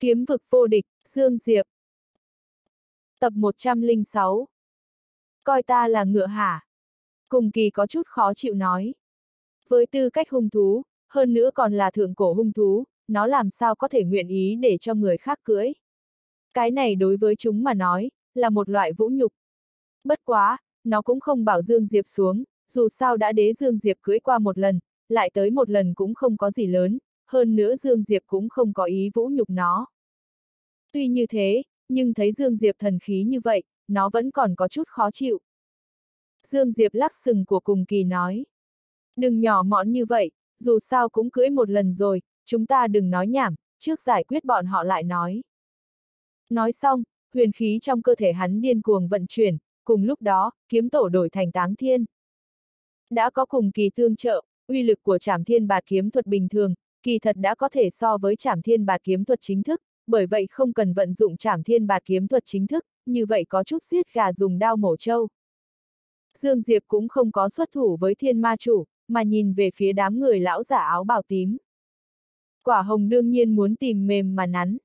Kiếm vực vô địch, Dương Diệp. Tập 106 Coi ta là ngựa hả? Cùng kỳ có chút khó chịu nói. Với tư cách hung thú, hơn nữa còn là thượng cổ hung thú, nó làm sao có thể nguyện ý để cho người khác cưới Cái này đối với chúng mà nói, là một loại vũ nhục. Bất quá, nó cũng không bảo Dương Diệp xuống, dù sao đã đế Dương Diệp cưới qua một lần, lại tới một lần cũng không có gì lớn, hơn nữa Dương Diệp cũng không có ý vũ nhục nó. Tuy như thế, nhưng thấy Dương Diệp thần khí như vậy, nó vẫn còn có chút khó chịu. Dương Diệp lắc sừng của cùng kỳ nói. Đừng nhỏ mọn như vậy, dù sao cũng cưỡi một lần rồi, chúng ta đừng nói nhảm, trước giải quyết bọn họ lại nói. Nói xong, huyền khí trong cơ thể hắn điên cuồng vận chuyển, cùng lúc đó, kiếm tổ đổi thành táng thiên. Đã có cùng kỳ tương trợ, uy lực của trảm thiên bạt kiếm thuật bình thường, kỳ thật đã có thể so với trảm thiên bạt kiếm thuật chính thức, bởi vậy không cần vận dụng trảm thiên bạt kiếm thuật chính thức, như vậy có chút giết gà dùng đao mổ trâu. Dương Diệp cũng không có xuất thủ với thiên ma chủ, mà nhìn về phía đám người lão giả áo bào tím. Quả hồng đương nhiên muốn tìm mềm mà nắn.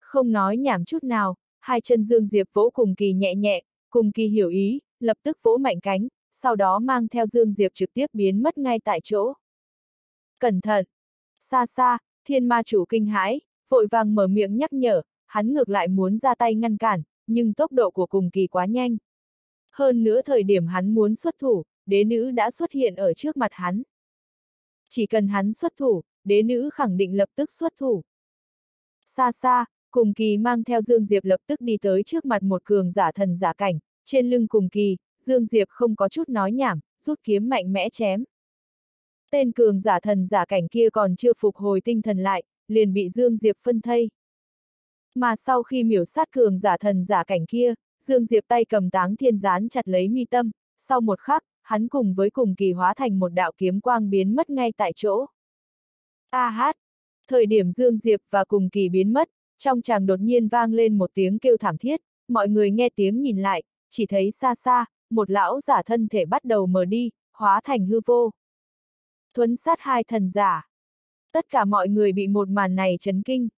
Không nói nhảm chút nào, hai chân Dương Diệp vỗ cùng kỳ nhẹ nhẹ, cùng kỳ hiểu ý, lập tức vỗ mạnh cánh, sau đó mang theo Dương Diệp trực tiếp biến mất ngay tại chỗ. Cẩn thận! Xa xa, thiên ma chủ kinh hãi, vội vàng mở miệng nhắc nhở, hắn ngược lại muốn ra tay ngăn cản, nhưng tốc độ của cùng kỳ quá nhanh. Hơn nữa thời điểm hắn muốn xuất thủ, đế nữ đã xuất hiện ở trước mặt hắn. Chỉ cần hắn xuất thủ, đế nữ khẳng định lập tức xuất thủ. Xa xa, cùng kỳ mang theo Dương Diệp lập tức đi tới trước mặt một cường giả thần giả cảnh, trên lưng cùng kỳ, Dương Diệp không có chút nói nhảm, rút kiếm mạnh mẽ chém. Tên cường giả thần giả cảnh kia còn chưa phục hồi tinh thần lại, liền bị Dương Diệp phân thây. Mà sau khi miểu sát cường giả thần giả cảnh kia, Dương Diệp tay cầm táng thiên gián chặt lấy mi tâm, sau một khắc, hắn cùng với cùng kỳ hóa thành một đạo kiếm quang biến mất ngay tại chỗ. A hát! Thời điểm Dương Diệp và cùng kỳ biến mất, trong chàng đột nhiên vang lên một tiếng kêu thảm thiết, mọi người nghe tiếng nhìn lại, chỉ thấy xa xa, một lão giả thân thể bắt đầu mờ đi, hóa thành hư vô. Thuấn sát hai thần giả. Tất cả mọi người bị một màn này chấn kinh.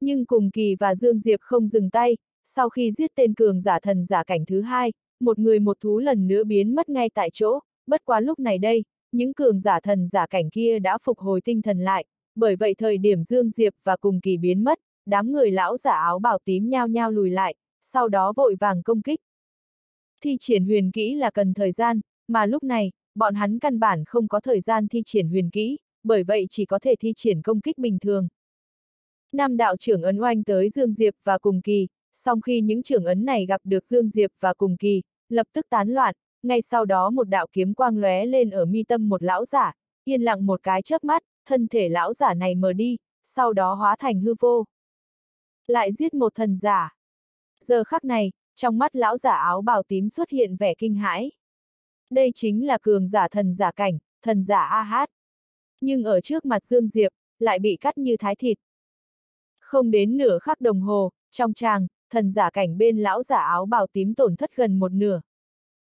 Nhưng cùng kỳ và Dương Diệp không dừng tay, sau khi giết tên cường giả thần giả cảnh thứ hai, một người một thú lần nữa biến mất ngay tại chỗ, bất quá lúc này đây, những cường giả thần giả cảnh kia đã phục hồi tinh thần lại, bởi vậy thời điểm Dương Diệp và cùng kỳ biến mất, đám người lão giả áo bào tím nhao nhao lùi lại, sau đó vội vàng công kích. Thi triển huyền kỹ là cần thời gian, mà lúc này, bọn hắn căn bản không có thời gian thi triển huyền kỹ, bởi vậy chỉ có thể thi triển công kích bình thường. Năm đạo trưởng ấn oanh tới Dương Diệp và cùng kỳ, song khi những trưởng ấn này gặp được Dương Diệp và cùng kỳ, lập tức tán loạn, ngay sau đó một đạo kiếm quang lóe lên ở mi tâm một lão giả, yên lặng một cái chớp mắt, thân thể lão giả này mờ đi, sau đó hóa thành hư vô. Lại giết một thần giả. Giờ khắc này, trong mắt lão giả áo bào tím xuất hiện vẻ kinh hãi. Đây chính là cường giả thần giả cảnh, thần giả A Hát. Nhưng ở trước mặt Dương Diệp, lại bị cắt như thái thịt. Không đến nửa khắc đồng hồ, trong tràng, thần giả cảnh bên lão giả áo bào tím tổn thất gần một nửa.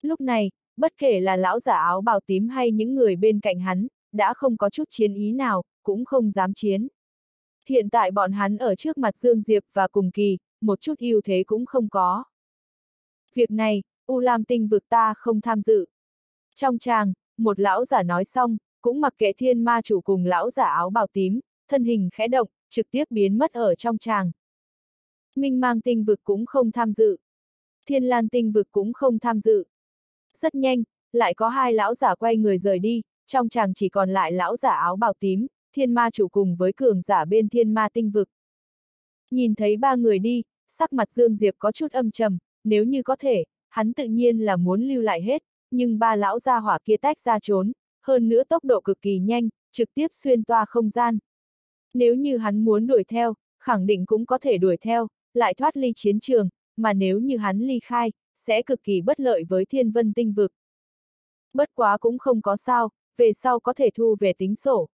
Lúc này, bất kể là lão giả áo bào tím hay những người bên cạnh hắn, đã không có chút chiến ý nào, cũng không dám chiến. Hiện tại bọn hắn ở trước mặt Dương Diệp và cùng kỳ, một chút ưu thế cũng không có. Việc này, U Lam tinh vực ta không tham dự. Trong tràng, một lão giả nói xong, cũng mặc kệ thiên ma chủ cùng lão giả áo bào tím, thân hình khẽ động, trực tiếp biến mất ở trong tràng. Minh mang tinh vực cũng không tham dự. Thiên lan tinh vực cũng không tham dự. Rất nhanh, lại có hai lão giả quay người rời đi, trong chàng chỉ còn lại lão giả áo bào tím, thiên ma chủ cùng với cường giả bên thiên ma tinh vực. Nhìn thấy ba người đi, sắc mặt Dương Diệp có chút âm trầm, nếu như có thể, hắn tự nhiên là muốn lưu lại hết, nhưng ba lão gia hỏa kia tách ra trốn, hơn nữa tốc độ cực kỳ nhanh, trực tiếp xuyên toa không gian. Nếu như hắn muốn đuổi theo, khẳng định cũng có thể đuổi theo, lại thoát ly chiến trường, mà nếu như hắn ly khai, sẽ cực kỳ bất lợi với thiên vân tinh vực. Bất quá cũng không có sao, về sau có thể thu về tính sổ.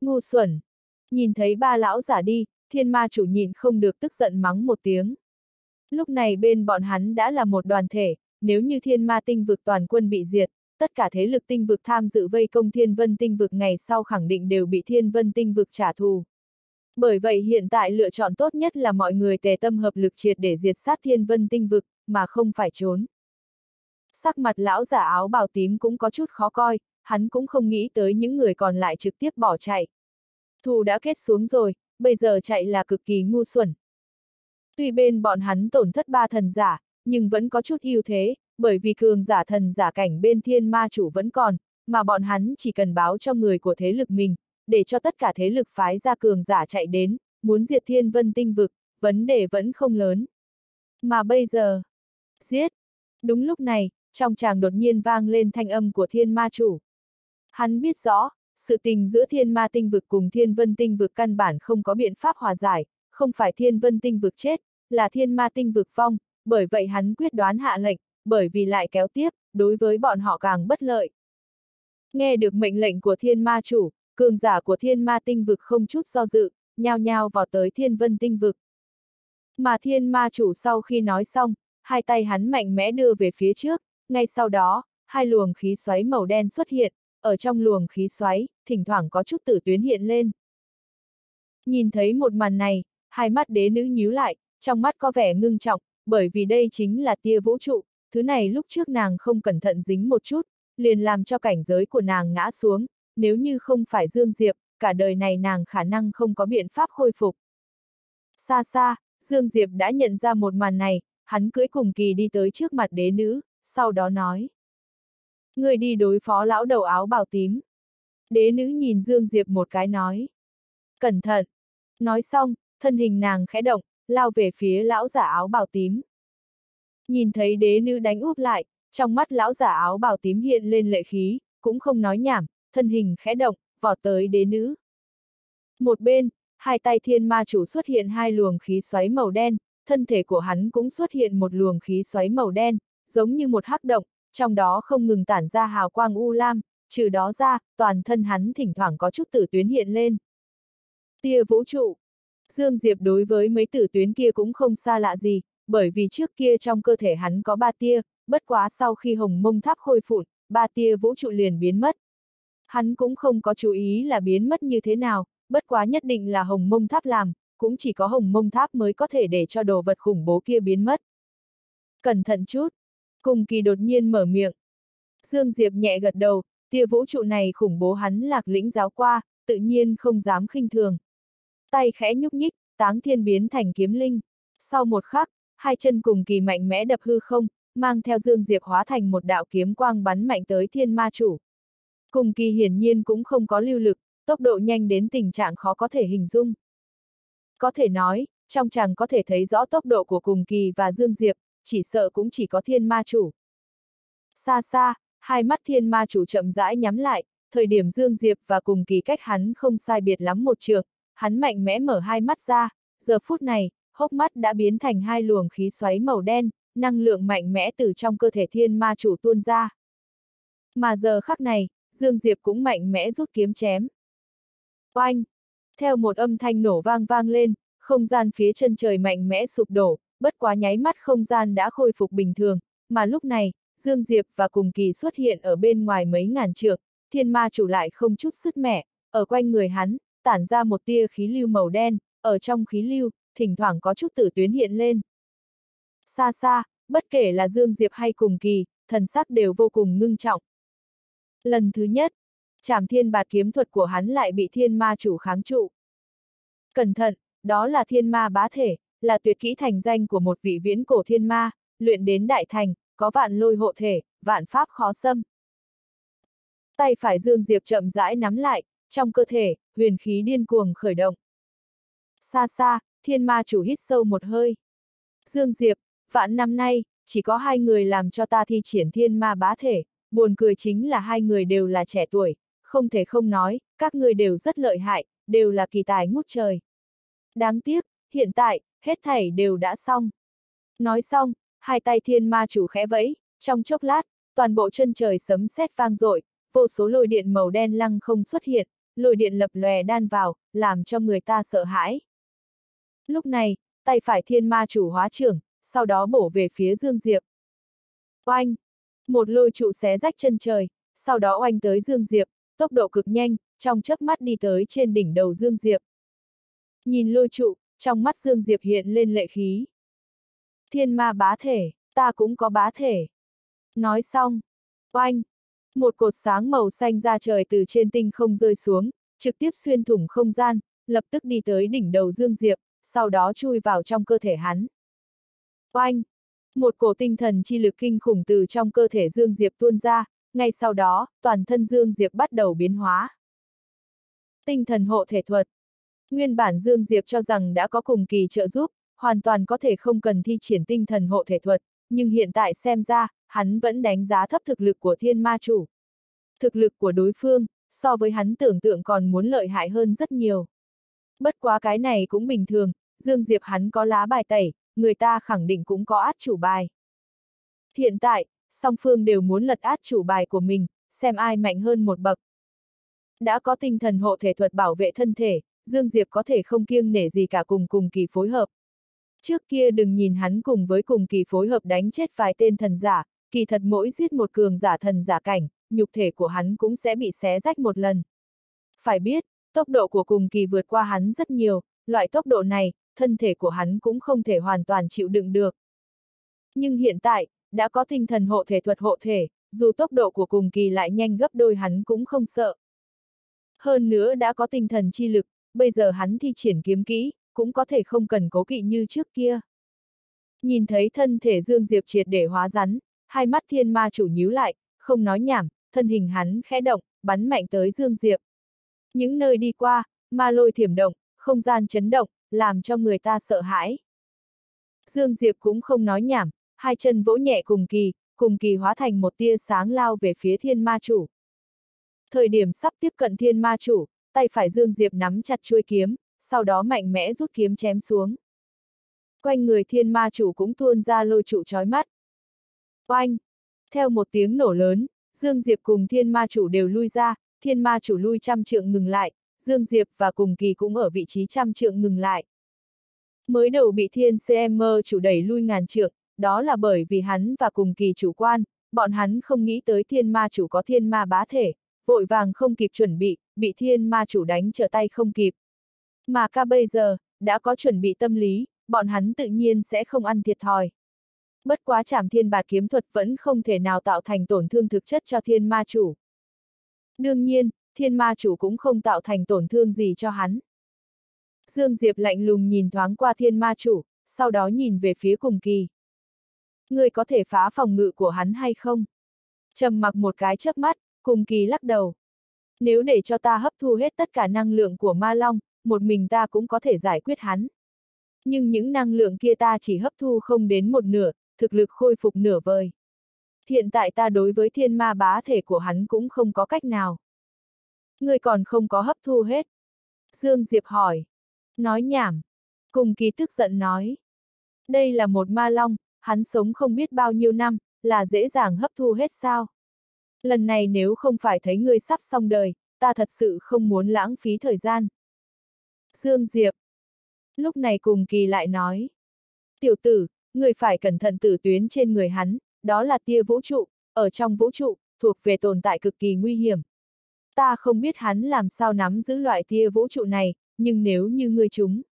Ngu xuẩn! Nhìn thấy ba lão giả đi, thiên ma chủ nhịn không được tức giận mắng một tiếng. Lúc này bên bọn hắn đã là một đoàn thể, nếu như thiên ma tinh vực toàn quân bị diệt, tất cả thế lực tinh vực tham dự vây công thiên vân tinh vực ngày sau khẳng định đều bị thiên vân tinh vực trả thù. Bởi vậy hiện tại lựa chọn tốt nhất là mọi người tề tâm hợp lực triệt để diệt sát thiên vân tinh vực, mà không phải trốn. Sắc mặt lão giả áo bào tím cũng có chút khó coi, hắn cũng không nghĩ tới những người còn lại trực tiếp bỏ chạy. Thù đã kết xuống rồi, bây giờ chạy là cực kỳ ngu xuẩn. Tuy bên bọn hắn tổn thất ba thần giả, nhưng vẫn có chút ưu thế, bởi vì cường giả thần giả cảnh bên thiên ma chủ vẫn còn, mà bọn hắn chỉ cần báo cho người của thế lực mình, để cho tất cả thế lực phái ra cường giả chạy đến, muốn diệt thiên vân tinh vực, vấn đề vẫn không lớn. Mà bây giờ, giết! Đúng lúc này, trong chàng đột nhiên vang lên thanh âm của thiên ma chủ. Hắn biết rõ, sự tình giữa thiên ma tinh vực cùng thiên vân tinh vực căn bản không có biện pháp hòa giải, không phải thiên vân tinh vực chết, là thiên ma tinh vực vong, bởi vậy hắn quyết đoán hạ lệnh, bởi vì lại kéo tiếp, đối với bọn họ càng bất lợi. Nghe được mệnh lệnh của thiên ma chủ, cường giả của thiên ma tinh vực không chút do dự, nhao nhao vào tới thiên vân tinh vực. Mà thiên ma chủ sau khi nói xong, hai tay hắn mạnh mẽ đưa về phía trước, ngay sau đó, hai luồng khí xoáy màu đen xuất hiện, ở trong luồng khí xoáy, thỉnh thoảng có chút tử tuyến hiện lên. Nhìn thấy một màn này, hai mắt đế nữ nhíu lại, trong mắt có vẻ ngưng trọng, bởi vì đây chính là tia vũ trụ, thứ này lúc trước nàng không cẩn thận dính một chút, liền làm cho cảnh giới của nàng ngã xuống, nếu như không phải Dương Diệp, cả đời này nàng khả năng không có biện pháp khôi phục. Xa xa, Dương Diệp đã nhận ra một màn này, hắn cưỡi cùng kỳ đi tới trước mặt đế nữ, sau đó nói. Người đi đối phó lão đầu áo bào tím. Đế nữ nhìn Dương Diệp một cái nói. Cẩn thận. Nói xong, thân hình nàng khẽ động, lao về phía lão giả áo bào tím. Nhìn thấy đế nữ đánh úp lại, trong mắt lão giả áo bào tím hiện lên lệ khí, cũng không nói nhảm, thân hình khẽ động, vọt tới đế nữ. Một bên, hai tay thiên ma chủ xuất hiện hai luồng khí xoáy màu đen, thân thể của hắn cũng xuất hiện một luồng khí xoáy màu đen, giống như một hắc động, trong đó không ngừng tản ra hào quang u lam, trừ đó ra, toàn thân hắn thỉnh thoảng có chút tử tuyến hiện lên. Tia vũ trụ Dương Diệp đối với mấy tử tuyến kia cũng không xa lạ gì, bởi vì trước kia trong cơ thể hắn có ba tia, bất quá sau khi hồng mông tháp khôi phụn, ba tia vũ trụ liền biến mất. Hắn cũng không có chú ý là biến mất như thế nào, bất quá nhất định là hồng mông tháp làm, cũng chỉ có hồng mông tháp mới có thể để cho đồ vật khủng bố kia biến mất. Cẩn thận chút, cùng kỳ đột nhiên mở miệng. Dương Diệp nhẹ gật đầu, tia vũ trụ này khủng bố hắn lạc lĩnh giáo qua, tự nhiên không dám khinh thường. Tay khẽ nhúc nhích, táng thiên biến thành kiếm linh. Sau một khắc, hai chân cùng kỳ mạnh mẽ đập hư không, mang theo Dương Diệp hóa thành một đạo kiếm quang bắn mạnh tới thiên ma chủ. Cùng kỳ hiển nhiên cũng không có lưu lực, tốc độ nhanh đến tình trạng khó có thể hình dung. Có thể nói, trong chàng có thể thấy rõ tốc độ của cùng kỳ và Dương Diệp, chỉ sợ cũng chỉ có thiên ma chủ. Xa xa, hai mắt thiên ma chủ chậm rãi nhắm lại, thời điểm Dương Diệp và cùng kỳ cách hắn không sai biệt lắm một trường, hắn mạnh mẽ mở hai mắt ra, giờ phút này, hốc mắt đã biến thành hai luồng khí xoáy màu đen, năng lượng mạnh mẽ từ trong cơ thể thiên ma chủ tuôn ra. Mà giờ khắc này, Dương Diệp cũng mạnh mẽ rút kiếm chém. Oanh! Theo một âm thanh nổ vang vang lên, không gian phía chân trời mạnh mẽ sụp đổ, bất quá nháy mắt không gian đã khôi phục bình thường, mà lúc này, Dương Diệp và cùng kỳ xuất hiện ở bên ngoài mấy ngàn trượng, thiên ma chủ lại không chút sức mẻ, ở quanh người hắn, tản ra một tia khí lưu màu đen, ở trong khí lưu, thỉnh thoảng có chút tử tuyến hiện lên. Xa xa, bất kể là Dương Diệp hay cùng kỳ, thần sắc đều vô cùng ngưng trọng. Lần thứ nhất, trảm thiên bạt kiếm thuật của hắn lại bị thiên ma chủ kháng trụ. Cẩn thận, đó là thiên ma bá thể, là tuyệt kỹ thành danh của một vị viễn cổ thiên ma, luyện đến đại thành, có vạn lôi hộ thể, vạn pháp khó xâm. Tay phải Dương Diệp chậm rãi nắm lại, trong cơ thể, huyền khí điên cuồng khởi động. Xa xa, thiên ma chủ hít sâu một hơi. Dương Diệp, vạn năm nay, chỉ có hai người làm cho ta thi triển thiên ma bá thể, buồn cười chính là hai người đều là trẻ tuổi, không thể không nói, các người đều rất lợi hại, đều là kỳ tài ngút trời. Đáng tiếc, hiện tại, hết thảy đều đã xong. Nói xong, hai tay thiên ma chủ khẽ vẫy, trong chốc lát, toàn bộ chân trời sấm sét vang dội, vô số lôi điện màu đen lăng không xuất hiện, lôi điện lập lòe đan vào, làm cho người ta sợ hãi. Lúc này, tay phải thiên ma chủ hóa trưởng, sau đó bổ về phía Dương Diệp. Oanh! Một lôi trụ xé rách chân trời, sau đó oanh tới Dương Diệp, tốc độ cực nhanh, trong chớp mắt đi tới trên đỉnh đầu Dương Diệp. Nhìn lôi trụ, trong mắt Dương Diệp hiện lên lệ khí. Thiên ma bá thể, ta cũng có bá thể. Nói xong, oanh, một cột sáng màu xanh ra trời từ trên tinh không rơi xuống, trực tiếp xuyên thủng không gian, lập tức đi tới đỉnh đầu Dương Diệp, sau đó chui vào trong cơ thể hắn. Oanh! Một cổ tinh thần chi lực kinh khủng từ trong cơ thể Dương Diệp tuôn ra, ngay sau đó, toàn thân Dương Diệp bắt đầu biến hóa. Tinh thần hộ thể thuật. Nguyên bản Dương Diệp cho rằng đã có cùng kỳ trợ giúp, hoàn toàn có thể không cần thi triển tinh thần hộ thể thuật, nhưng hiện tại xem ra, hắn vẫn đánh giá thấp thực lực của thiên ma chủ. Thực lực của đối phương, so với hắn tưởng tượng còn muốn lợi hại hơn rất nhiều. Bất quá cái này cũng bình thường, Dương Diệp hắn có lá bài tẩy, người ta khẳng định cũng có át chủ bài. Hiện tại, song phương đều muốn lật át chủ bài của mình, xem ai mạnh hơn một bậc. Đã có tinh thần hộ thể thuật bảo vệ thân thể, Dương Diệp có thể không kiêng nể gì cả cùng cùng kỳ phối hợp. Trước kia đừng nhìn hắn cùng với cùng kỳ phối hợp đánh chết vài tên thần giả, kỳ thật mỗi giết một cường giả thần giả cảnh, nhục thể của hắn cũng sẽ bị xé rách một lần. Phải biết, tốc độ của cùng kỳ vượt qua hắn rất nhiều, loại tốc độ này, thân thể của hắn cũng không thể hoàn toàn chịu đựng được. Nhưng hiện tại, đã có tinh thần hộ thể thuật hộ thể, dù tốc độ của cùng kỳ lại nhanh gấp đôi hắn cũng không sợ. Hơn nữa đã có tinh thần chi lực, bây giờ hắn thi triển kiếm kỹ, cũng có thể không cần cố kỵ như trước kia. Nhìn thấy thân thể Dương Diệp triệt để hóa rắn, hai mắt thiên ma chủ nhíu lại, không nói nhảm, thân hình hắn khẽ động, bắn mạnh tới Dương Diệp. Những nơi đi qua, ma lôi thiểm động, không gian chấn động, làm cho người ta sợ hãi. Dương Diệp cũng không nói nhảm, hai chân vỗ nhẹ cùng kỳ, cùng kỳ hóa thành một tia sáng lao về phía thiên ma chủ. Thời điểm sắp tiếp cận thiên ma chủ, tay phải Dương Diệp nắm chặt chuôi kiếm, sau đó mạnh mẽ rút kiếm chém xuống. Quanh người thiên ma chủ cũng tuôn ra lôi trụ chói mắt. Oanh! Theo một tiếng nổ lớn, Dương Diệp cùng thiên ma chủ đều lui ra, thiên ma chủ lui trăm trượng ngừng lại, Dương Diệp và cùng kỳ cũng ở vị trí trăm trượng ngừng lại. Mới đầu bị thiên CM chủ đẩy lui ngàn trượng, đó là bởi vì hắn và cùng kỳ chủ quan, bọn hắn không nghĩ tới thiên ma chủ có thiên ma bá thể, vội vàng không kịp chuẩn bị, bị thiên ma chủ đánh trở tay không kịp. Mà ca bây giờ, đã có chuẩn bị tâm lý, bọn hắn tự nhiên sẽ không ăn thiệt thòi. Bất quá trảm thiên bạt kiếm thuật vẫn không thể nào tạo thành tổn thương thực chất cho thiên ma chủ. Đương nhiên, thiên ma chủ cũng không tạo thành tổn thương gì cho hắn. Dương Diệp lạnh lùng nhìn thoáng qua thiên ma chủ, sau đó nhìn về phía cùng kỳ. Người có thể phá phòng ngự của hắn hay không? Trầm mặc một cái chớp mắt, cùng kỳ lắc đầu. Nếu để cho ta hấp thu hết tất cả năng lượng của ma long, một mình ta cũng có thể giải quyết hắn. Nhưng những năng lượng kia ta chỉ hấp thu không đến một nửa, thực lực khôi phục nửa vời. Hiện tại ta đối với thiên ma bá thể của hắn cũng không có cách nào. Ngươi còn không có hấp thu hết. Dương Diệp hỏi. Nói nhảm. Cùng kỳ tức giận nói. Đây là một ma long, hắn sống không biết bao nhiêu năm, là dễ dàng hấp thu hết sao. Lần này nếu không phải thấy ngươi sắp xong đời, ta thật sự không muốn lãng phí thời gian. Dương Diệp. Lúc này cùng kỳ lại nói. Tiểu tử, người phải cẩn thận tử tuyến trên người hắn, đó là tia vũ trụ, ở trong vũ trụ, thuộc về tồn tại cực kỳ nguy hiểm. Ta không biết hắn làm sao nắm giữ loại tia vũ trụ này, nhưng nếu như ngươi chúng.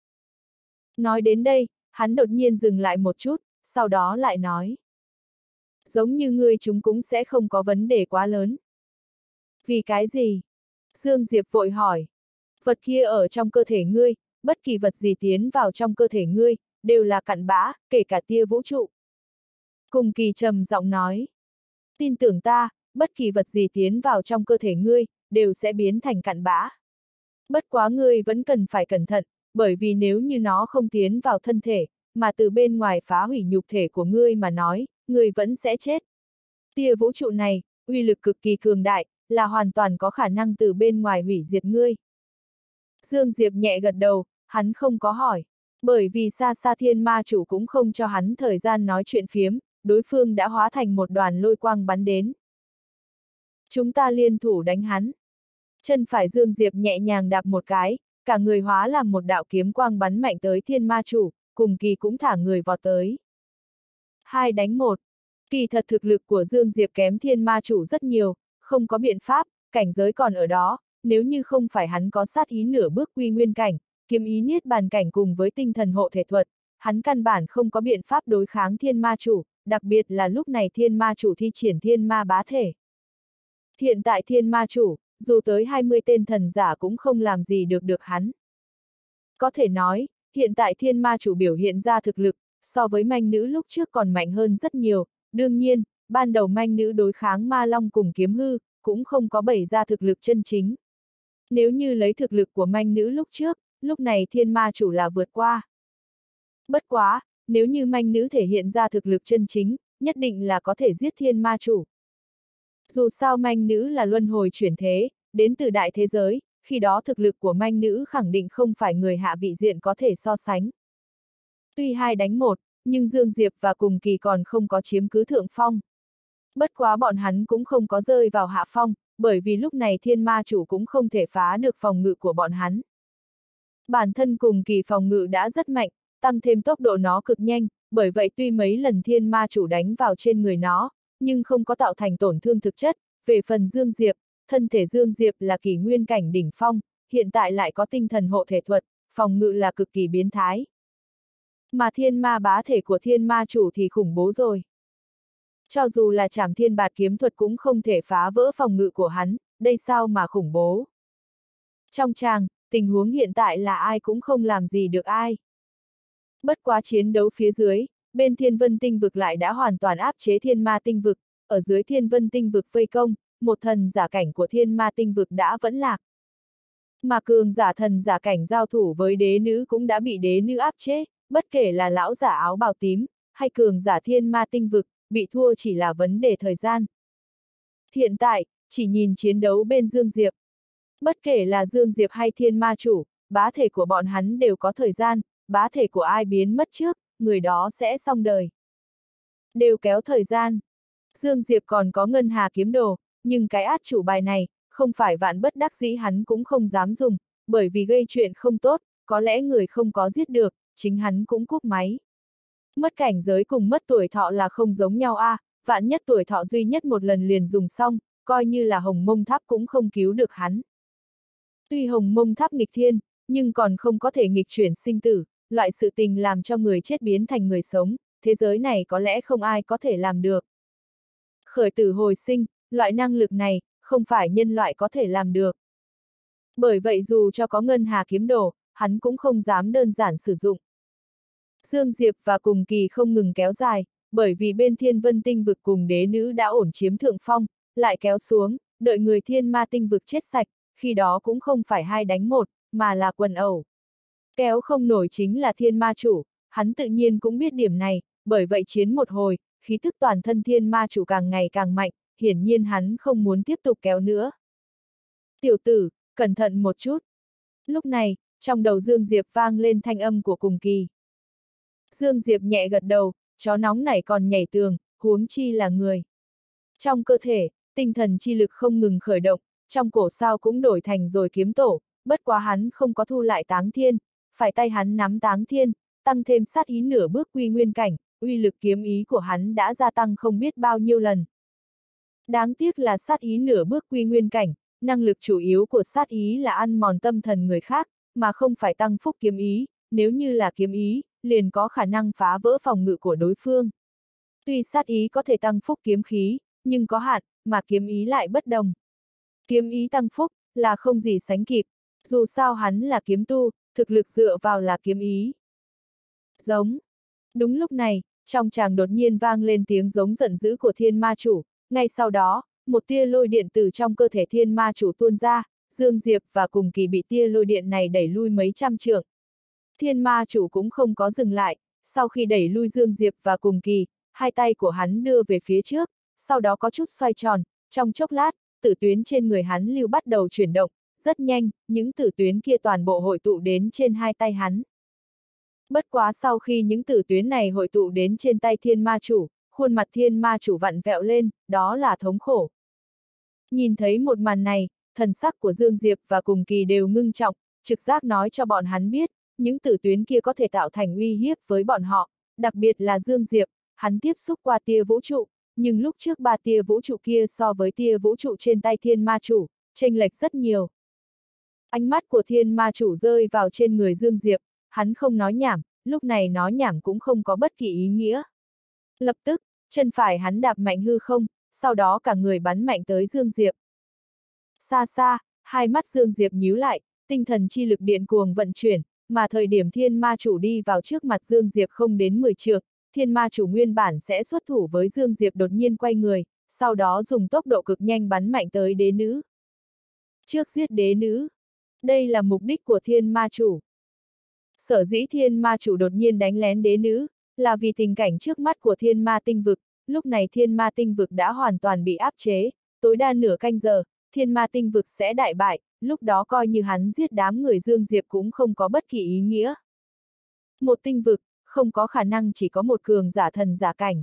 Nói đến đây, hắn đột nhiên dừng lại một chút, sau đó lại nói. Giống như ngươi chúng cũng sẽ không có vấn đề quá lớn. Vì cái gì? Dương Diệp vội hỏi. Vật kia ở trong cơ thể ngươi, bất kỳ vật gì tiến vào trong cơ thể ngươi, đều là cặn bã, kể cả tia vũ trụ. Cùng kỳ trầm giọng nói. Tin tưởng ta, bất kỳ vật gì tiến vào trong cơ thể ngươi, đều sẽ biến thành cặn bã. Bất quá ngươi vẫn cần phải cẩn thận, bởi vì nếu như nó không tiến vào thân thể, mà từ bên ngoài phá hủy nhục thể của ngươi mà nói, ngươi vẫn sẽ chết. Tia vũ trụ này, uy lực cực kỳ cường đại, là hoàn toàn có khả năng từ bên ngoài hủy diệt ngươi. Dương Diệp nhẹ gật đầu, hắn không có hỏi. Bởi vì xa xa thiên ma chủ cũng không cho hắn thời gian nói chuyện phiếm, đối phương đã hóa thành một đoàn lôi quang bắn đến. Chúng ta liên thủ đánh hắn. Chân phải Dương Diệp nhẹ nhàng đạp một cái, cả người hóa làm một đạo kiếm quang bắn mạnh tới thiên ma chủ, cùng kỳ cũng thả người vọt tới. Hai đánh một. Kỳ thật thực lực của Dương Diệp kém thiên ma chủ rất nhiều, không có biện pháp, cảnh giới còn ở đó, nếu như không phải hắn có sát ý nửa bước quy nguyên cảnh, kiếm ý niết bàn cảnh cùng với tinh thần hộ thể thuật, hắn căn bản không có biện pháp đối kháng thiên ma chủ, đặc biệt là lúc này thiên ma chủ thi triển thiên ma bá thể. Hiện tại thiên ma chủ, dù tới 20 tên thần giả cũng không làm gì được được hắn. Có thể nói, hiện tại thiên ma chủ biểu hiện ra thực lực, so với manh nữ lúc trước còn mạnh hơn rất nhiều, đương nhiên, ban đầu manh nữ đối kháng ma long cùng kiếm hư, cũng không có bày ra thực lực chân chính. Nếu như lấy thực lực của manh nữ lúc trước, lúc này thiên ma chủ là vượt qua. Bất quá, nếu như manh nữ thể hiện ra thực lực chân chính, nhất định là có thể giết thiên ma chủ. Dù sao manh nữ là luân hồi chuyển thế, đến từ đại thế giới, khi đó thực lực của manh nữ khẳng định không phải người hạ vị diện có thể so sánh. Tuy hai đánh một, nhưng Dương Diệp và cùng kỳ còn không có chiếm cứ thượng phong. Bất quá bọn hắn cũng không có rơi vào hạ phong, bởi vì lúc này thiên ma chủ cũng không thể phá được phòng ngự của bọn hắn. Bản thân cùng kỳ phòng ngự đã rất mạnh, tăng thêm tốc độ nó cực nhanh, bởi vậy tuy mấy lần thiên ma chủ đánh vào trên người nó, nhưng không có tạo thành tổn thương thực chất. Về phần Dương Diệp, thân thể Dương Diệp là kỳ nguyên cảnh đỉnh phong, hiện tại lại có tinh thần hộ thể thuật, phòng ngự là cực kỳ biến thái. Mà thiên ma bá thể của thiên ma chủ thì khủng bố rồi. Cho dù là trảm thiên bạt kiếm thuật cũng không thể phá vỡ phòng ngự của hắn, đây sao mà khủng bố. Trong tràng, tình huống hiện tại là ai cũng không làm gì được ai. Bất quá chiến đấu phía dưới, bên thiên vân tinh vực lại đã hoàn toàn áp chế thiên ma tinh vực, ở dưới thiên vân tinh vực vây công, một thần giả cảnh của thiên ma tinh vực đã vẫn lạc. Mà cường giả thần giả cảnh giao thủ với đế nữ cũng đã bị đế nữ áp chế, bất kể là lão giả áo bào tím, hay cường giả thiên ma tinh vực, bị thua chỉ là vấn đề thời gian. Hiện tại, chỉ nhìn chiến đấu bên Dương Diệp. Bất kể là Dương Diệp hay thiên ma chủ, bá thể của bọn hắn đều có thời gian, bá thể của ai biến mất trước, người đó sẽ xong đời. Đều kéo thời gian. Dương Diệp còn có ngân hà kiếm đồ, nhưng cái át chủ bài này, không phải vạn bất đắc dĩ hắn cũng không dám dùng, bởi vì gây chuyện không tốt, có lẽ người không có giết được, chính hắn cũng cúp máy. Mất cảnh giới cùng mất tuổi thọ là không giống nhau a, à, vạn nhất tuổi thọ duy nhất một lần liền dùng xong, coi như là hồng mông tháp cũng không cứu được hắn. Tuy hồng mông tháp nghịch thiên, nhưng còn không có thể nghịch chuyển sinh tử, loại sự tình làm cho người chết biến thành người sống, thế giới này có lẽ không ai có thể làm được. Khởi tử hồi sinh, loại năng lực này, không phải nhân loại có thể làm được. Bởi vậy dù cho có ngân hà kiếm đồ, hắn cũng không dám đơn giản sử dụng. Dương Diệp và cùng kỳ không ngừng kéo dài, bởi vì bên thiên vân tinh vực cùng đế nữ đã ổn chiếm thượng phong, lại kéo xuống, đợi người thiên ma tinh vực chết sạch, khi đó cũng không phải hai đánh một, mà là quần ẩu. Kéo không nổi chính là thiên ma chủ, hắn tự nhiên cũng biết điểm này, bởi vậy chiến một hồi, khí thức toàn thân thiên ma chủ càng ngày càng mạnh, hiển nhiên hắn không muốn tiếp tục kéo nữa. Tiểu tử, cẩn thận một chút. Lúc này, trong đầu Dương Diệp vang lên thanh âm của cùng kỳ. Dương Diệp nhẹ gật đầu, chó nóng này còn nhảy tường, huống chi là người. Trong cơ thể, tinh thần chi lực không ngừng khởi động, trong cổ sao cũng đổi thành rồi kiếm tổ, bất quá hắn không có thu lại táng thiên, phải tay hắn nắm táng thiên, tăng thêm sát ý nửa bước quy nguyên cảnh, uy lực kiếm ý của hắn đã gia tăng không biết bao nhiêu lần. Đáng tiếc là sát ý nửa bước quy nguyên cảnh, năng lực chủ yếu của sát ý là ăn mòn tâm thần người khác, mà không phải tăng phúc kiếm ý, nếu như là kiếm ý, liền có khả năng phá vỡ phòng ngự của đối phương. Tuy sát ý có thể tăng phúc kiếm khí, nhưng có hạn, mà kiếm ý lại bất đồng. Kiếm ý tăng phúc, là không gì sánh kịp, dù sao hắn là kiếm tu, thực lực dựa vào là kiếm ý. Giống. Đúng lúc này, trong chàng đột nhiên vang lên tiếng giống giận dữ của thiên ma chủ, ngay sau đó, một tia lôi điện từ trong cơ thể thiên ma chủ tuôn ra, Dương Diệp và cùng kỳ bị tia lôi điện này đẩy lui mấy trăm trượng. Thiên ma chủ cũng không có dừng lại, sau khi đẩy lui Dương Diệp và cùng kỳ, hai tay của hắn đưa về phía trước, sau đó có chút xoay tròn, trong chốc lát, tử tuyến trên người hắn lưu bắt đầu chuyển động, rất nhanh, những tử tuyến kia toàn bộ hội tụ đến trên hai tay hắn. Bất quá sau khi những tử tuyến này hội tụ đến trên tay thiên ma chủ, khuôn mặt thiên ma chủ vặn vẹo lên, đó là thống khổ. Nhìn thấy một màn này, thần sắc của Dương Diệp và cùng kỳ đều ngưng trọng, trực giác nói cho bọn hắn biết, những tử tuyến kia có thể tạo thành uy hiếp với bọn họ, đặc biệt là Dương Diệp, hắn tiếp xúc qua tia vũ trụ, nhưng lúc trước ba tia vũ trụ kia so với tia vũ trụ trên tay thiên ma chủ, chênh lệch rất nhiều. Ánh mắt của thiên ma chủ rơi vào trên người Dương Diệp, hắn không nói nhảm, lúc này nói nhảm cũng không có bất kỳ ý nghĩa. Lập tức, chân phải hắn đạp mạnh hư không, sau đó cả người bắn mạnh tới Dương Diệp. Xa xa, hai mắt Dương Diệp nhíu lại, tinh thần chi lực điện cuồng vận chuyển, mà thời điểm thiên ma chủ đi vào trước mặt Dương Diệp không đến 10 trượng, thiên ma chủ nguyên bản sẽ xuất thủ với Dương Diệp đột nhiên quay người, sau đó dùng tốc độ cực nhanh bắn mạnh tới đế nữ. Trước giết đế nữ. Đây là mục đích của thiên ma chủ. Sở dĩ thiên ma chủ đột nhiên đánh lén đế nữ, là vì tình cảnh trước mắt của thiên ma tinh vực, lúc này thiên ma tinh vực đã hoàn toàn bị áp chế, tối đa nửa canh giờ, thiên ma tinh vực sẽ đại bại, lúc đó coi như hắn giết đám người Dương Diệp cũng không có bất kỳ ý nghĩa. Một tinh vực, không có khả năng chỉ có một cường giả thần giả cảnh.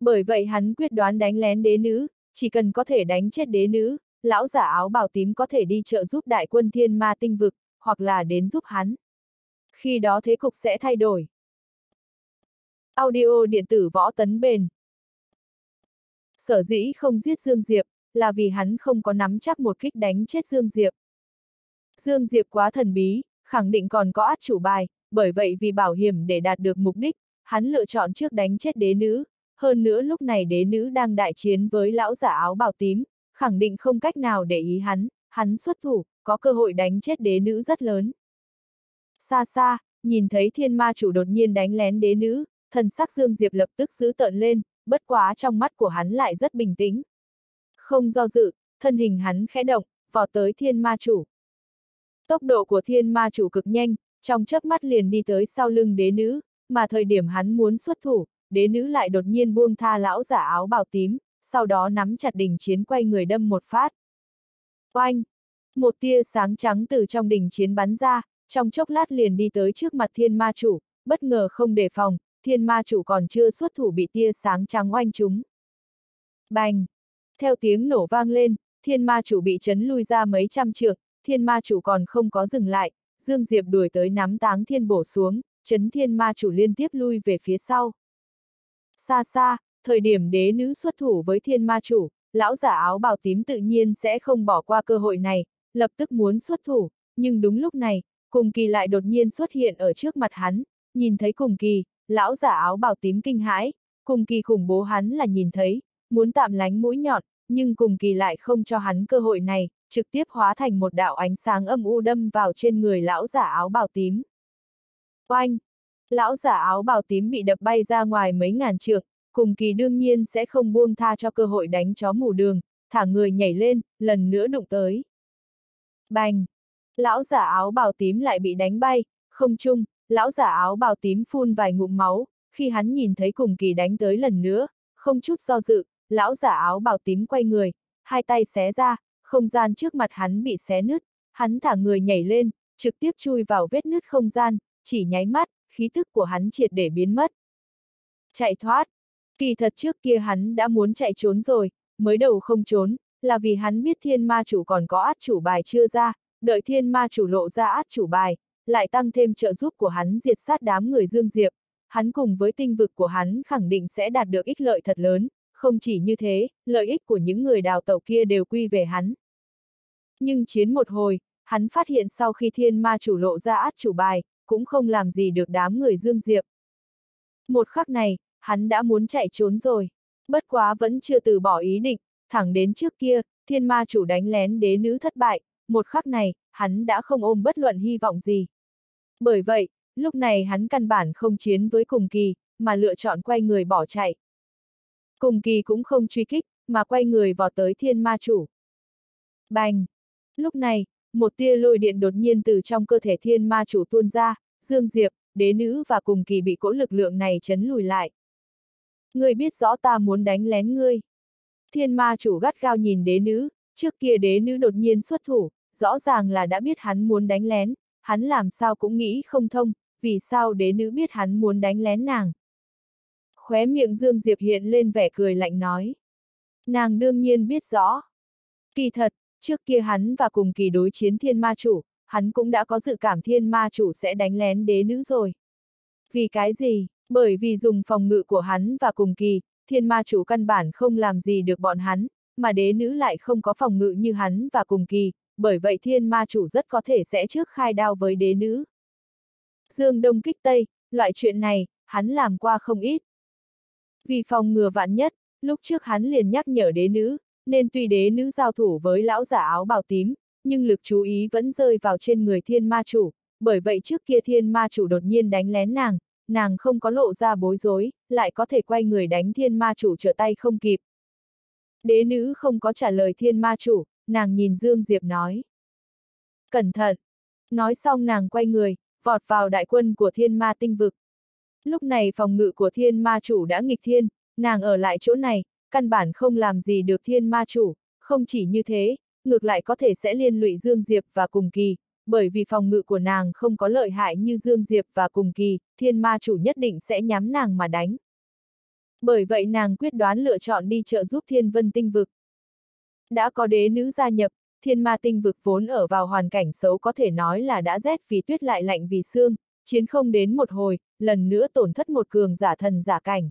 Bởi vậy hắn quyết đoán đánh lén đế nữ, chỉ cần có thể đánh chết đế nữ, lão giả áo bào tím có thể đi trợ giúp đại quân thiên ma tinh vực, hoặc là đến giúp hắn. Khi đó thế cục sẽ thay đổi. Audio điện tử võ tấn bền. Sở dĩ không giết Dương Diệp, là vì hắn không có nắm chắc một kích đánh chết Dương Diệp. Dương Diệp quá thần bí, khẳng định còn có át chủ bài, bởi vậy vì bảo hiểm để đạt được mục đích, hắn lựa chọn trước đánh chết đế nữ, hơn nữa lúc này đế nữ đang đại chiến với lão giả áo bào tím, khẳng định không cách nào để ý hắn, hắn xuất thủ, có cơ hội đánh chết đế nữ rất lớn. Xa xa, nhìn thấy thiên ma chủ đột nhiên đánh lén đế nữ, thần sắc Dương Diệp lập tức giữ tợn lên, bất quá trong mắt của hắn lại rất bình tĩnh. Không do dự, thân hình hắn khẽ động, vọt tới thiên ma chủ. Tốc độ của thiên ma chủ cực nhanh, trong chớp mắt liền đi tới sau lưng đế nữ, mà thời điểm hắn muốn xuất thủ, đế nữ lại đột nhiên buông tha lão giả áo bào tím, sau đó nắm chặt đình chiến quay người đâm một phát. Oanh! Một tia sáng trắng từ trong đình chiến bắn ra, trong chốc lát liền đi tới trước mặt thiên ma chủ, bất ngờ không đề phòng, thiên ma chủ còn chưa xuất thủ bị tia sáng trắng oanh chúng. Bành! Theo tiếng nổ vang lên, thiên ma chủ bị chấn lui ra mấy trăm trượng, thiên ma chủ còn không có dừng lại, Dương Diệp đuổi tới nắm táng thiên bổ xuống, chấn thiên ma chủ liên tiếp lui về phía sau. Xa xa, thời điểm đế nữ xuất thủ với thiên ma chủ, lão giả áo bào tím tự nhiên sẽ không bỏ qua cơ hội này, lập tức muốn xuất thủ, nhưng đúng lúc này, cùng kỳ lại đột nhiên xuất hiện ở trước mặt hắn, nhìn thấy cùng kỳ, lão giả áo bào tím kinh hãi, cùng kỳ khủng bố hắn là nhìn thấy, muốn tạm lánh mũi nhọn, nhưng cùng kỳ lại không cho hắn cơ hội này, trực tiếp hóa thành một đạo ánh sáng âm u đâm vào trên người lão giả áo bào tím. Oanh! Lão giả áo bào tím bị đập bay ra ngoài mấy ngàn trượng, cùng kỳ đương nhiên sẽ không buông tha cho cơ hội đánh chó mù đường, thả người nhảy lên, lần nữa đụng tới. Bành! Lão giả áo bào tím lại bị đánh bay, không chung, lão giả áo bào tím phun vài ngụm máu, khi hắn nhìn thấy cùng kỳ đánh tới lần nữa, không chút do dự, lão giả áo bào tím quay người, hai tay xé ra, không gian trước mặt hắn bị xé nứt, hắn thả người nhảy lên, trực tiếp chui vào vết nứt không gian, chỉ nháy mắt, khí thức của hắn triệt để biến mất. Chạy thoát. Kỳ thật trước kia hắn đã muốn chạy trốn rồi, mới đầu không trốn, là vì hắn biết thiên ma chủ còn có át chủ bài chưa ra, đợi thiên ma chủ lộ ra át chủ bài, lại tăng thêm trợ giúp của hắn diệt sát đám người Dương Diệp, hắn cùng với tinh vực của hắn khẳng định sẽ đạt được ích lợi thật lớn, không chỉ như thế, lợi ích của những người đào tẩu kia đều quy về hắn. Nhưng chiến một hồi, hắn phát hiện sau khi thiên ma chủ lộ ra át chủ bài, cũng không làm gì được đám người Dương Diệp. Một khắc này, hắn đã muốn chạy trốn rồi, bất quá vẫn chưa từ bỏ ý định, thẳng đến trước kia, thiên ma chủ đánh lén đế nữ thất bại, một khắc này, hắn đã không ôm bất luận hy vọng gì. Bởi vậy, lúc này hắn căn bản không chiến với cùng kỳ, mà lựa chọn quay người bỏ chạy. Cùng kỳ cũng không truy kích, mà quay người vào tới thiên ma chủ. Bành! Lúc này, một tia lôi điện đột nhiên từ trong cơ thể thiên ma chủ tuôn ra, Dương Diệp, đế nữ và cùng kỳ bị cỗ lực lượng này chấn lùi lại. Ngươi biết rõ ta muốn đánh lén ngươi. Thiên ma chủ gắt gao nhìn đế nữ, trước kia đế nữ đột nhiên xuất thủ, rõ ràng là đã biết hắn muốn đánh lén, hắn làm sao cũng nghĩ không thông, vì sao đế nữ biết hắn muốn đánh lén nàng. Khóe miệng Dương Diệp hiện lên vẻ cười lạnh nói. Nàng đương nhiên biết rõ. Kỳ thật, trước kia hắn và cùng kỳ đối chiến thiên ma chủ, hắn cũng đã có dự cảm thiên ma chủ sẽ đánh lén đế nữ rồi. Vì cái gì? Bởi vì dùng phòng ngự của hắn và cùng kỳ, thiên ma chủ căn bản không làm gì được bọn hắn, mà đế nữ lại không có phòng ngự như hắn và cùng kỳ, bởi vậy thiên ma chủ rất có thể sẽ trước khai đao với đế nữ. Dương Đông kích Tây, loại chuyện này, hắn làm qua không ít. Vì phòng ngừa vạn nhất, lúc trước hắn liền nhắc nhở đế nữ, nên tuy đế nữ giao thủ với lão giả áo bào tím, nhưng lực chú ý vẫn rơi vào trên người thiên ma chủ, bởi vậy trước kia thiên ma chủ đột nhiên đánh lén nàng, nàng không có lộ ra bối rối, lại có thể quay người đánh thiên ma chủ trở tay không kịp. Đế nữ không có trả lời thiên ma chủ, nàng nhìn Dương Diệp nói. Cẩn thận! Nói xong nàng quay người, vọt vào đại quân của thiên ma tinh vực. Lúc này phòng ngự của thiên ma chủ đã nghịch thiên, nàng ở lại chỗ này, căn bản không làm gì được thiên ma chủ, không chỉ như thế, ngược lại có thể sẽ liên lụy Dương Diệp và cùng kỳ, bởi vì phòng ngự của nàng không có lợi hại như Dương Diệp và cùng kỳ, thiên ma chủ nhất định sẽ nhắm nàng mà đánh. Bởi vậy nàng quyết đoán lựa chọn đi trợ giúp thiên vân tinh vực. Đã có đế nữ gia nhập, thiên ma tinh vực vốn ở vào hoàn cảnh xấu có thể nói là đã rét vì tuyết lại lạnh vì xương, chiến không đến một hồi, lần nữa tổn thất một cường giả thần giả cảnh.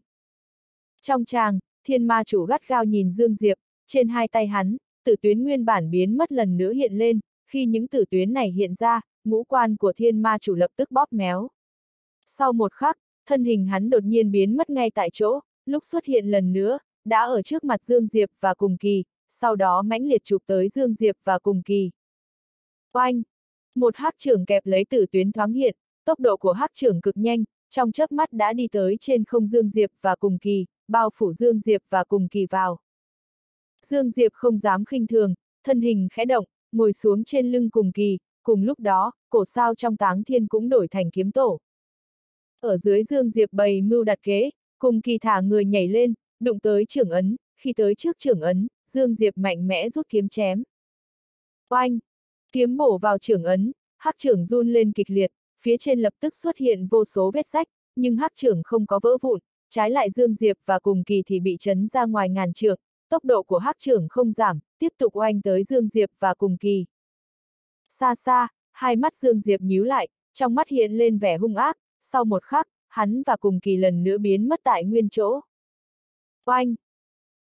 Trong tràng, thiên ma chủ gắt gao nhìn Dương Diệp, trên hai tay hắn, tử tuyến nguyên bản biến mất lần nữa hiện lên, khi những tử tuyến này hiện ra, ngũ quan của thiên ma chủ lập tức bóp méo. Sau một khắc, thân hình hắn đột nhiên biến mất ngay tại chỗ, lúc xuất hiện lần nữa, đã ở trước mặt Dương Diệp và cùng kỳ, sau đó mãnh liệt chụp tới Dương Diệp và cùng kỳ. Oanh! Một hắc trưởng kẹp lấy tử tuyến thoáng hiện, tốc độ của hắc trưởng cực nhanh, trong chớp mắt đã đi tới trên không Dương Diệp và cùng kỳ, bao phủ Dương Diệp và cùng kỳ vào. Dương Diệp không dám khinh thường, thân hình khẽ động, ngồi xuống trên lưng cùng kỳ, cùng lúc đó, cổ sao trong táng thiên cũng đổi thành kiếm tổ. Ở dưới Dương Diệp bày mưu đặt kế, cùng kỳ thả người nhảy lên, đụng tới trưởng ấn, khi tới trước trưởng ấn, Dương Diệp mạnh mẽ rút kiếm chém. Oanh! Kiếm bổ vào trưởng ấn, hắc trưởng run lên kịch liệt, phía trên lập tức xuất hiện vô số vết rách, nhưng hắc trưởng không có vỡ vụn, trái lại Dương Diệp và cùng kỳ thì bị chấn ra ngoài ngàn trượng, tốc độ của hắc trưởng không giảm, tiếp tục oanh tới Dương Diệp và cùng kỳ. Xa xa, hai mắt Dương Diệp nhíu lại, trong mắt hiện lên vẻ hung ác, sau một khắc, hắn và cùng kỳ lần nữa biến mất tại nguyên chỗ. Oanh!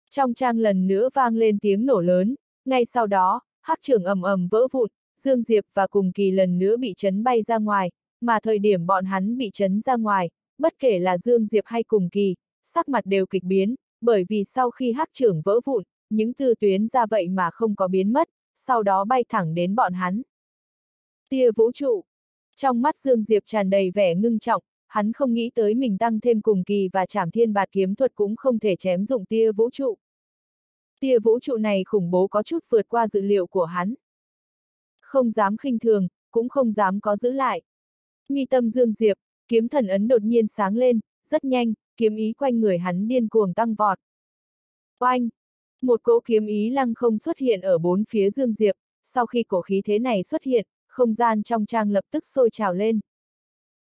Trong trang lần nữa vang lên tiếng nổ lớn, ngay sau đó, hắc trưởng ầm ầm vỡ vụn, Dương Diệp và cùng kỳ lần nữa bị chấn bay ra ngoài, mà thời điểm bọn hắn bị chấn ra ngoài, bất kể là Dương Diệp hay cùng kỳ, sắc mặt đều kịch biến, bởi vì sau khi hắc trưởng vỡ vụn, những tư tuyến ra vậy mà không có biến mất, sau đó bay thẳng đến bọn hắn. Tia vũ trụ. Trong mắt Dương Diệp tràn đầy vẻ ngưng trọng, hắn không nghĩ tới mình tăng thêm cùng kỳ và trảm thiên bạt kiếm thuật cũng không thể chém dụng tia vũ trụ. Tia vũ trụ này khủng bố có chút vượt qua dự liệu của hắn. Không dám khinh thường, cũng không dám có giữ lại. Nguy tâm Dương Diệp, kiếm thần ấn đột nhiên sáng lên, rất nhanh, kiếm ý quanh người hắn điên cuồng tăng vọt. Oanh! Một cỗ kiếm ý lăng không xuất hiện ở bốn phía Dương Diệp, sau khi cổ khí thế này xuất hiện, không gian trong trang lập tức sôi trào lên.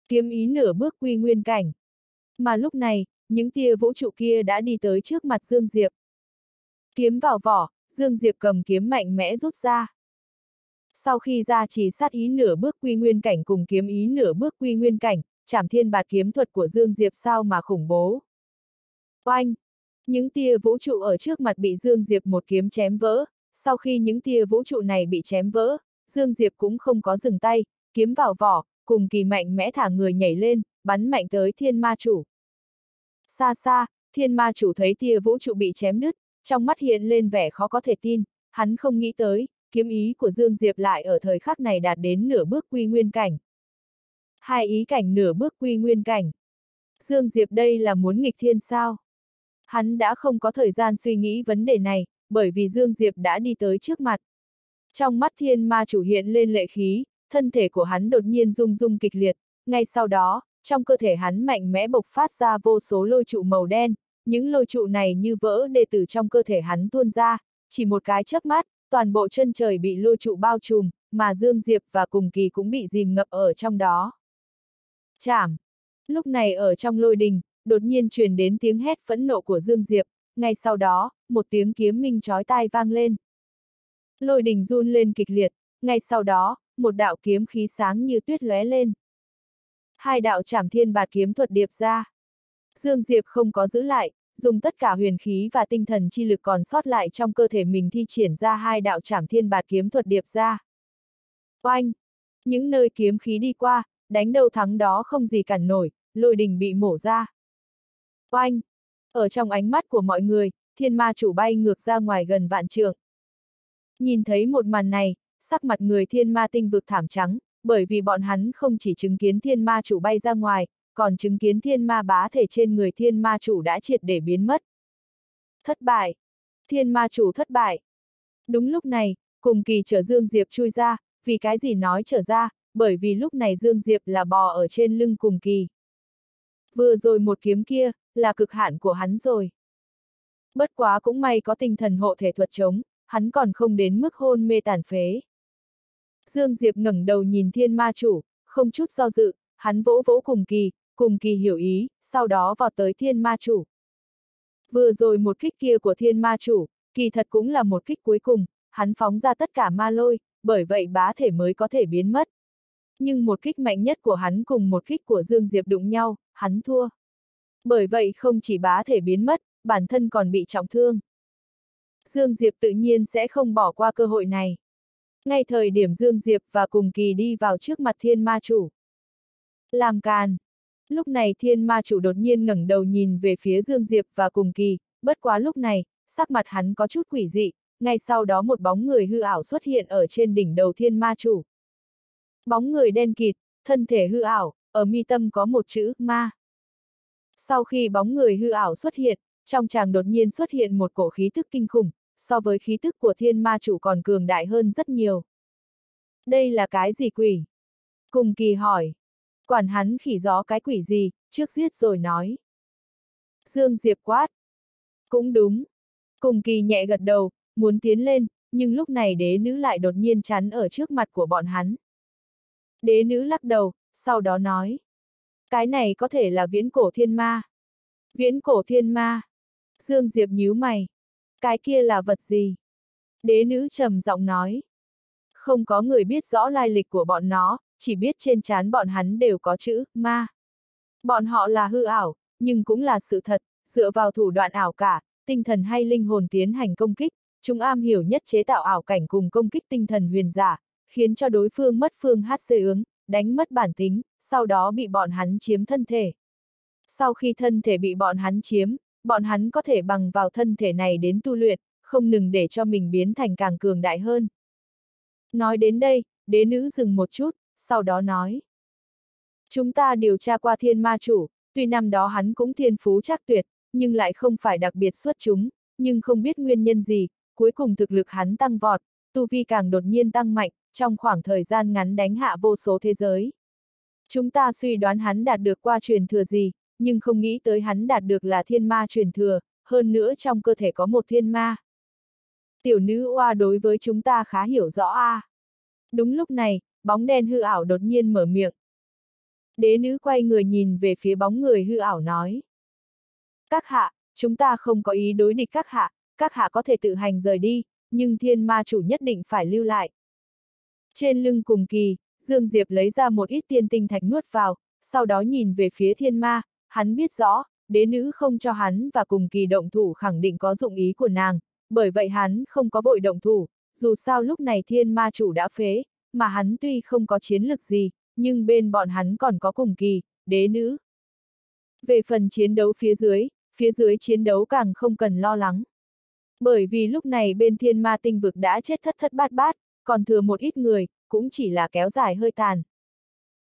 Kiếm ý nửa bước quy nguyên cảnh. Mà lúc này, những tia vũ trụ kia đã đi tới trước mặt Dương Diệp. Kiếm vào vỏ, Dương Diệp cầm kiếm mạnh mẽ rút ra. Sau khi ra chỉ sát ý nửa bước quy nguyên cảnh cùng kiếm ý nửa bước quy nguyên cảnh, chảm thiên bạt kiếm thuật của Dương Diệp sao mà khủng bố. Oanh! Những tia vũ trụ ở trước mặt bị Dương Diệp một kiếm chém vỡ, sau khi những tia vũ trụ này bị chém vỡ, Dương Diệp cũng không có dừng tay, kiếm vào vỏ, cùng kỳ mạnh mẽ thả người nhảy lên, bắn mạnh tới thiên ma chủ. Xa xa, thiên ma chủ thấy tia vũ trụ bị chém nứt, trong mắt hiện lên vẻ khó có thể tin, hắn không nghĩ tới, kiếm ý của Dương Diệp lại ở thời khắc này đạt đến nửa bước quy nguyên cảnh. Hai ý cảnh nửa bước quy nguyên cảnh. Dương Diệp đây là muốn nghịch thiên sao? Hắn đã không có thời gian suy nghĩ vấn đề này, bởi vì Dương Diệp đã đi tới trước mặt. Trong mắt thiên ma chủ hiện lên lệ khí, thân thể của hắn đột nhiên rung rung kịch liệt, ngay sau đó, trong cơ thể hắn mạnh mẽ bộc phát ra vô số lôi trụ màu đen, những lôi trụ này như vỡ đệ tử trong cơ thể hắn tuôn ra, chỉ một cái chớp mắt, toàn bộ chân trời bị lôi trụ bao trùm, mà Dương Diệp và cùng kỳ cũng bị dìm ngập ở trong đó. Chảm! Lúc này ở trong lôi đình, đột nhiên truyền đến tiếng hét phẫn nộ của Dương Diệp, ngay sau đó, một tiếng kiếm minh chói tai vang lên. Lôi đình run lên kịch liệt, ngay sau đó, một đạo kiếm khí sáng như tuyết lóe lên. Hai đạo chảm thiên bạt kiếm thuật điệp ra. Dương Diệp không có giữ lại, dùng tất cả huyền khí và tinh thần chi lực còn sót lại trong cơ thể mình thi triển ra hai đạo trảm thiên bạt kiếm thuật điệp ra. Oanh! Những nơi kiếm khí đi qua, đánh đâu thắng đó không gì cản nổi, lôi đình bị mổ ra. Oanh! Ở trong ánh mắt của mọi người, thiên ma chủ bay ngược ra ngoài gần vạn trượng. Nhìn thấy một màn này, sắc mặt người thiên ma tinh vực thảm trắng, bởi vì bọn hắn không chỉ chứng kiến thiên ma chủ bay ra ngoài, còn chứng kiến thiên ma bá thể trên người thiên ma chủ đã triệt để biến mất. Thất bại! Thiên ma chủ thất bại! Đúng lúc này, cùng kỳ trở Dương Diệp chui ra, vì cái gì nói trở ra, bởi vì lúc này Dương Diệp là bò ở trên lưng cùng kỳ. Vừa rồi một kiếm kia, là cực hạn của hắn rồi. Bất quá cũng may có tinh thần hộ thể thuật chống, hắn còn không đến mức hôn mê tàn phế. Dương Diệp ngẩng đầu nhìn thiên ma chủ, không chút do dự, hắn vỗ vỗ cùng kỳ, cùng kỳ hiểu ý, sau đó vào tới thiên ma chủ. Vừa rồi một kích kia của thiên ma chủ, kỳ thật cũng là một kích cuối cùng, hắn phóng ra tất cả ma lôi, bởi vậy bá thể mới có thể biến mất. Nhưng một kích mạnh nhất của hắn cùng một kích của Dương Diệp đụng nhau, hắn thua. Bởi vậy không chỉ bá thể biến mất, bản thân còn bị trọng thương. Dương Diệp tự nhiên sẽ không bỏ qua cơ hội này. Ngay thời điểm Dương Diệp và cùng kỳ đi vào trước mặt thiên ma chủ. Làm càn. Lúc này thiên ma chủ đột nhiên ngẩng đầu nhìn về phía Dương Diệp và cùng kỳ, bất quá lúc này, sắc mặt hắn có chút quỷ dị, ngay sau đó một bóng người hư ảo xuất hiện ở trên đỉnh đầu thiên ma chủ. Bóng người đen kịt, thân thể hư ảo, ở mi tâm có một chữ ma. Sau khi bóng người hư ảo xuất hiện, trong chàng đột nhiên xuất hiện một cổ khí thức kinh khủng, so với khí thức của thiên ma chủ còn cường đại hơn rất nhiều. Đây là cái gì quỷ? Cùng kỳ hỏi. Quản hắn khỉ gió cái quỷ gì, trước giết rồi nói. Dương Diệp quát. Cũng đúng. Cùng kỳ nhẹ gật đầu, muốn tiến lên, nhưng lúc này đế nữ lại đột nhiên chắn ở trước mặt của bọn hắn. Đế nữ lắc đầu, sau đó nói. Cái này có thể là viễn cổ thiên ma. Viễn cổ thiên ma. Dương Diệp nhíu mày. Cái kia là vật gì? Đế nữ trầm giọng nói. Không có người biết rõ lai lịch của bọn nó, chỉ biết trên trán bọn hắn đều có chữ, ma. Bọn họ là hư ảo, nhưng cũng là sự thật, dựa vào thủ đoạn ảo cả, tinh thần hay linh hồn tiến hành công kích, chúng am hiểu nhất chế tạo ảo cảnh cùng công kích tinh thần huyền giả, khiến cho đối phương mất phương hát xê ứng, đánh mất bản tính, sau đó bị bọn hắn chiếm thân thể. Sau khi thân thể bị bọn hắn chiếm, bọn hắn có thể bằng vào thân thể này đến tu luyện, không ngừng để cho mình biến thành càng cường đại hơn. Nói đến đây, đế nữ dừng một chút, sau đó nói. Chúng ta điều tra qua thiên ma chủ, tuy năm đó hắn cũng thiên phú chắc tuyệt, nhưng lại không phải đặc biệt xuất chúng, nhưng không biết nguyên nhân gì, cuối cùng thực lực hắn tăng vọt, tu vi càng đột nhiên tăng mạnh, trong khoảng thời gian ngắn đánh hạ vô số thế giới. Chúng ta suy đoán hắn đạt được qua truyền thừa gì, nhưng không nghĩ tới hắn đạt được là thiên ma truyền thừa, hơn nữa trong cơ thể có một thiên ma. Tiểu nữ oa đối với chúng ta khá hiểu rõ a. À. Đúng lúc này, bóng đen hư ảo đột nhiên mở miệng. Đế nữ quay người nhìn về phía bóng người hư ảo nói. Các hạ, chúng ta không có ý đối địch các hạ, các hạ có thể tự hành rời đi, nhưng thiên ma chủ nhất định phải lưu lại. Trên lưng cùng kỳ, Dương Diệp lấy ra một ít tiên tinh thạch nuốt vào, sau đó nhìn về phía thiên ma, hắn biết rõ, đế nữ không cho hắn và cùng kỳ động thủ khẳng định có dụng ý của nàng, bởi vậy hắn không có vội động thủ, dù sao lúc này thiên ma chủ đã phế, mà hắn tuy không có chiến lực gì, nhưng bên bọn hắn còn có cùng kỳ, đế nữ. Về phần chiến đấu phía dưới, phía dưới chiến đấu càng không cần lo lắng. Bởi vì lúc này bên thiên ma tinh vực đã chết thất thất bát bát, còn thừa một ít người, cũng chỉ là kéo dài hơi tàn.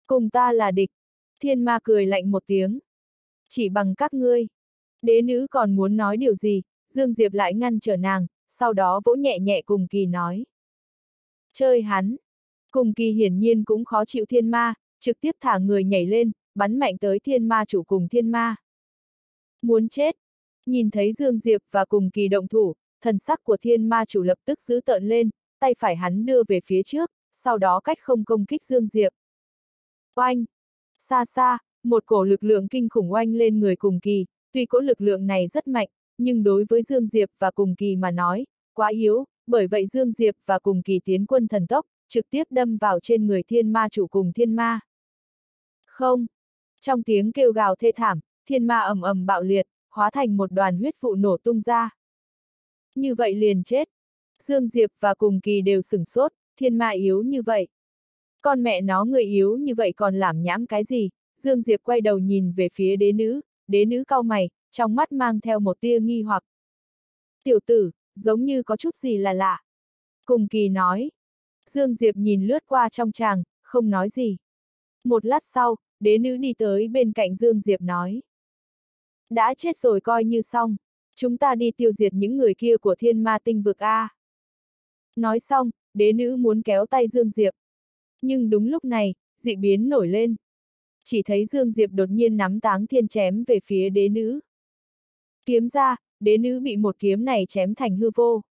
Cùng ta là địch. Thiên ma cười lạnh một tiếng. Chỉ bằng các ngươi. Đế nữ còn muốn nói điều gì, Dương Diệp lại ngăn trở nàng, sau đó vỗ nhẹ nhẹ cùng kỳ nói. Chơi hắn. Cùng kỳ hiển nhiên cũng khó chịu thiên ma, trực tiếp thả người nhảy lên, bắn mạnh tới thiên ma chủ cùng thiên ma. Muốn chết. Nhìn thấy Dương Diệp và cùng kỳ động thủ, thần sắc của thiên ma chủ lập tức giữ tợn lên, tay phải hắn đưa về phía trước, sau đó cách không công kích Dương Diệp. Oanh! Xa xa, một cổ lực lượng kinh khủng oanh lên người cùng kỳ, tuy cỗ lực lượng này rất mạnh, nhưng đối với Dương Diệp và cùng kỳ mà nói, quá yếu, bởi vậy Dương Diệp và cùng kỳ tiến quân thần tốc, trực tiếp đâm vào trên người thiên ma chủ cùng thiên ma. Không! Trong tiếng kêu gào thê thảm, thiên ma ầm ầm bạo liệt, hóa thành một đoàn huyết vụ nổ tung ra. Như vậy liền chết. Dương Diệp và cùng kỳ đều sửng sốt, thiên ma yếu như vậy. Con mẹ nó người yếu như vậy còn làm nhãm cái gì? Dương Diệp quay đầu nhìn về phía đế nữ, đế nữ cau mày, trong mắt mang theo một tia nghi hoặc. Tiểu tử, giống như có chút gì là lạ. Cùng kỳ nói. Dương Diệp nhìn lướt qua trong tràng, không nói gì. Một lát sau, đế nữ đi tới bên cạnh Dương Diệp nói. Đã chết rồi coi như xong, chúng ta đi tiêu diệt những người kia của thiên ma tinh vực A. Nói xong, đế nữ muốn kéo tay Dương Diệp. Nhưng đúng lúc này, dị biến nổi lên. Chỉ thấy Dương Diệp đột nhiên nắm táng thiên chém về phía đế nữ. Kiếm ra, đế nữ bị một kiếm này chém thành hư vô.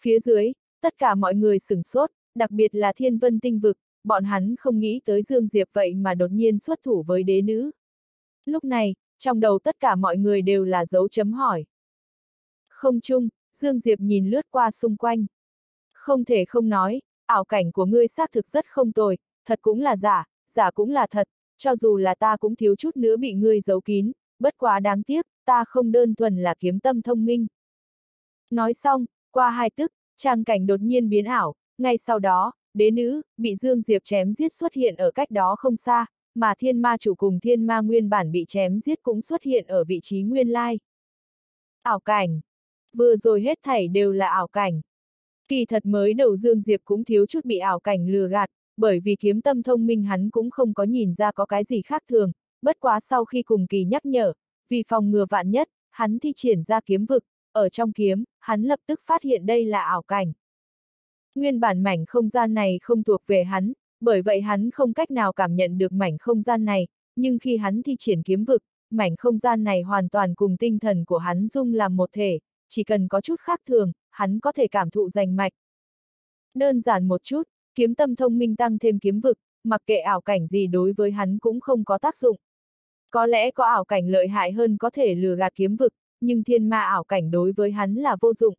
Phía dưới, tất cả mọi người sửng sốt, đặc biệt là thiên vân tinh vực, bọn hắn không nghĩ tới Dương Diệp vậy mà đột nhiên xuất thủ với đế nữ. Lúc này, trong đầu tất cả mọi người đều là dấu chấm hỏi. Không chung, Dương Diệp nhìn lướt qua xung quanh. Không thể không nói, ảo cảnh của ngươi xác thực rất không tồi, thật cũng là giả, giả cũng là thật, cho dù là ta cũng thiếu chút nữa bị ngươi giấu kín, bất quá đáng tiếc, ta không đơn thuần là kiếm tâm thông minh. Nói xong, qua hai tức, trang cảnh đột nhiên biến ảo, ngay sau đó, đế nữ, bị Dương Diệp chém giết xuất hiện ở cách đó không xa, mà thiên ma chủ cùng thiên ma nguyên bản bị chém giết cũng xuất hiện ở vị trí nguyên lai. Ảo cảnh. Vừa rồi hết thảy đều là ảo cảnh. Kỳ thật mới đầu Dương Diệp cũng thiếu chút bị ảo cảnh lừa gạt, bởi vì kiếm tâm thông minh hắn cũng không có nhìn ra có cái gì khác thường, bất quá sau khi cùng kỳ nhắc nhở, vì phòng ngừa vạn nhất, hắn thi triển ra kiếm vực, ở trong kiếm, hắn lập tức phát hiện đây là ảo cảnh. Nguyên bản mảnh không gian này không thuộc về hắn, bởi vậy hắn không cách nào cảm nhận được mảnh không gian này, nhưng khi hắn thi triển kiếm vực, mảnh không gian này hoàn toàn cùng tinh thần của hắn dung làm một thể, chỉ cần có chút khác thường, hắn có thể cảm thụ rành mạch. Đơn giản một chút, kiếm tâm thông minh tăng thêm kiếm vực, mặc kệ ảo cảnh gì đối với hắn cũng không có tác dụng. Có lẽ có ảo cảnh lợi hại hơn có thể lừa gạt kiếm vực, nhưng thiên ma ảo cảnh đối với hắn là vô dụng.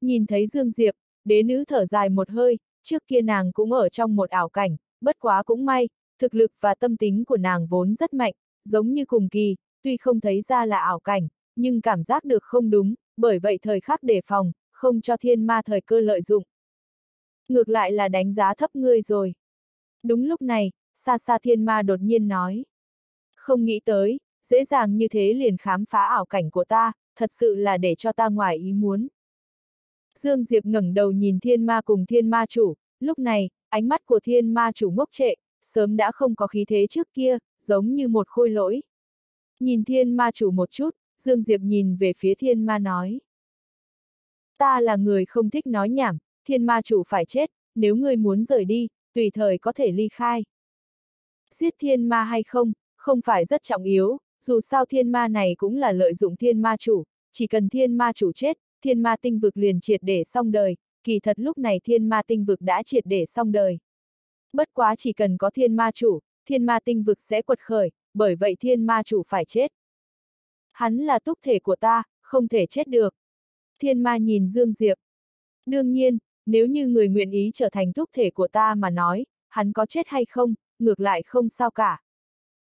Nhìn thấy Dương Diệp, đế nữ thở dài một hơi, trước kia nàng cũng ở trong một ảo cảnh, bất quá cũng may, thực lực và tâm tính của nàng vốn rất mạnh, giống như cùng kỳ, tuy không thấy ra là ảo cảnh, nhưng cảm giác được không đúng, bởi vậy thời khắc đề phòng, không cho thiên ma thời cơ lợi dụng. Ngược lại là đánh giá thấp ngươi rồi. Đúng lúc này, xa xa thiên ma đột nhiên nói. Không nghĩ tới, dễ dàng như thế liền khám phá ảo cảnh của ta, thật sự là để cho ta ngoài ý muốn. Dương Diệp ngẩng đầu nhìn thiên ma cùng thiên ma chủ, lúc này, ánh mắt của thiên ma chủ ngốc trệ, sớm đã không có khí thế trước kia, giống như một khôi lỗi. Nhìn thiên ma chủ một chút, Dương Diệp nhìn về phía thiên ma nói. Ta là người không thích nói nhảm, thiên ma chủ phải chết, nếu ngươi muốn rời đi, tùy thời có thể ly khai. Giết thiên ma hay không, không phải rất trọng yếu, dù sao thiên ma này cũng là lợi dụng thiên ma chủ, chỉ cần thiên ma chủ chết, thiên ma tinh vực liền triệt để xong đời, kỳ thật lúc này thiên ma tinh vực đã triệt để xong đời. Bất quá chỉ cần có thiên ma chủ, thiên ma tinh vực sẽ quật khởi, bởi vậy thiên ma chủ phải chết. Hắn là túc thể của ta, không thể chết được. Thiên ma nhìn Dương Diệp. Đương nhiên, nếu như người nguyện ý trở thành túc thể của ta mà nói, hắn có chết hay không, ngược lại không sao cả.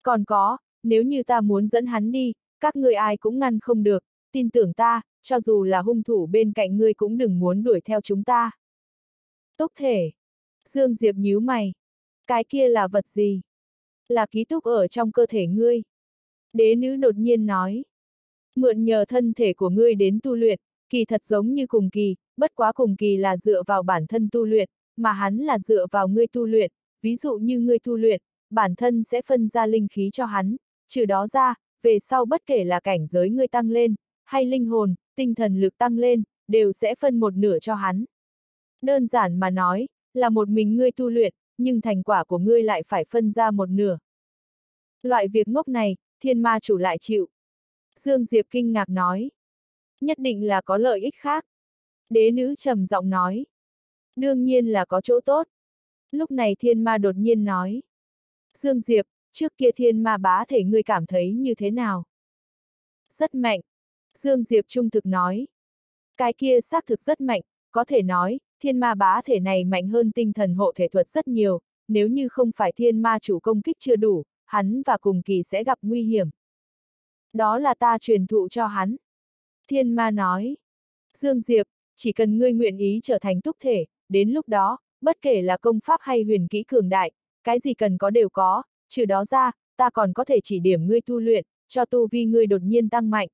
Còn có, nếu như ta muốn dẫn hắn đi, các ngươi ai cũng ngăn không được, tin tưởng ta, cho dù là hung thủ bên cạnh ngươi cũng đừng muốn đuổi theo chúng ta. Túc thể. Dương Diệp nhíu mày. Cái kia là vật gì? Là ký túc ở trong cơ thể ngươi. Đế nữ đột nhiên nói. Mượn nhờ thân thể của ngươi đến tu luyện, kỳ thật giống như cùng kỳ, bất quá cùng kỳ là dựa vào bản thân tu luyện, mà hắn là dựa vào ngươi tu luyện, ví dụ như ngươi tu luyện, bản thân sẽ phân ra linh khí cho hắn, trừ đó ra, về sau bất kể là cảnh giới ngươi tăng lên, hay linh hồn, tinh thần lực tăng lên, đều sẽ phân một nửa cho hắn. Đơn giản mà nói, là một mình ngươi tu luyện, nhưng thành quả của ngươi lại phải phân ra một nửa. Loại việc ngốc này, thiên ma chủ lại chịu. Dương Diệp kinh ngạc nói. Nhất định là có lợi ích khác. Đế nữ trầm giọng nói. Đương nhiên là có chỗ tốt. Lúc này thiên ma đột nhiên nói. Dương Diệp, trước kia thiên ma bá thể ngươi cảm thấy như thế nào? Rất mạnh. Dương Diệp trung thực nói. Cái kia xác thực rất mạnh, có thể nói, thiên ma bá thể này mạnh hơn tinh thần hộ thể thuật rất nhiều, nếu như không phải thiên ma chủ công kích chưa đủ, hắn và cùng kỳ sẽ gặp nguy hiểm. Đó là ta truyền thụ cho hắn. Thiên ma nói. Dương Diệp, chỉ cần ngươi nguyện ý trở thành túc thể, đến lúc đó, bất kể là công pháp hay huyền kỹ cường đại, cái gì cần có đều có, trừ đó ra, ta còn có thể chỉ điểm ngươi tu luyện, cho tu vi ngươi đột nhiên tăng mạnh.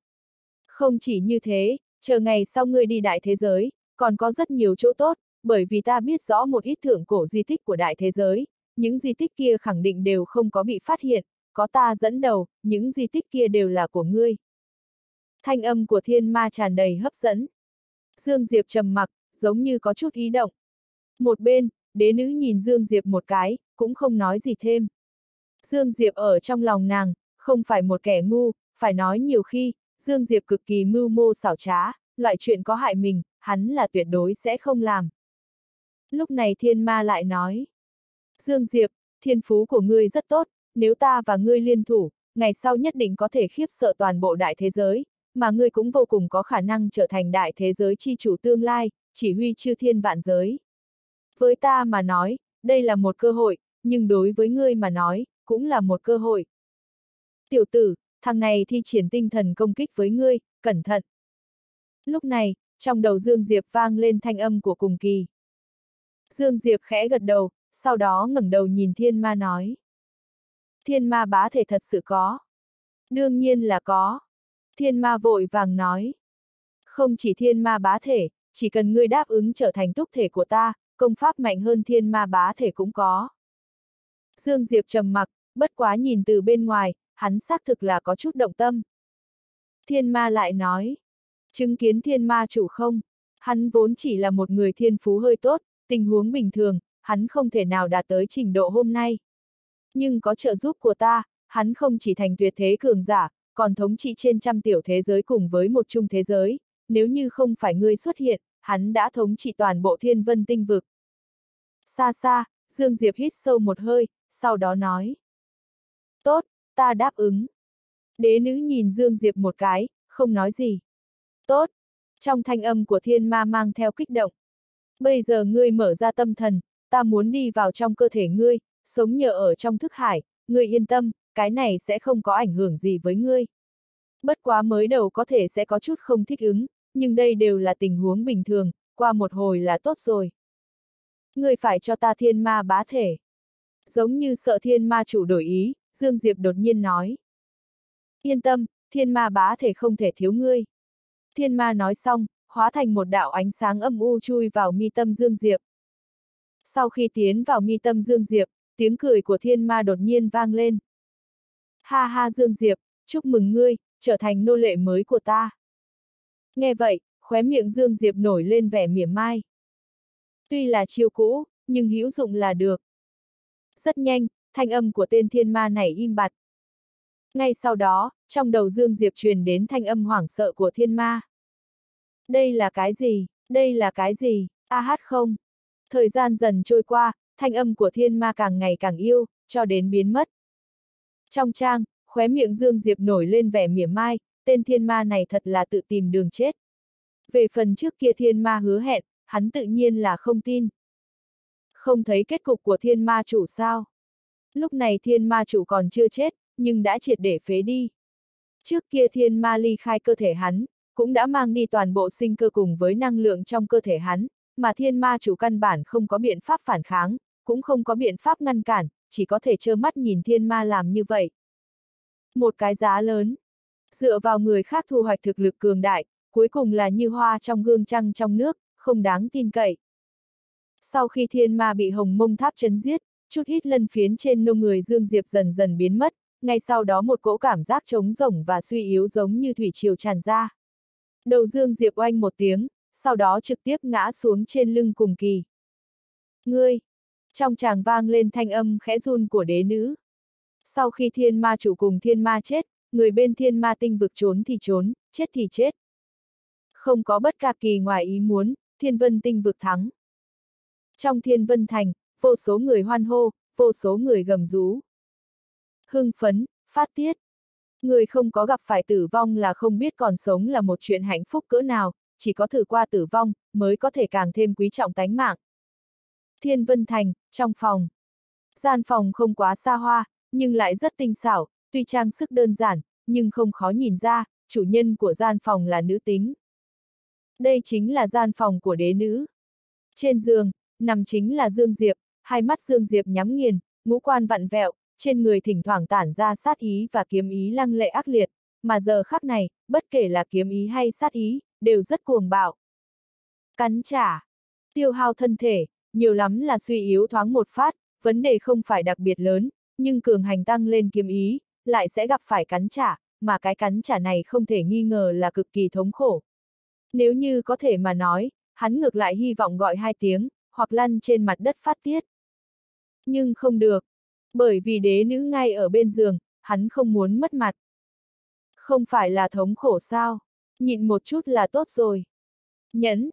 Không chỉ như thế, chờ ngày sau ngươi đi đại thế giới, còn có rất nhiều chỗ tốt, bởi vì ta biết rõ một ít thượng cổ di tích của đại thế giới, những di tích kia khẳng định đều không có bị phát hiện, có ta dẫn đầu, những di tích kia đều là của ngươi. Thanh âm của thiên ma tràn đầy hấp dẫn. Dương Diệp trầm mặc, giống như có chút ý động. Một bên, đế nữ nhìn Dương Diệp một cái, cũng không nói gì thêm. Dương Diệp ở trong lòng nàng, không phải một kẻ ngu, phải nói nhiều khi, Dương Diệp cực kỳ mưu mô xảo trá, loại chuyện có hại mình, hắn là tuyệt đối sẽ không làm. Lúc này thiên ma lại nói. Dương Diệp, thiên phú của ngươi rất tốt, nếu ta và ngươi liên thủ, ngày sau nhất định có thể khiếp sợ toàn bộ đại thế giới, mà ngươi cũng vô cùng có khả năng trở thành đại thế giới chi chủ tương lai, chỉ huy chư thiên vạn giới. Với ta mà nói, đây là một cơ hội, nhưng đối với ngươi mà nói, cũng là một cơ hội. Tiểu tử, thằng này thi triển tinh thần công kích với ngươi, cẩn thận. Lúc này, trong đầu Dương Diệp vang lên thanh âm của cùng kỳ. Dương Diệp khẽ gật đầu, sau đó ngẩng đầu nhìn thiên ma nói. Thiên ma bá thể thật sự có. Đương nhiên là có. Thiên ma vội vàng nói. Không chỉ thiên ma bá thể, chỉ cần ngươi đáp ứng trở thành túc thể của ta, công pháp mạnh hơn thiên ma bá thể cũng có. Dương Diệp trầm mặc, bất quá nhìn từ bên ngoài, hắn xác thực là có chút động tâm. Thiên ma lại nói, chứng kiến thiên ma chủ không, hắn vốn chỉ là một người thiên phú hơi tốt, tình huống bình thường, hắn không thể nào đạt tới trình độ hôm nay. Nhưng có trợ giúp của ta, hắn không chỉ thành tuyệt thế cường giả, còn thống trị trên trăm tiểu thế giới cùng với một chung thế giới, nếu như không phải ngươi xuất hiện, hắn đã thống trị toàn bộ thiên vân tinh vực. Xa xa, Dương Diệp hít sâu một hơi, sau đó nói. Tốt, ta đáp ứng. Đế nữ nhìn Dương Diệp một cái, không nói gì. Tốt. Trong thanh âm của thiên ma mang theo kích động. Bây giờ ngươi mở ra tâm thần, ta muốn đi vào trong cơ thể ngươi, sống nhờ ở trong thức hải, ngươi yên tâm, cái này sẽ không có ảnh hưởng gì với ngươi. Bất quá mới đầu có thể sẽ có chút không thích ứng, nhưng đây đều là tình huống bình thường, qua một hồi là tốt rồi. Ngươi phải cho ta thiên ma bá thể. Giống như sợ thiên ma chủ đổi ý, Dương Diệp đột nhiên nói. Yên tâm, thiên ma bá thể không thể thiếu ngươi. Thiên ma nói xong, hóa thành một đạo ánh sáng âm u chui vào mi tâm Dương Diệp. Sau khi tiến vào mi tâm Dương Diệp, tiếng cười của thiên ma đột nhiên vang lên. Ha ha Dương Diệp, chúc mừng ngươi, trở thành nô lệ mới của ta. Nghe vậy, khóe miệng Dương Diệp nổi lên vẻ mỉa mai. Tuy là chiêu cũ, nhưng hữu dụng là được. Rất nhanh, thanh âm của tên thiên ma này im bặt. Ngay sau đó, trong đầu Dương Diệp truyền đến thanh âm hoảng sợ của thiên ma. Đây là cái gì? Đây là cái gì? A hát không? Thời gian dần trôi qua, thanh âm của thiên ma càng ngày càng yêu, cho đến biến mất. Trong trang, khóe miệng Dương Diệp nổi lên vẻ mỉa mai, tên thiên ma này thật là tự tìm đường chết. Về phần trước kia thiên ma hứa hẹn, hắn tự nhiên là không tin. Không thấy kết cục của thiên ma chủ sao? Lúc này thiên ma chủ còn chưa chết, nhưng đã triệt để phế đi. Trước kia thiên ma ly khai cơ thể hắn, cũng đã mang đi toàn bộ sinh cơ cùng với năng lượng trong cơ thể hắn, mà thiên ma chủ căn bản không có biện pháp phản kháng, cũng không có biện pháp ngăn cản, chỉ có thể trơ mắt nhìn thiên ma làm như vậy. Một cái giá lớn. Dựa vào người khác thu hoạch thực lực cường đại, cuối cùng là như hoa trong gương trăng trong nước, không đáng tin cậy. Sau khi thiên ma bị hồng mông tháp chấn giết, chút ít lân phiến trên nông người Dương Diệp dần dần biến mất, ngay sau đó một cỗ cảm giác trống rỗng và suy yếu giống như thủy triều tràn ra. Đầu Dương Diệp oanh một tiếng, sau đó trực tiếp ngã xuống trên lưng cùng kỳ. Ngươi! Trong chàng vang lên thanh âm khẽ run của đế nữ. Sau khi thiên ma chủ cùng thiên ma chết, người bên thiên ma tinh vực trốn thì trốn, chết thì chết. Không có bất cả kỳ ngoài ý muốn, thiên vân tinh vực thắng. Trong thiên vân thành, vô số người hoan hô, vô số người gầm rú. Hưng phấn, phát tiết. Người không có gặp phải tử vong là không biết còn sống là một chuyện hạnh phúc cỡ nào, chỉ có thử qua tử vong, mới có thể càng thêm quý trọng tánh mạng. Thiên Vân Thành, trong phòng. Gian phòng không quá xa hoa, nhưng lại rất tinh xảo, tuy trang sức đơn giản, nhưng không khó nhìn ra, chủ nhân của gian phòng là nữ tính. Đây chính là gian phòng của đế nữ. Trên giường, nằm chính là Dương Diệp, hai mắt Dương Diệp nhắm nghiền, ngũ quan vặn vẹo, trên người thỉnh thoảng tản ra sát ý và kiếm ý lăng lệ ác liệt, mà giờ khắc này, bất kể là kiếm ý hay sát ý, đều rất cuồng bạo. Cắn trả, tiêu hao thân thể, nhiều lắm là suy yếu thoáng một phát, vấn đề không phải đặc biệt lớn, nhưng cường hành tăng lên kiếm ý, lại sẽ gặp phải cắn trả, mà cái cắn trả này không thể nghi ngờ là cực kỳ thống khổ. Nếu như có thể mà nói, hắn ngược lại hy vọng gọi hai tiếng, hoặc lăn trên mặt đất phát tiết. Nhưng không được, bởi vì đế nữ ngay ở bên giường, hắn không muốn mất mặt. Không phải là thống khổ sao, nhịn một chút là tốt rồi. Nhẫn,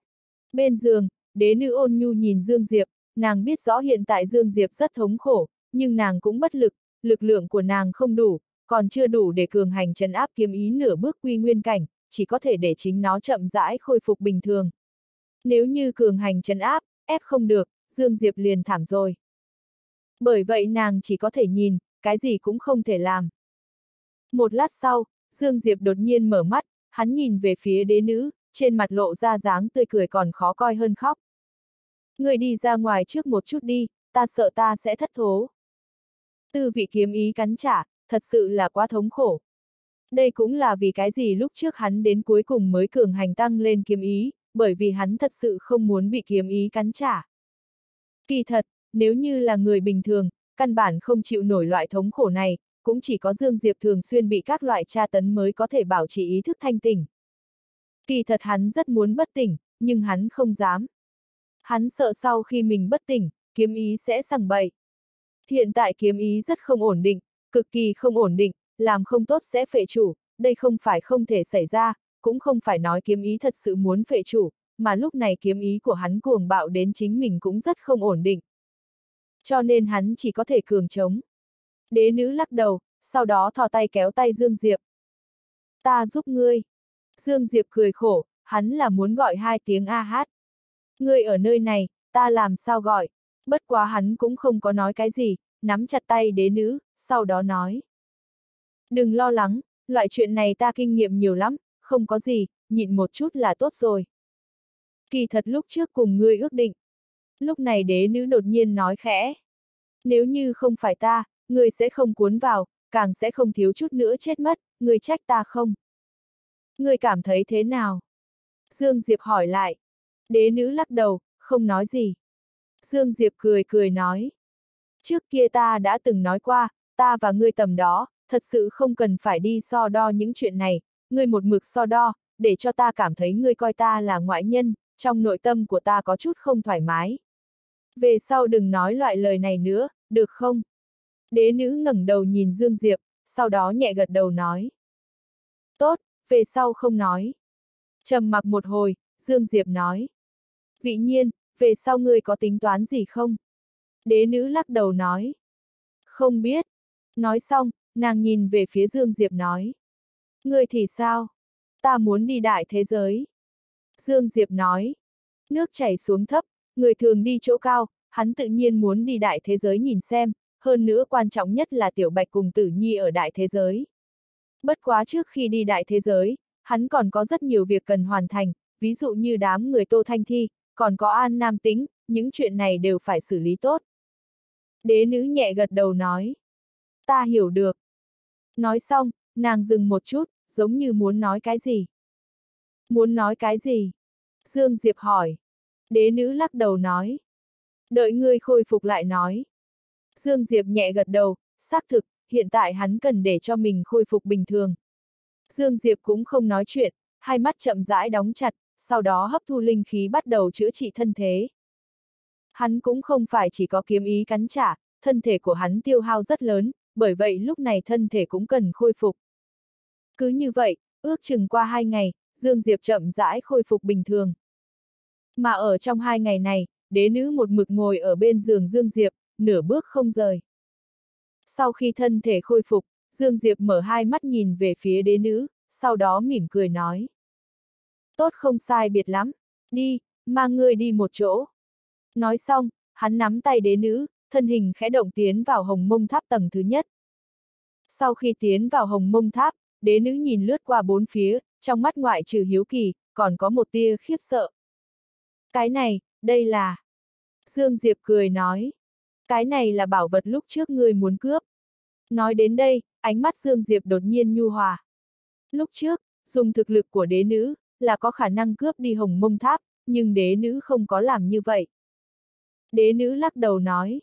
bên giường, đế nữ ôn nhu nhìn Dương Diệp, nàng biết rõ hiện tại Dương Diệp rất thống khổ, nhưng nàng cũng bất lực, lực lượng của nàng không đủ, còn chưa đủ để cường hành trấn áp kiếm ý nửa bước quy nguyên cảnh, chỉ có thể để chính nó chậm rãi khôi phục bình thường. Nếu như cường hành trấn áp, ép không được, Dương Diệp liền thảm rồi. Bởi vậy nàng chỉ có thể nhìn, cái gì cũng không thể làm. Một lát sau, Dương Diệp đột nhiên mở mắt, hắn nhìn về phía đế nữ, trên mặt lộ ra dáng tươi cười còn khó coi hơn khóc. Người đi ra ngoài trước một chút đi, ta sợ ta sẽ thất thố. Tư vị kiếm ý cắn trả, thật sự là quá thống khổ. Đây cũng là vì cái gì lúc trước hắn đến cuối cùng mới cường hành tăng lên kiếm ý, bởi vì hắn thật sự không muốn bị kiếm ý cắn trả. Kỳ thật, nếu như là người bình thường, căn bản không chịu nổi loại thống khổ này, cũng chỉ có Dương Diệp thường xuyên bị các loại tra tấn mới có thể bảo trì ý thức thanh tỉnh. Kỳ thật hắn rất muốn bất tỉnh, nhưng hắn không dám. Hắn sợ sau khi mình bất tỉnh, kiếm ý sẽ sằng bậy. Hiện tại kiếm ý rất không ổn định, cực kỳ không ổn định, làm không tốt sẽ phệ chủ, đây không phải không thể xảy ra, cũng không phải nói kiếm ý thật sự muốn phệ chủ, mà lúc này kiếm ý của hắn cuồng bạo đến chính mình cũng rất không ổn định. Cho nên hắn chỉ có thể cường chống. Đế nữ lắc đầu, sau đó thò tay kéo tay Dương Diệp. Ta giúp ngươi. Dương Diệp cười khổ, hắn là muốn gọi hai tiếng A hát. Ngươi ở nơi này, ta làm sao gọi. Bất quá hắn cũng không có nói cái gì, nắm chặt tay đế nữ, sau đó nói. Đừng lo lắng, loại chuyện này ta kinh nghiệm nhiều lắm, không có gì, nhịn một chút là tốt rồi. Kỳ thật lúc trước cùng ngươi ước định. Lúc này đế nữ đột nhiên nói khẽ. Nếu như không phải ta, người sẽ không cuốn vào, càng sẽ không thiếu chút nữa chết mất, người trách ta không? người cảm thấy thế nào? Dương Diệp hỏi lại. Đế nữ lắc đầu, không nói gì. Dương Diệp cười cười nói. Trước kia ta đã từng nói qua, ta và ngươi tầm đó, thật sự không cần phải đi so đo những chuyện này, ngươi một mực so đo, để cho ta cảm thấy ngươi coi ta là ngoại nhân, trong nội tâm của ta có chút không thoải mái. Về sau đừng nói loại lời này nữa, được không? Đế nữ ngẩng đầu nhìn Dương Diệp, sau đó nhẹ gật đầu nói. Tốt, về sau không nói. trầm mặc một hồi, Dương Diệp nói. Vị nhiên, về sau ngươi có tính toán gì không? Đế nữ lắc đầu nói. Không biết. Nói xong, nàng nhìn về phía Dương Diệp nói. Ngươi thì sao? Ta muốn đi đại thế giới. Dương Diệp nói. Nước chảy xuống thấp, người thường đi chỗ cao, hắn tự nhiên muốn đi đại thế giới nhìn xem, hơn nữa quan trọng nhất là Tiểu Bạch cùng Tử Nhi ở đại thế giới. Bất quá trước khi đi đại thế giới, hắn còn có rất nhiều việc cần hoàn thành, ví dụ như đám người Tô Thanh Thi, còn có An Nam Tính, những chuyện này đều phải xử lý tốt. Đế nữ nhẹ gật đầu nói. Ta hiểu được. Nói xong, nàng dừng một chút, giống như muốn nói cái gì. Muốn nói cái gì? Dương Diệp hỏi. Đế nữ lắc đầu nói. Đợi ngươi khôi phục lại nói. Dương Diệp nhẹ gật đầu, xác thực, hiện tại hắn cần để cho mình khôi phục bình thường. Dương Diệp cũng không nói chuyện, hai mắt chậm rãi đóng chặt, sau đó hấp thu linh khí bắt đầu chữa trị thân thế. Hắn cũng không phải chỉ có kiếm ý cắn trả, thân thể của hắn tiêu hao rất lớn, bởi vậy lúc này thân thể cũng cần khôi phục. Cứ như vậy, ước chừng qua hai ngày, Dương Diệp chậm rãi khôi phục bình thường. Mà ở trong hai ngày này, đế nữ một mực ngồi ở bên giường Dương Diệp, nửa bước không rời. Sau khi thân thể khôi phục, Dương Diệp mở hai mắt nhìn về phía đế nữ, sau đó mỉm cười nói. Tốt không sai biệt lắm, đi, mang ngươi đi một chỗ. Nói xong, hắn nắm tay đế nữ, thân hình khẽ động tiến vào hồng mông tháp tầng thứ nhất. Sau khi tiến vào hồng mông tháp, đế nữ nhìn lướt qua bốn phía, trong mắt ngoại trừ hiếu kỳ, còn có một tia khiếp sợ. Cái này, đây là... Dương Diệp cười nói. Cái này là bảo vật lúc trước ngươi muốn cướp. Nói đến đây, ánh mắt Dương Diệp đột nhiên nhu hòa. Lúc trước, dùng thực lực của đế nữ, là có khả năng cướp đi hồng mông tháp, nhưng đế nữ không có làm như vậy. Đế nữ lắc đầu nói.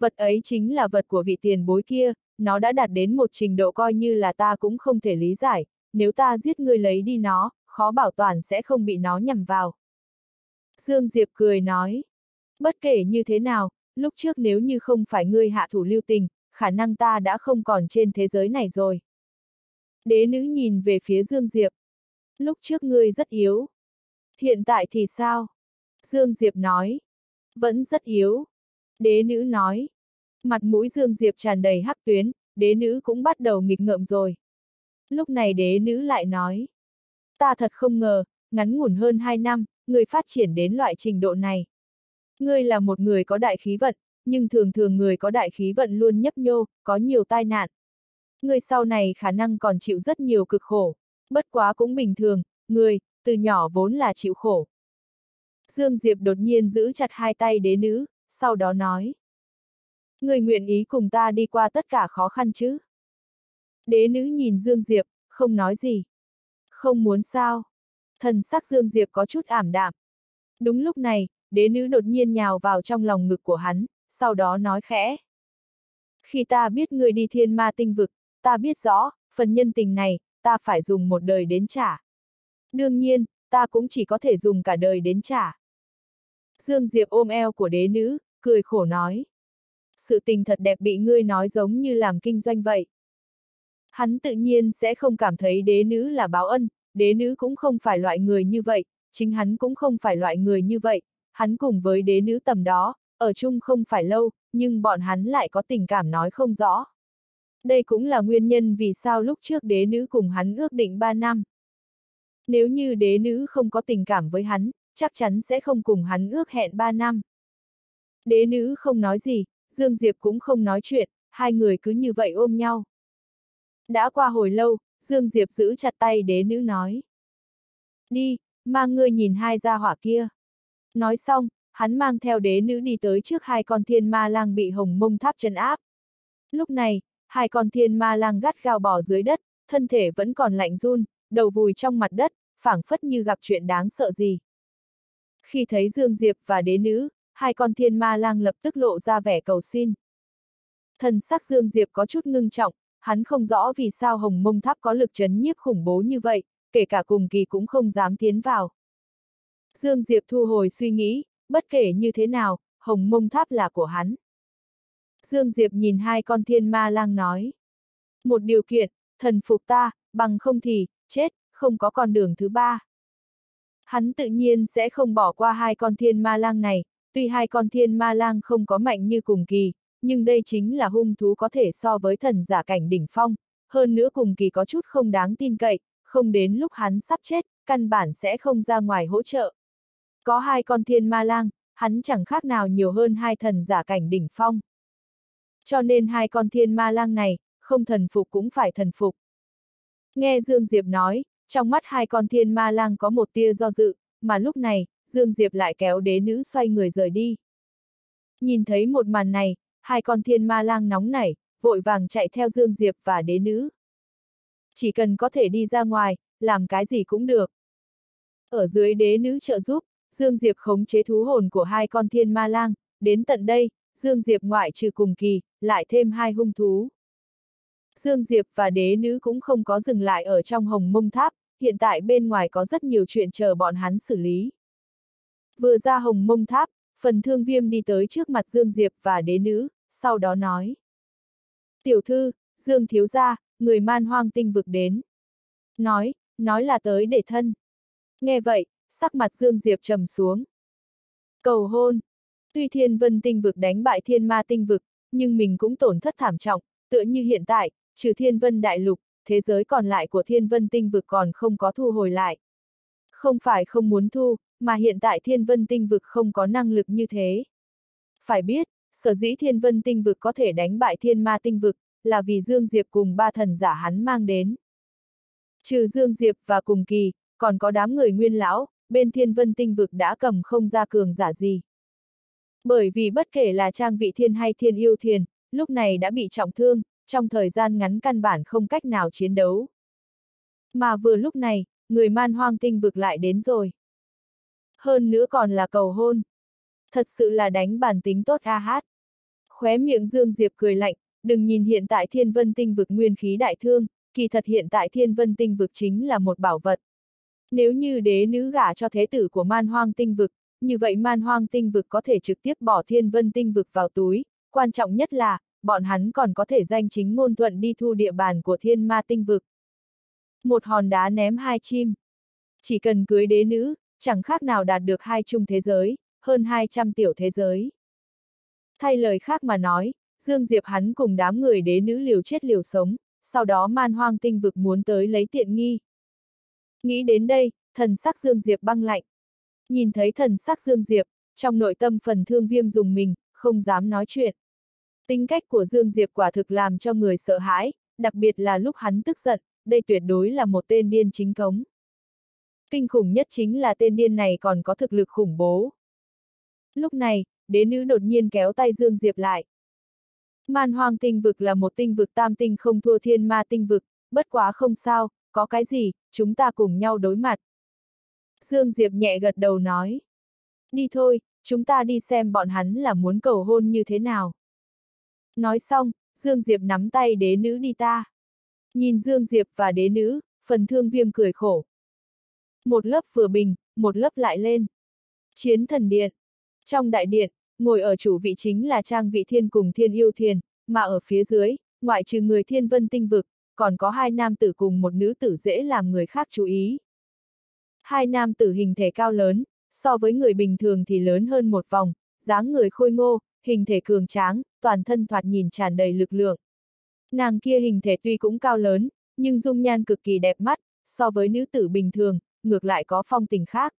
Vật ấy chính là vật của vị tiền bối kia, nó đã đạt đến một trình độ coi như là ta cũng không thể lý giải, nếu ta giết ngươi lấy đi nó, khó bảo toàn sẽ không bị nó nhầm vào. Dương Diệp cười nói. Bất kể như thế nào, lúc trước nếu như không phải ngươi hạ thủ lưu tình, khả năng ta đã không còn trên thế giới này rồi. Đế nữ nhìn về phía Dương Diệp. Lúc trước ngươi rất yếu. Hiện tại thì sao? Dương Diệp nói. Vẫn rất yếu. Đế nữ nói. Mặt mũi Dương Diệp tràn đầy hắc tuyến, đế nữ cũng bắt đầu nghịch ngợm rồi. Lúc này đế nữ lại nói. Ta thật không ngờ, ngắn ngủn hơn hai năm, người phát triển đến loại trình độ này. Ngươi là một người có đại khí vận, nhưng thường thường người có đại khí vận luôn nhấp nhô, có nhiều tai nạn. ngươi sau này khả năng còn chịu rất nhiều cực khổ, bất quá cũng bình thường, người, từ nhỏ vốn là chịu khổ. Dương Diệp đột nhiên giữ chặt hai tay đế nữ, sau đó nói. ngươi nguyện ý cùng ta đi qua tất cả khó khăn chứ? Đế nữ nhìn Dương Diệp, không nói gì. Không muốn sao? Thần sắc Dương Diệp có chút ảm đạm. Đúng lúc này, đế nữ đột nhiên nhào vào trong lòng ngực của hắn, sau đó nói khẽ. Khi ta biết người đi thiên ma tinh vực, ta biết rõ, phần nhân tình này, ta phải dùng một đời đến trả. Đương nhiên, ta cũng chỉ có thể dùng cả đời đến trả. Dương Diệp ôm eo của đế nữ, cười khổ nói. Sự tình thật đẹp bị ngươi nói giống như làm kinh doanh vậy. Hắn tự nhiên sẽ không cảm thấy đế nữ là báo ân, đế nữ cũng không phải loại người như vậy, chính hắn cũng không phải loại người như vậy, hắn cùng với đế nữ tầm đó, ở chung không phải lâu, nhưng bọn hắn lại có tình cảm nói không rõ. Đây cũng là nguyên nhân vì sao lúc trước đế nữ cùng hắn ước định 3 năm. Nếu như đế nữ không có tình cảm với hắn, chắc chắn sẽ không cùng hắn ước hẹn 3 năm. Đế nữ không nói gì, Dương Diệp cũng không nói chuyện, hai người cứ như vậy ôm nhau. Đã qua hồi lâu, Dương Diệp giữ chặt tay đế nữ nói. Đi, mang ngươi nhìn hai gia hỏa kia. Nói xong, hắn mang theo đế nữ đi tới trước hai con thiên ma lang bị hồng mông tháp chân áp. Lúc này, hai con thiên ma lang gắt gao bỏ dưới đất, thân thể vẫn còn lạnh run, đầu vùi trong mặt đất, phảng phất như gặp chuyện đáng sợ gì. Khi thấy Dương Diệp và đế nữ, hai con thiên ma lang lập tức lộ ra vẻ cầu xin. Thần sắc Dương Diệp có chút ngưng trọng, hắn không rõ vì sao hồng mông tháp có lực chấn nhiếp khủng bố như vậy, kể cả cùng kỳ cũng không dám tiến vào. Dương Diệp thu hồi suy nghĩ, bất kể như thế nào, hồng mông tháp là của hắn. Dương Diệp nhìn hai con thiên ma lang nói. Một điều kiện, thần phục ta, bằng không thì, chết, không có con đường thứ ba. Hắn tự nhiên sẽ không bỏ qua hai con thiên ma lang này, tuy hai con thiên ma lang không có mạnh như cùng kỳ, nhưng đây chính là hung thú có thể so với thần giả cảnh đỉnh phong, hơn nữa cùng kỳ có chút không đáng tin cậy, không đến lúc hắn sắp chết, căn bản sẽ không ra ngoài hỗ trợ. Có hai con thiên ma lang, hắn chẳng khác nào nhiều hơn hai thần giả cảnh đỉnh phong. Cho nên hai con thiên ma lang này, không thần phục cũng phải thần phục. Nghe Dương Diệp nói, trong mắt hai con thiên ma lang có một tia do dự, mà lúc này, Dương Diệp lại kéo đế nữ xoay người rời đi. Nhìn thấy một màn này, hai con thiên ma lang nóng nảy, vội vàng chạy theo Dương Diệp và đế nữ. Chỉ cần có thể đi ra ngoài, làm cái gì cũng được. Ở dưới đế nữ trợ giúp, Dương Diệp khống chế thú hồn của hai con thiên ma lang, đến tận đây, Dương Diệp ngoại trừ cùng kỳ, lại thêm hai hung thú. Dương Diệp và đế nữ cũng không có dừng lại ở trong hồng mông tháp, hiện tại bên ngoài có rất nhiều chuyện chờ bọn hắn xử lý. Vừa ra hồng mông tháp, phần thương viêm đi tới trước mặt Dương Diệp và đế nữ, sau đó nói. Tiểu thư, Dương thiếu gia, người man hoang tinh vực đến. Nói, nói là tới để thân. Nghe vậy, sắc mặt Dương Diệp trầm xuống. Cầu hôn. Tuy thiên vân tinh vực đánh bại thiên ma tinh vực, nhưng mình cũng tổn thất thảm trọng, tựa như hiện tại, trừ thiên vân đại lục, thế giới còn lại của thiên vân tinh vực còn không có thu hồi lại. Không phải không muốn thu, mà hiện tại thiên vân tinh vực không có năng lực như thế. Phải biết, sở dĩ thiên vân tinh vực có thể đánh bại thiên ma tinh vực, là vì Dương Diệp cùng ba thần giả hắn mang đến. Trừ Dương Diệp và cùng kỳ, còn có đám người nguyên lão, bên thiên vân tinh vực đã cầm không ra cường giả gì. Bởi vì bất kể là trang vị thiên hay thiên yêu thiền, lúc này đã bị trọng thương, trong thời gian ngắn căn bản không cách nào chiến đấu. Mà vừa lúc này, người man hoang tinh vực lại đến rồi. Hơn nữa còn là cầu hôn. Thật sự là đánh bản tính tốt a hát. Khóe miệng Dương Diệp cười lạnh, đừng nhìn hiện tại thiên vân tinh vực nguyên khí đại thương, kỳ thật hiện tại thiên vân tinh vực chính là một bảo vật. Nếu như đế nữ gả cho thế tử của man hoang tinh vực, như vậy man hoang tinh vực có thể trực tiếp bỏ thiên vân tinh vực vào túi, quan trọng nhất là, bọn hắn còn có thể danh chính ngôn thuận đi thu địa bàn của thiên ma tinh vực. Một hòn đá ném hai chim. Chỉ cần cưới đế nữ, chẳng khác nào đạt được hai chung thế giới, hơn 200 tiểu thế giới. Thay lời khác mà nói, Dương Diệp hắn cùng đám người đế nữ liều chết liều sống, sau đó man hoang tinh vực muốn tới lấy tiện nghi. Nghĩ đến đây, thần sắc Dương Diệp băng lạnh. Nhìn thấy thần sắc Dương Diệp, trong nội tâm phần thương viêm dùng mình, không dám nói chuyện. Tính cách của Dương Diệp quả thực làm cho người sợ hãi, đặc biệt là lúc hắn tức giận, đây tuyệt đối là một tên điên chính cống. Kinh khủng nhất chính là tên điên này còn có thực lực khủng bố. Lúc này, đế nữ đột nhiên kéo tay Dương Diệp lại. Man hoang tinh vực là một tinh vực tam tinh không thua thiên ma tinh vực, bất quá không sao, có cái gì, chúng ta cùng nhau đối mặt. Dương Diệp nhẹ gật đầu nói. Đi thôi, chúng ta đi xem bọn hắn là muốn cầu hôn như thế nào. Nói xong, Dương Diệp nắm tay đế nữ đi ta. Nhìn Dương Diệp và đế nữ, phần thương viêm cười khổ. Một lớp vừa bình, một lớp lại lên. Chiến thần điện. Trong đại điện, ngồi ở chủ vị chính là Trang Vị Thiên cùng Thiên Yêu Thiền, mà ở phía dưới, ngoại trừ người Thiên Vân Tinh Vực, còn có hai nam tử cùng một nữ tử dễ làm người khác chú ý. Hai nam tử hình thể cao lớn, so với người bình thường thì lớn hơn một vòng, dáng người khôi ngô, hình thể cường tráng, toàn thân thoạt nhìn tràn đầy lực lượng. Nàng kia hình thể tuy cũng cao lớn, nhưng dung nhan cực kỳ đẹp mắt, so với nữ tử bình thường, ngược lại có phong tình khác.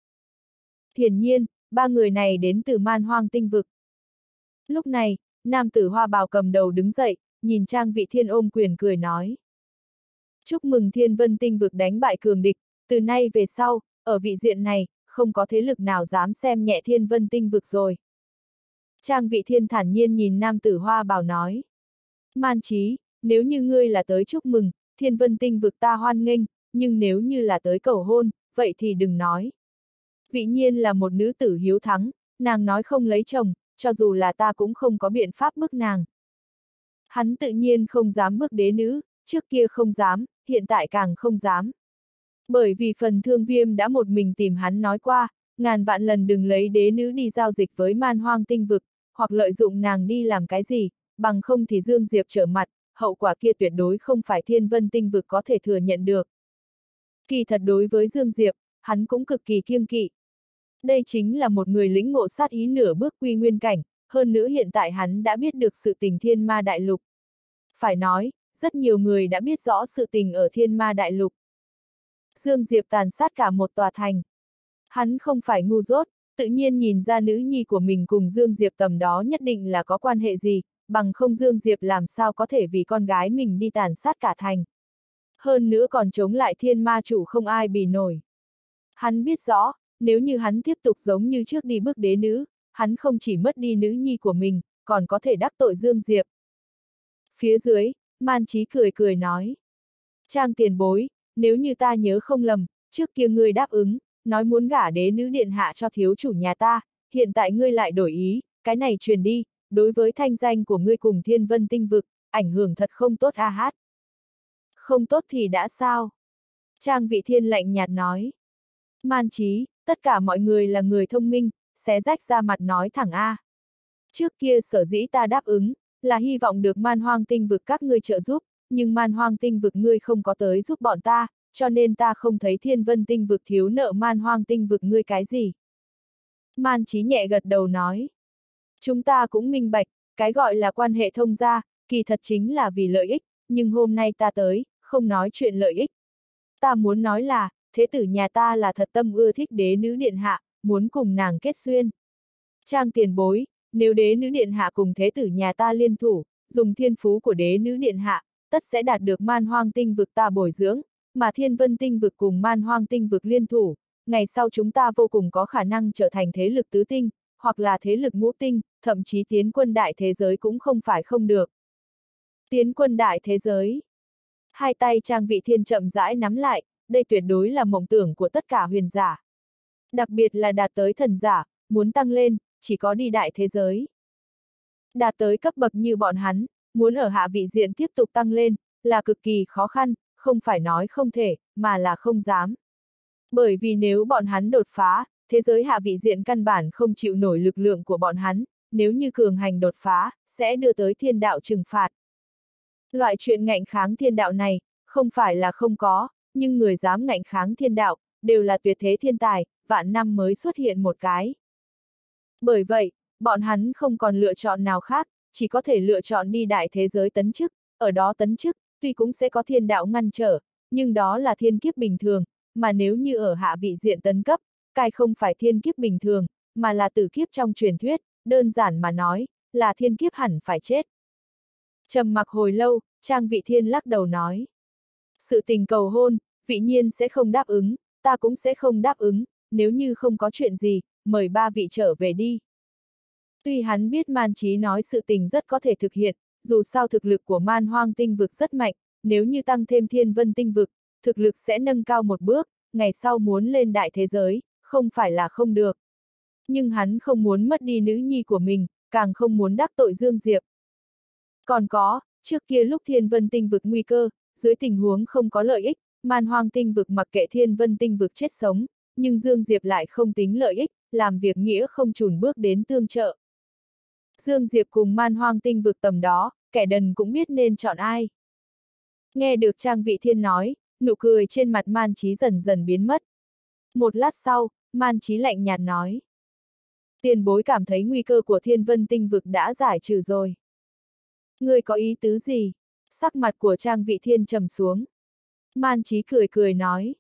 Hiển nhiên, ba người này đến từ man hoang tinh vực. Lúc này, nam tử hoa bào cầm đầu đứng dậy, nhìn trang vị thiên ôm quyền cười nói. Chúc mừng thiên vân tinh vực đánh bại cường địch, từ nay về sau, ở vị diện này, không có thế lực nào dám xem nhẹ thiên vân tinh vực rồi. Trang vị thiên thản nhiên nhìn nam tử hoa bào nói. Man trí, nếu như ngươi là tới chúc mừng, thiên vân tinh vực ta hoan nghênh, nhưng nếu như là tới cầu hôn, vậy thì đừng nói. Vị nhiên là một nữ tử hiếu thắng, nàng nói không lấy chồng, cho dù là ta cũng không có biện pháp bức nàng. Hắn tự nhiên không dám bức đế nữ, trước kia không dám, hiện tại càng không dám. Bởi vì phần thương viêm đã một mình tìm hắn nói qua, ngàn vạn lần đừng lấy đế nữ đi giao dịch với man hoang tinh vực, hoặc lợi dụng nàng đi làm cái gì, bằng không thì Dương Diệp trở mặt, hậu quả kia tuyệt đối không phải thiên vân tinh vực có thể thừa nhận được. Kỳ thật đối với Dương Diệp, hắn cũng cực kỳ kiêng kỵ. Đây chính là một người lĩnh ngộ sát ý nửa bước quy nguyên cảnh, hơn nữa hiện tại hắn đã biết được sự tình thiên ma đại lục. Phải nói, rất nhiều người đã biết rõ sự tình ở thiên ma đại lục. Dương Diệp tàn sát cả một tòa thành. Hắn không phải ngu dốt, tự nhiên nhìn ra nữ nhi của mình cùng Dương Diệp tầm đó nhất định là có quan hệ gì, bằng không Dương Diệp làm sao có thể vì con gái mình đi tàn sát cả thành. Hơn nữa còn chống lại thiên ma chủ không ai bì nổi. Hắn biết rõ, nếu như hắn tiếp tục giống như trước đi bước đế nữ, hắn không chỉ mất đi nữ nhi của mình, còn có thể đắc tội Dương Diệp. Phía dưới, Man Chí cười cười nói. Trang tiền bối, nếu như ta nhớ không lầm, trước kia ngươi đáp ứng, nói muốn gả đế nữ điện hạ cho thiếu chủ nhà ta, hiện tại ngươi lại đổi ý, cái này truyền đi, đối với thanh danh của ngươi cùng thiên vân tinh vực, ảnh hưởng thật không tốt a hát. Không tốt thì đã sao? Trang vị thiên lạnh nhạt nói. Man trí, tất cả mọi người là người thông minh, xé rách ra mặt nói thẳng A. Trước kia sở dĩ ta đáp ứng, là hy vọng được man hoang tinh vực các ngươi trợ giúp, nhưng man hoang tinh vực ngươi không có tới giúp bọn ta, cho nên ta không thấy thiên vân tinh vực thiếu nợ man hoang tinh vực ngươi cái gì. Man trí nhẹ gật đầu nói. Chúng ta cũng minh bạch, cái gọi là quan hệ thông gia, kỳ thật chính là vì lợi ích, nhưng hôm nay ta tới, không nói chuyện lợi ích. Ta muốn nói là, thế tử nhà ta là thật tâm ưa thích đế nữ điện hạ, muốn cùng nàng kết xuyên. Trang tiền bối, nếu đế nữ điện hạ cùng thế tử nhà ta liên thủ, dùng thiên phú của đế nữ điện hạ, tất sẽ đạt được man hoang tinh vực ta bồi dưỡng, mà thiên vân tinh vực cùng man hoang tinh vực liên thủ, ngày sau chúng ta vô cùng có khả năng trở thành thế lực tứ tinh, hoặc là thế lực ngũ tinh, thậm chí tiến quân đại thế giới cũng không phải không được. Tiến quân đại thế giới. Hai tay trang vị thiên chậm rãi nắm lại, đây tuyệt đối là mộng tưởng của tất cả huyền giả. Đặc biệt là đạt tới thần giả, muốn tăng lên, chỉ có đi đại thế giới. Đạt tới cấp bậc như bọn hắn, muốn ở hạ vị diện tiếp tục tăng lên, là cực kỳ khó khăn, không phải nói không thể, mà là không dám. Bởi vì nếu bọn hắn đột phá, thế giới hạ vị diện căn bản không chịu nổi lực lượng của bọn hắn, nếu như cường hành đột phá, sẽ đưa tới thiên đạo trừng phạt. Loại chuyện ngạnh kháng thiên đạo này, không phải là không có, nhưng người dám ngạnh kháng thiên đạo, đều là tuyệt thế thiên tài, vạn năm mới xuất hiện một cái. Bởi vậy, bọn hắn không còn lựa chọn nào khác, chỉ có thể lựa chọn đi đại thế giới tấn chức, ở đó tấn chức, tuy cũng sẽ có thiên đạo ngăn trở, nhưng đó là thiên kiếp bình thường, mà nếu như ở hạ vị diện tấn cấp, cai không phải thiên kiếp bình thường, mà là tử kiếp trong truyền thuyết, đơn giản mà nói, là thiên kiếp hẳn phải chết. Trầm mặc hồi lâu, Trang Vị Thiên lắc đầu nói. Sự tình cầu hôn, vị nhiên sẽ không đáp ứng, ta cũng sẽ không đáp ứng, nếu như không có chuyện gì, mời ba vị trở về đi. Tuy hắn biết man trí nói sự tình rất có thể thực hiện, dù sao thực lực của man hoang tinh vực rất mạnh, nếu như tăng thêm thiên vân tinh vực, thực lực sẽ nâng cao một bước, ngày sau muốn lên đại thế giới, không phải là không được. Nhưng hắn không muốn mất đi nữ nhi của mình, càng không muốn đắc tội Dương Diệp. Còn có, trước kia lúc thiên vân tinh vực nguy cơ, dưới tình huống không có lợi ích, man hoang tinh vực mặc kệ thiên vân tinh vực chết sống, nhưng Dương Diệp lại không tính lợi ích, làm việc nghĩa không chùn bước đến tương trợ. Dương Diệp cùng man hoang tinh vực tầm đó, kẻ đần cũng biết nên chọn ai. Nghe được Trang Vị Thiên nói, nụ cười trên mặt man trí dần dần biến mất. Một lát sau, man trí lạnh nhạt nói. Tiền bối cảm thấy nguy cơ của thiên vân tinh vực đã giải trừ rồi ngươi có ý tứ gì? Sắc mặt của Trang Vị Thiên trầm xuống. Man trí cười cười nói.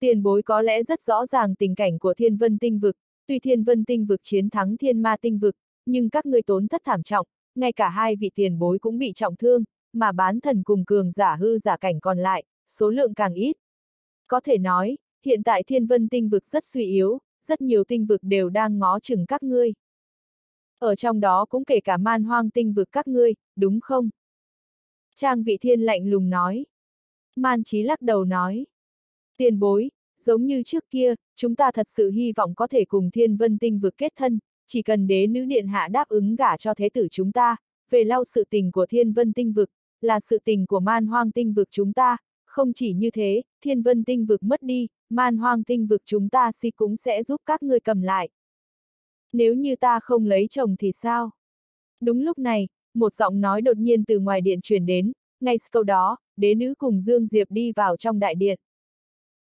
Tiền bối có lẽ rất rõ ràng tình cảnh của thiên vân tinh vực, tuy thiên vân tinh vực chiến thắng thiên ma tinh vực, nhưng các ngươi tốn thất thảm trọng, ngay cả hai vị tiền bối cũng bị trọng thương, mà bán thần cùng cường giả hư giả cảnh còn lại, số lượng càng ít. Có thể nói, hiện tại thiên vân tinh vực rất suy yếu, rất nhiều tinh vực đều đang ngó chừng các ngươi. Ở trong đó cũng kể cả man hoang tinh vực các ngươi, đúng không? Trang vị thiên lạnh lùng nói. Man trí lắc đầu nói. Tiền bối, giống như trước kia, chúng ta thật sự hy vọng có thể cùng thiên vân tinh vực kết thân, chỉ cần đế nữ điện hạ đáp ứng gả cho thế tử chúng ta, về lau sự tình của thiên vân tinh vực, là sự tình của man hoang tinh vực chúng ta, không chỉ như thế, thiên vân tinh vực mất đi, man hoang tinh vực chúng ta si cũng sẽ giúp các ngươi cầm lại. Nếu như ta không lấy chồng thì sao? Đúng lúc này, một giọng nói đột nhiên từ ngoài điện truyền đến, ngay câu đó, đế nữ cùng Dương Diệp đi vào trong đại điện.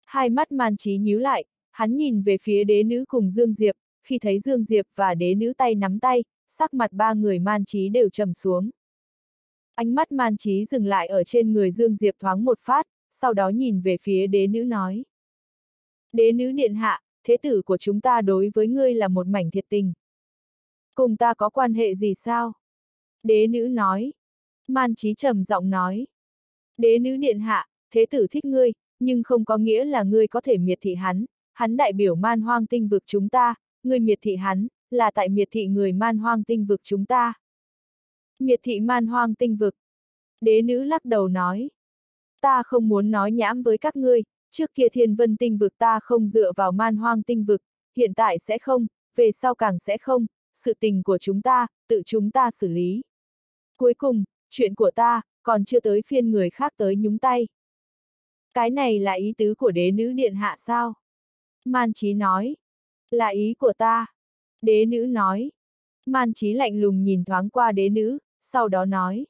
Hai mắt man trí nhíu lại, hắn nhìn về phía đế nữ cùng Dương Diệp, khi thấy Dương Diệp và đế nữ tay nắm tay, sắc mặt ba người man trí đều trầm xuống. Ánh mắt man trí dừng lại ở trên người Dương Diệp thoáng một phát, sau đó nhìn về phía đế nữ nói. Đế nữ điện hạ, thế tử của chúng ta đối với ngươi là một mảnh thiệt tình. Cùng ta có quan hệ gì sao? Đế nữ nói. Man trí trầm giọng nói. Đế nữ điện hạ, thế tử thích ngươi, nhưng không có nghĩa là ngươi có thể miệt thị hắn, hắn đại biểu man hoang tinh vực chúng ta, ngươi miệt thị hắn, là tại miệt thị người man hoang tinh vực chúng ta. Miệt thị man hoang tinh vực. Đế nữ lắc đầu nói. Ta không muốn nói nhãm với các ngươi, trước kia thiên vân tinh vực ta không dựa vào man hoang tinh vực, hiện tại sẽ không, về sau càng sẽ không, sự tình của chúng ta, tự chúng ta xử lý. Cuối cùng, chuyện của ta, còn chưa tới phiên người khác tới nhúng tay. Cái này là ý tứ của đế nữ điện hạ sao? Man trí nói. Là ý của ta. Đế nữ nói. Man trí lạnh lùng nhìn thoáng qua đế nữ, sau đó nói.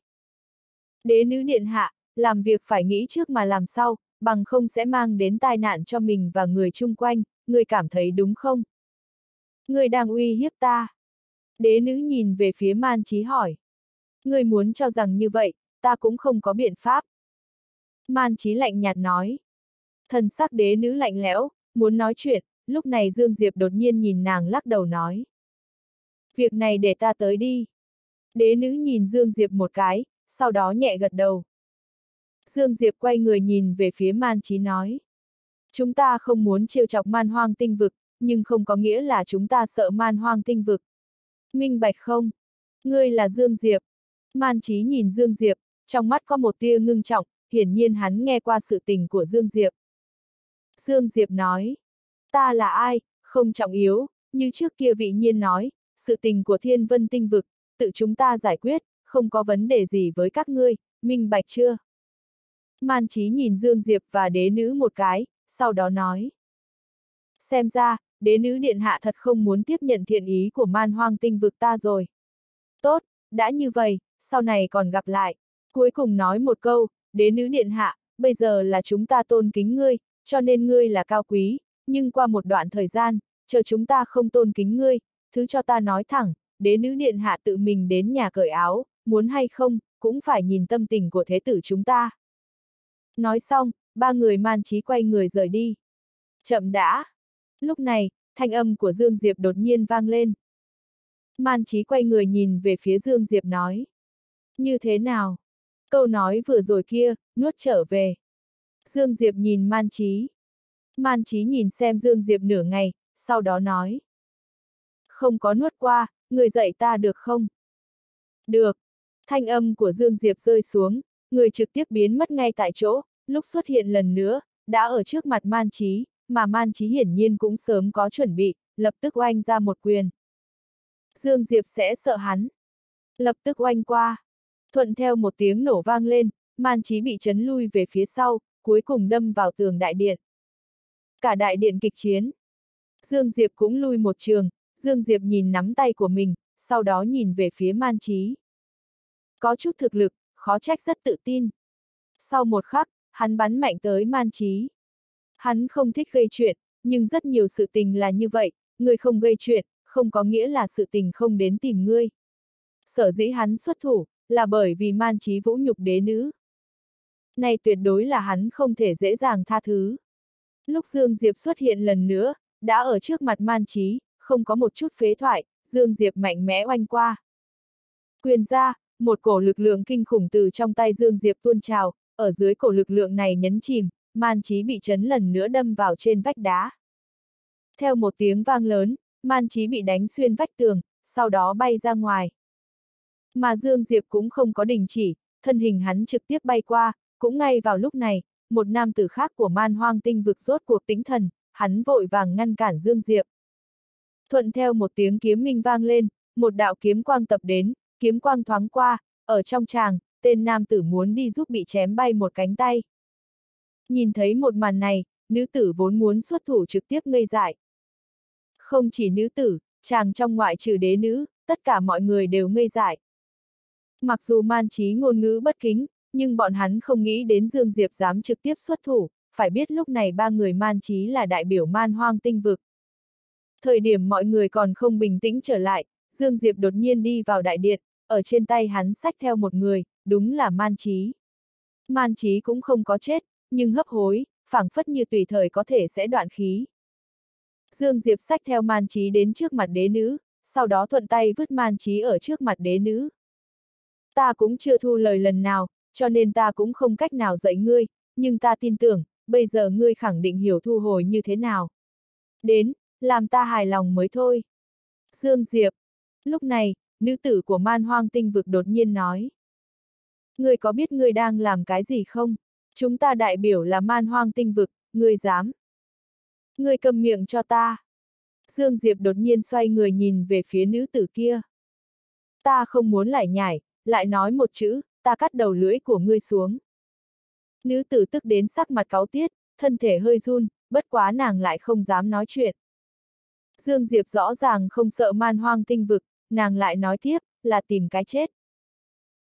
Đế nữ điện hạ, làm việc phải nghĩ trước mà làm sau, bằng không sẽ mang đến tai nạn cho mình và người chung quanh, người cảm thấy đúng không? Người đang uy hiếp ta. Đế nữ nhìn về phía man trí hỏi. Người muốn cho rằng như vậy, ta cũng không có biện pháp. Man trí lạnh nhạt nói. Thần sắc đế nữ lạnh lẽo, muốn nói chuyện, lúc này Dương Diệp đột nhiên nhìn nàng lắc đầu nói. Việc này để ta tới đi. Đế nữ nhìn Dương Diệp một cái, sau đó nhẹ gật đầu. Dương Diệp quay người nhìn về phía man trí nói. Chúng ta không muốn trêu chọc man hoang tinh vực, nhưng không có nghĩa là chúng ta sợ man hoang tinh vực. Minh bạch không? Ngươi là Dương Diệp. Man trí nhìn Dương Diệp, trong mắt có một tia ngưng trọng, hiển nhiên hắn nghe qua sự tình của Dương Diệp. Dương Diệp nói, ta là ai, không trọng yếu, như trước kia vị nhiên nói, sự tình của thiên vân tinh vực, tự chúng ta giải quyết, không có vấn đề gì với các ngươi, minh bạch chưa? Man Chí nhìn Dương Diệp và đế nữ một cái, sau đó nói. Xem ra, đế nữ điện hạ thật không muốn tiếp nhận thiện ý của man hoang tinh vực ta rồi. Tốt, đã như vậy, sau này còn gặp lại. Cuối cùng nói một câu, đế nữ điện hạ, bây giờ là chúng ta tôn kính ngươi, cho nên ngươi là cao quý, nhưng qua một đoạn thời gian, chờ chúng ta không tôn kính ngươi, thứ cho ta nói thẳng, đế nữ điện hạ tự mình đến nhà cởi áo, muốn hay không, cũng phải nhìn tâm tình của thế tử chúng ta. Nói xong, ba người man trí quay người rời đi. Chậm đã. Lúc này, thanh âm của Dương Diệp đột nhiên vang lên. Man trí quay người nhìn về phía Dương Diệp nói. Như thế nào? Câu nói vừa rồi kia, nuốt trở về. Dương Diệp nhìn man trí. Man trí nhìn xem Dương Diệp nửa ngày, sau đó nói. Không có nuốt qua, người dạy ta được không? Được. Thanh âm của Dương Diệp rơi xuống, người trực tiếp biến mất ngay tại chỗ, lúc xuất hiện lần nữa, đã ở trước mặt man trí, mà man trí hiển nhiên cũng sớm có chuẩn bị, lập tức oanh ra một quyền. Dương Diệp sẽ sợ hắn. Lập tức oanh qua. Thuận theo một tiếng nổ vang lên, man trí bị chấn lui về phía sau, cuối cùng đâm vào tường đại điện. Cả đại điện kịch chiến. Dương Diệp cũng lui một trường, Dương Diệp nhìn nắm tay của mình, sau đó nhìn về phía man trí. Có chút thực lực, khó trách rất tự tin. Sau một khắc, hắn bắn mạnh tới man trí. Hắn không thích gây chuyện, nhưng rất nhiều sự tình là như vậy, người không gây chuyện, không có nghĩa là sự tình không đến tìm ngươi. Sở dĩ hắn xuất thủ, là bởi vì man trí vũ nhục đế nữ. Này tuyệt đối là hắn không thể dễ dàng tha thứ. Lúc Dương Diệp xuất hiện lần nữa, đã ở trước mặt man trí, không có một chút phế thoại, Dương Diệp mạnh mẽ oanh qua. Quyền ra, một cổ lực lượng kinh khủng từ trong tay Dương Diệp tuôn trào, ở dưới cổ lực lượng này nhấn chìm, man trí bị chấn lần nữa đâm vào trên vách đá. Theo một tiếng vang lớn, man trí bị đánh xuyên vách tường, sau đó bay ra ngoài. Mà Dương Diệp cũng không có đình chỉ, thân hình hắn trực tiếp bay qua, cũng ngay vào lúc này, một nam tử khác của man hoang tinh vực rốt cuộc tính thần, hắn vội vàng ngăn cản Dương Diệp. Thuận theo một tiếng kiếm minh vang lên, một đạo kiếm quang tập đến, kiếm quang thoáng qua, ở trong tràng, tên nam tử muốn đi giúp bị chém bay một cánh tay. Nhìn thấy một màn này, nữ tử vốn muốn xuất thủ trực tiếp ngây dại. Không chỉ nữ tử, chàng trong ngoại trừ đế nữ, tất cả mọi người đều ngây dại. Mặc dù man trí ngôn ngữ bất kính, nhưng bọn hắn không nghĩ đến Dương Diệp dám trực tiếp xuất thủ, phải biết lúc này ba người man trí là đại biểu man hoang tinh vực. Thời điểm mọi người còn không bình tĩnh trở lại, Dương Diệp đột nhiên đi vào đại điện, ở trên tay hắn sách theo một người, đúng là man trí. Man trí cũng không có chết, nhưng hấp hối, phảng phất như tùy thời có thể sẽ đoạn khí. Dương Diệp sách theo man trí đến trước mặt đế nữ, sau đó thuận tay vứt man trí ở trước mặt đế nữ. Ta cũng chưa thu lời lần nào, cho nên ta cũng không cách nào dạy ngươi, nhưng ta tin tưởng, bây giờ ngươi khẳng định hiểu thu hồi như thế nào. Đến, làm ta hài lòng mới thôi. Dương Diệp. Lúc này, nữ tử của man hoang tinh vực đột nhiên nói. người có biết người đang làm cái gì không? Chúng ta đại biểu là man hoang tinh vực, người dám. người cầm miệng cho ta. Dương Diệp đột nhiên xoay người nhìn về phía nữ tử kia. Ta không muốn lại nhảy, lại nói một chữ, ta cắt đầu lưỡi của ngươi xuống. Nữ tử tức đến sắc mặt cáu tiết, thân thể hơi run, bất quá nàng lại không dám nói chuyện. Dương Diệp rõ ràng không sợ man hoang tinh vực, nàng lại nói tiếp, là tìm cái chết.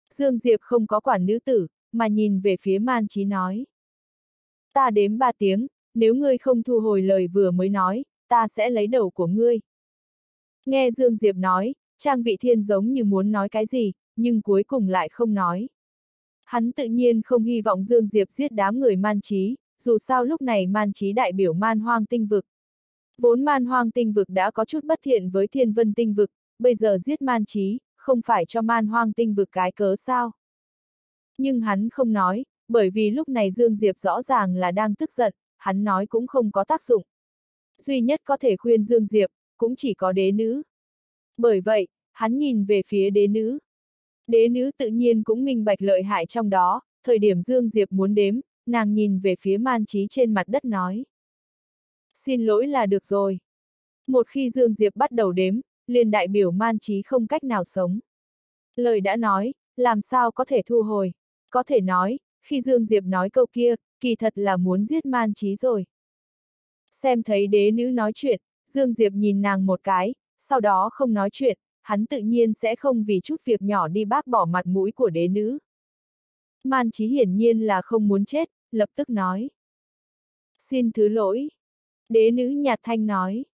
Dương Diệp không có quản nữ tử, mà nhìn về phía man trí nói. Ta đếm ba tiếng, nếu ngươi không thu hồi lời vừa mới nói, ta sẽ lấy đầu của ngươi. Nghe Dương Diệp nói, Trang Vị Thiên giống như muốn nói cái gì, nhưng cuối cùng lại không nói. Hắn tự nhiên không hy vọng Dương Diệp giết đám người man trí, dù sao lúc này man trí đại biểu man hoang tinh vực. Vốn man hoang tinh vực đã có chút bất thiện với thiên vân tinh vực, bây giờ giết man trí, không phải cho man hoang tinh vực cái cớ sao. Nhưng hắn không nói, bởi vì lúc này Dương Diệp rõ ràng là đang tức giận, hắn nói cũng không có tác dụng. Duy nhất có thể khuyên Dương Diệp, cũng chỉ có đế nữ. Bởi vậy, hắn nhìn về phía đế nữ. Đế nữ tự nhiên cũng minh bạch lợi hại trong đó, thời điểm Dương Diệp muốn đếm, nàng nhìn về phía man trí trên mặt đất nói. Xin lỗi là được rồi. Một khi Dương Diệp bắt đầu đếm, liền đại biểu man trí không cách nào sống. Lời đã nói, làm sao có thể thu hồi. Có thể nói, khi Dương Diệp nói câu kia, kỳ thật là muốn giết man trí rồi. Xem thấy đế nữ nói chuyện, Dương Diệp nhìn nàng một cái, sau đó không nói chuyện, hắn tự nhiên sẽ không vì chút việc nhỏ đi bác bỏ mặt mũi của đế nữ. Man trí hiển nhiên là không muốn chết, lập tức nói. Xin thứ lỗi. Đế nữ nhạt thanh nói.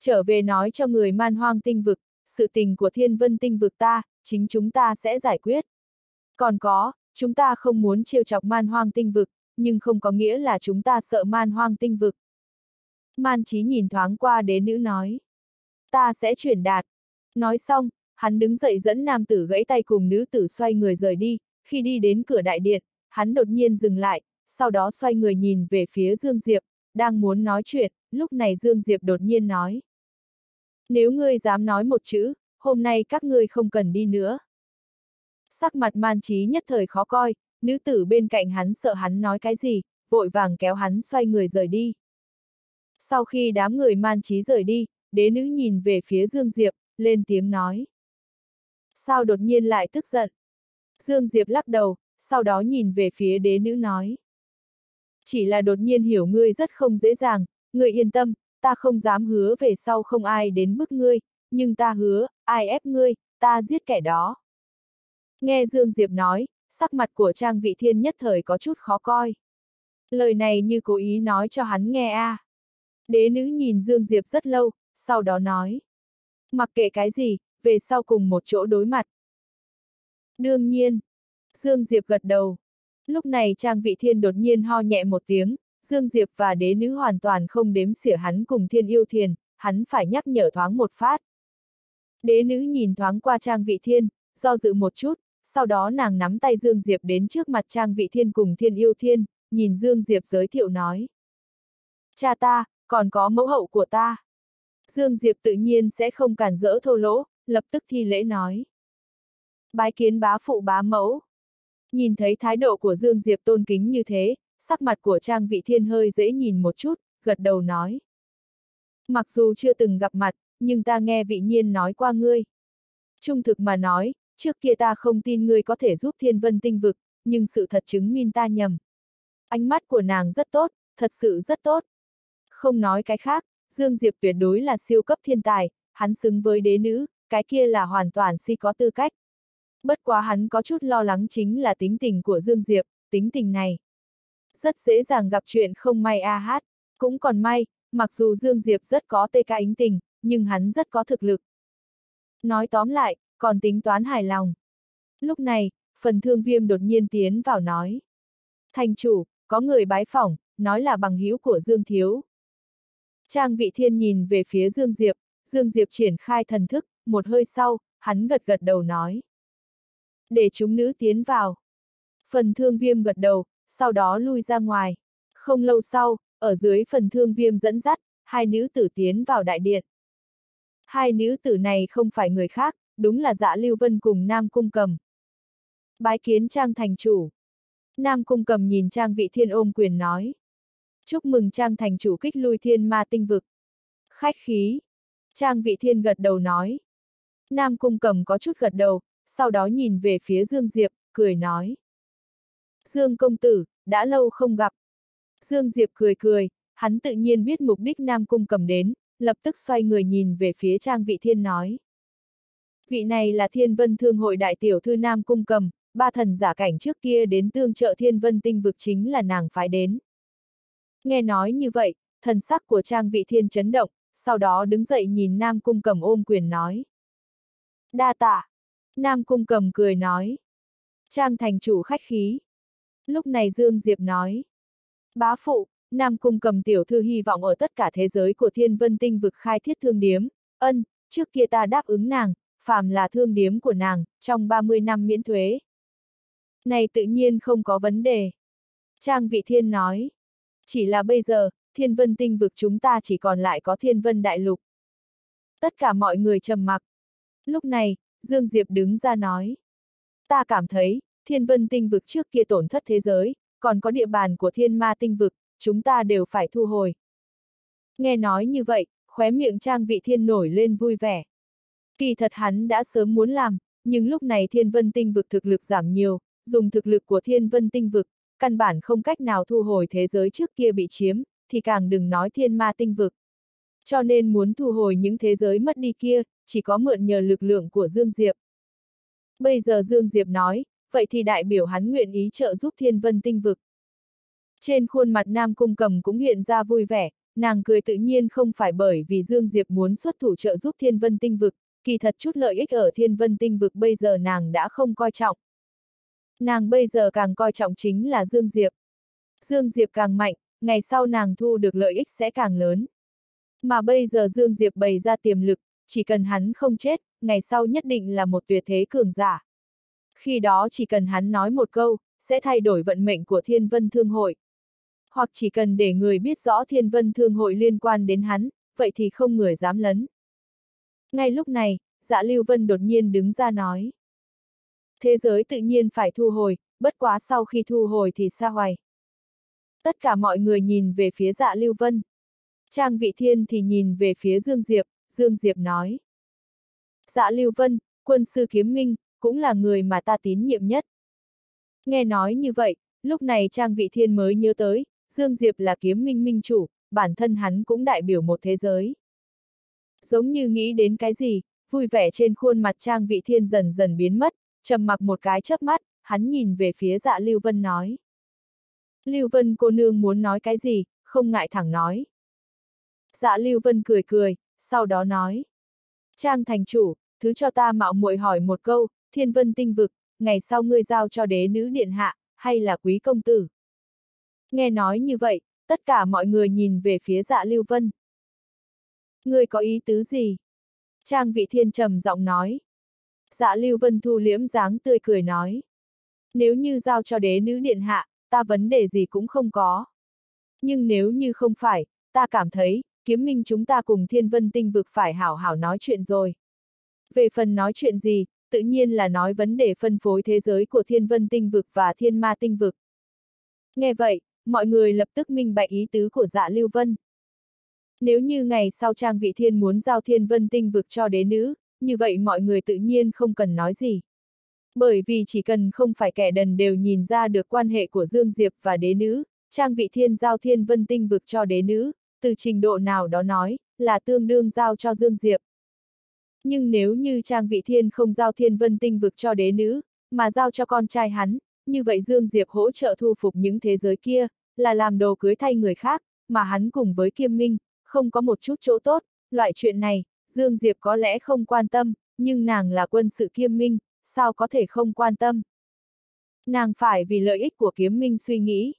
Trở về nói cho người man hoang tinh vực, sự tình của thiên vân tinh vực ta, chính chúng ta sẽ giải quyết. Còn có, chúng ta không muốn trêu chọc man hoang tinh vực, nhưng không có nghĩa là chúng ta sợ man hoang tinh vực. Man trí nhìn thoáng qua đế nữ nói. Ta sẽ chuyển đạt. Nói xong, hắn đứng dậy dẫn nam tử gãy tay cùng nữ tử xoay người rời đi, khi đi đến cửa đại điện, hắn đột nhiên dừng lại, sau đó xoay người nhìn về phía Dương Diệp, đang muốn nói chuyện, lúc này Dương Diệp đột nhiên nói. Nếu ngươi dám nói một chữ, hôm nay các ngươi không cần đi nữa. Sắc mặt man trí nhất thời khó coi, nữ tử bên cạnh hắn sợ hắn nói cái gì, vội vàng kéo hắn xoay người rời đi. Sau khi đám người man trí rời đi, đế nữ nhìn về phía Dương Diệp, lên tiếng nói. Sao đột nhiên lại tức giận? Dương Diệp lắc đầu, sau đó nhìn về phía đế nữ nói. Chỉ là đột nhiên hiểu ngươi rất không dễ dàng, ngươi yên tâm, ta không dám hứa về sau không ai đến bức ngươi, nhưng ta hứa, ai ép ngươi, ta giết kẻ đó. Nghe Dương Diệp nói, sắc mặt của Trang Vị Thiên nhất thời có chút khó coi. Lời này như cố ý nói cho hắn nghe a. À. Đế nữ nhìn Dương Diệp rất lâu, sau đó nói. Mặc kệ cái gì, về sau cùng một chỗ đối mặt. Đương nhiên. Dương Diệp gật đầu. Lúc này Trang Vị Thiên đột nhiên ho nhẹ một tiếng, Dương Diệp và đế nữ hoàn toàn không đếm xỉa hắn cùng thiên yêu thiền, hắn phải nhắc nhở thoáng một phát. Đế nữ nhìn thoáng qua Trang Vị Thiên, do dự một chút, sau đó nàng nắm tay Dương Diệp đến trước mặt Trang Vị Thiên cùng thiên yêu thiên, nhìn Dương Diệp giới thiệu nói. Cha ta, còn có mẫu hậu của ta. Dương Diệp tự nhiên sẽ không cản rỡ thô lỗ, lập tức thi lễ nói. Bái kiến bá phụ bá mẫu. Nhìn thấy thái độ của Dương Diệp tôn kính như thế, sắc mặt của Trang Vị Thiên hơi dễ nhìn một chút, gật đầu nói. Mặc dù chưa từng gặp mặt, nhưng ta nghe vị nhiên nói qua ngươi. Trung thực mà nói, trước kia ta không tin ngươi có thể giúp thiên vân tinh vực, nhưng sự thật chứng minh ta nhầm. Ánh mắt của nàng rất tốt, thật sự rất tốt. Không nói cái khác, Dương Diệp tuyệt đối là siêu cấp thiên tài, hắn xứng với đế nữ, cái kia là hoàn toàn si có tư cách. Bất quá hắn có chút lo lắng chính là tính tình của Dương Diệp, tính tình này. Rất dễ dàng gặp chuyện không may a hát, cũng còn may, mặc dù Dương Diệp rất có tê ca ính tình, nhưng hắn rất có thực lực. Nói tóm lại, còn tính toán hài lòng. Lúc này, phần thương viêm đột nhiên tiến vào nói. Thành chủ, có người bái phỏng, nói là bằng hữu của Dương Thiếu. Trang vị thiên nhìn về phía Dương Diệp, Dương Diệp triển khai thần thức, một hơi sau, hắn gật gật đầu nói. Để chúng nữ tiến vào. Phần thương viêm gật đầu, sau đó lui ra ngoài. Không lâu sau, ở dưới phần thương viêm dẫn dắt, hai nữ tử tiến vào đại điện. Hai nữ tử này không phải người khác, đúng là dạ Lưu Vân cùng Nam Cung Cầm. Bái kiến Trang thành chủ. Nam Cung Cầm nhìn Trang vị thiên ôm quyền nói. Chúc mừng Trang thành chủ kích lui thiên ma tinh vực. Khách khí. Trang vị thiên gật đầu nói. Nam Cung Cầm có chút gật đầu, sau đó nhìn về phía Dương Diệp, cười nói. Dương công tử, đã lâu không gặp. Dương Diệp cười cười, hắn tự nhiên biết mục đích Nam Cung cầm đến, lập tức xoay người nhìn về phía Trang Vị Thiên nói. Vị này là Thiên Vân Thương hội đại tiểu thư Nam Cung cầm, ba thần giả cảnh trước kia đến tương trợ Thiên Vân tinh vực chính là nàng phái đến. Nghe nói như vậy, thần sắc của Trang Vị Thiên chấn động, sau đó đứng dậy nhìn Nam Cung cầm ôm quyền nói. Đa tạ. Nam Cung cầm cười nói. Trang thành chủ khách khí. Lúc này Dương Diệp nói. Bá phụ, Nam Cung cầm tiểu thư hy vọng ở tất cả thế giới của thiên vân tinh vực khai thiết thương điếm. Ân, trước kia ta đáp ứng nàng, phàm là thương điếm của nàng, trong 30 năm miễn thuế. Này tự nhiên không có vấn đề. Trang Vị Thiên nói. Chỉ là bây giờ, thiên vân tinh vực chúng ta chỉ còn lại có thiên vân đại lục. Tất cả mọi người trầm mặc. Lúc này, Dương Diệp đứng ra nói. Ta cảm thấy, thiên vân tinh vực trước kia tổn thất thế giới, còn có địa bàn của thiên ma tinh vực, chúng ta đều phải thu hồi. Nghe nói như vậy, khóe miệng Trang Vị Thiên nổi lên vui vẻ. Kỳ thật hắn đã sớm muốn làm, nhưng lúc này thiên vân tinh vực thực lực giảm nhiều, dùng thực lực của thiên vân tinh vực, căn bản không cách nào thu hồi thế giới trước kia bị chiếm, thì càng đừng nói thiên ma tinh vực. Cho nên muốn thu hồi những thế giới mất đi kia, chỉ có mượn nhờ lực lượng của Dương Diệp. Bây giờ Dương Diệp nói, vậy thì đại biểu hắn nguyện ý trợ giúp thiên vân tinh vực. Trên khuôn mặt Nam Cung Cầm cũng hiện ra vui vẻ, nàng cười tự nhiên không phải bởi vì Dương Diệp muốn xuất thủ trợ giúp thiên vân tinh vực, kỳ thật chút lợi ích ở thiên vân tinh vực bây giờ nàng đã không coi trọng. Nàng bây giờ càng coi trọng chính là Dương Diệp. Dương Diệp càng mạnh, ngày sau nàng thu được lợi ích sẽ càng lớn. Mà bây giờ Dương Diệp bày ra tiềm lực, chỉ cần hắn không chết, ngày sau nhất định là một tuyệt thế cường giả. Khi đó chỉ cần hắn nói một câu, sẽ thay đổi vận mệnh của Thiên Vân Thương Hội. Hoặc chỉ cần để người biết rõ Thiên Vân Thương Hội liên quan đến hắn, vậy thì không người dám lấn. Ngay lúc này, dạ Lưu Vân đột nhiên đứng ra nói. Thế giới tự nhiên phải thu hồi, bất quá sau khi thu hồi thì xa hoài. Tất cả mọi người nhìn về phía dạ Lưu Vân. Trang Vị Thiên thì nhìn về phía Dương Diệp, Dương Diệp nói. Dạ Lưu Vân, quân sư kiếm minh, cũng là người mà ta tín nhiệm nhất. Nghe nói như vậy, lúc này Trang Vị Thiên mới nhớ tới, Dương Diệp là kiếm minh minh chủ, bản thân hắn cũng đại biểu một thế giới. Giống như nghĩ đến cái gì, vui vẻ trên khuôn mặt Trang Vị Thiên dần dần biến mất, trầm mặc một cái chớp mắt, hắn nhìn về phía dạ Lưu Vân nói. Lưu Vân cô nương muốn nói cái gì, không ngại thẳng nói. Dạ Lưu Vân cười cười, sau đó nói. Trang thành chủ, thứ cho ta mạo muội hỏi một câu, thiên vân tinh vực, ngày sau ngươi giao cho đế nữ điện hạ, hay là quý công tử? Nghe nói như vậy, tất cả mọi người nhìn về phía dạ Lưu Vân. Ngươi có ý tứ gì? Trang vị thiên trầm giọng nói. Dạ Lưu Vân thu liễm dáng tươi cười nói. Nếu như giao cho đế nữ điện hạ, ta vấn đề gì cũng không có. Nhưng nếu như không phải, ta cảm thấy, kiếm minh chúng ta cùng thiên vân tinh vực phải hảo hảo nói chuyện rồi. Về phần nói chuyện gì, tự nhiên là nói vấn đề phân phối thế giới của thiên vân tinh vực và thiên ma tinh vực. Nghe vậy, mọi người lập tức minh bạch ý tứ của dạ lưu vân. Nếu như ngày sau Trang Vị Thiên muốn giao thiên vân tinh vực cho đế nữ, như vậy mọi người tự nhiên không cần nói gì. Bởi vì chỉ cần không phải kẻ đần đều nhìn ra được quan hệ của Dương Diệp và đế nữ, Trang Vị Thiên giao thiên vân tinh vực cho đế nữ, từ trình độ nào đó nói, là tương đương giao cho Dương Diệp. Nhưng nếu như Trang Vị Thiên không giao thiên vân tinh vực cho đế nữ, mà giao cho con trai hắn, như vậy Dương Diệp hỗ trợ thu phục những thế giới kia, là làm đồ cưới thay người khác, mà hắn cùng với Kiêm Minh, không có một chút chỗ tốt, loại chuyện này, Dương Diệp có lẽ không quan tâm, nhưng nàng là quân sự Kiêm Minh, sao có thể không quan tâm. Nàng phải vì lợi ích của Kiếm Minh suy nghĩ.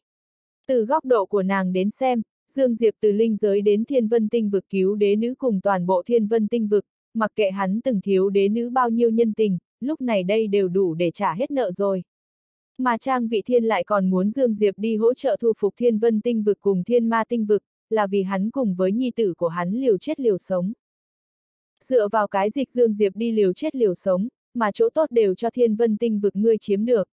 Từ góc độ của nàng đến xem, Dương Diệp từ linh giới đến thiên vân tinh vực cứu đế nữ cùng toàn bộ thiên vân tinh vực, mặc kệ hắn từng thiếu đế nữ bao nhiêu nhân tình, lúc này đây đều đủ để trả hết nợ rồi. Mà Trang Vị Thiên lại còn muốn Dương Diệp đi hỗ trợ thu phục thiên vân tinh vực cùng thiên ma tinh vực, là vì hắn cùng với nhi tử của hắn liều chết liều sống. Dựa vào cái dịch Dương Diệp đi liều chết liều sống, mà chỗ tốt đều cho thiên vân tinh vực ngươi chiếm được.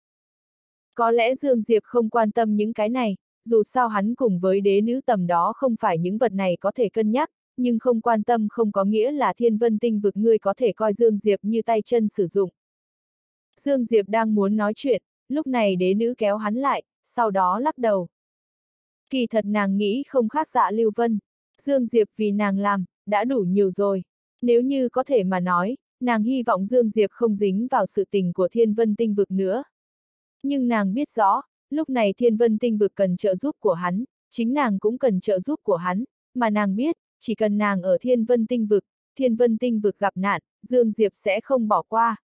Có lẽ Dương Diệp không quan tâm những cái này, dù sao hắn cùng với đế nữ tầm đó không phải những vật này có thể cân nhắc, nhưng không quan tâm không có nghĩa là thiên vân tinh vực ngươi có thể coi Dương Diệp như tay chân sử dụng. Dương Diệp đang muốn nói chuyện, lúc này đế nữ kéo hắn lại, sau đó lắc đầu. Kỳ thật nàng nghĩ không khác dạ Lưu Vân, Dương Diệp vì nàng làm, đã đủ nhiều rồi. Nếu như có thể mà nói, nàng hy vọng Dương Diệp không dính vào sự tình của thiên vân tinh vực nữa. Nhưng nàng biết rõ, lúc này thiên vân tinh vực cần trợ giúp của hắn, chính nàng cũng cần trợ giúp của hắn, mà nàng biết, chỉ cần nàng ở thiên vân tinh vực, thiên vân tinh vực gặp nạn, Dương Diệp sẽ không bỏ qua.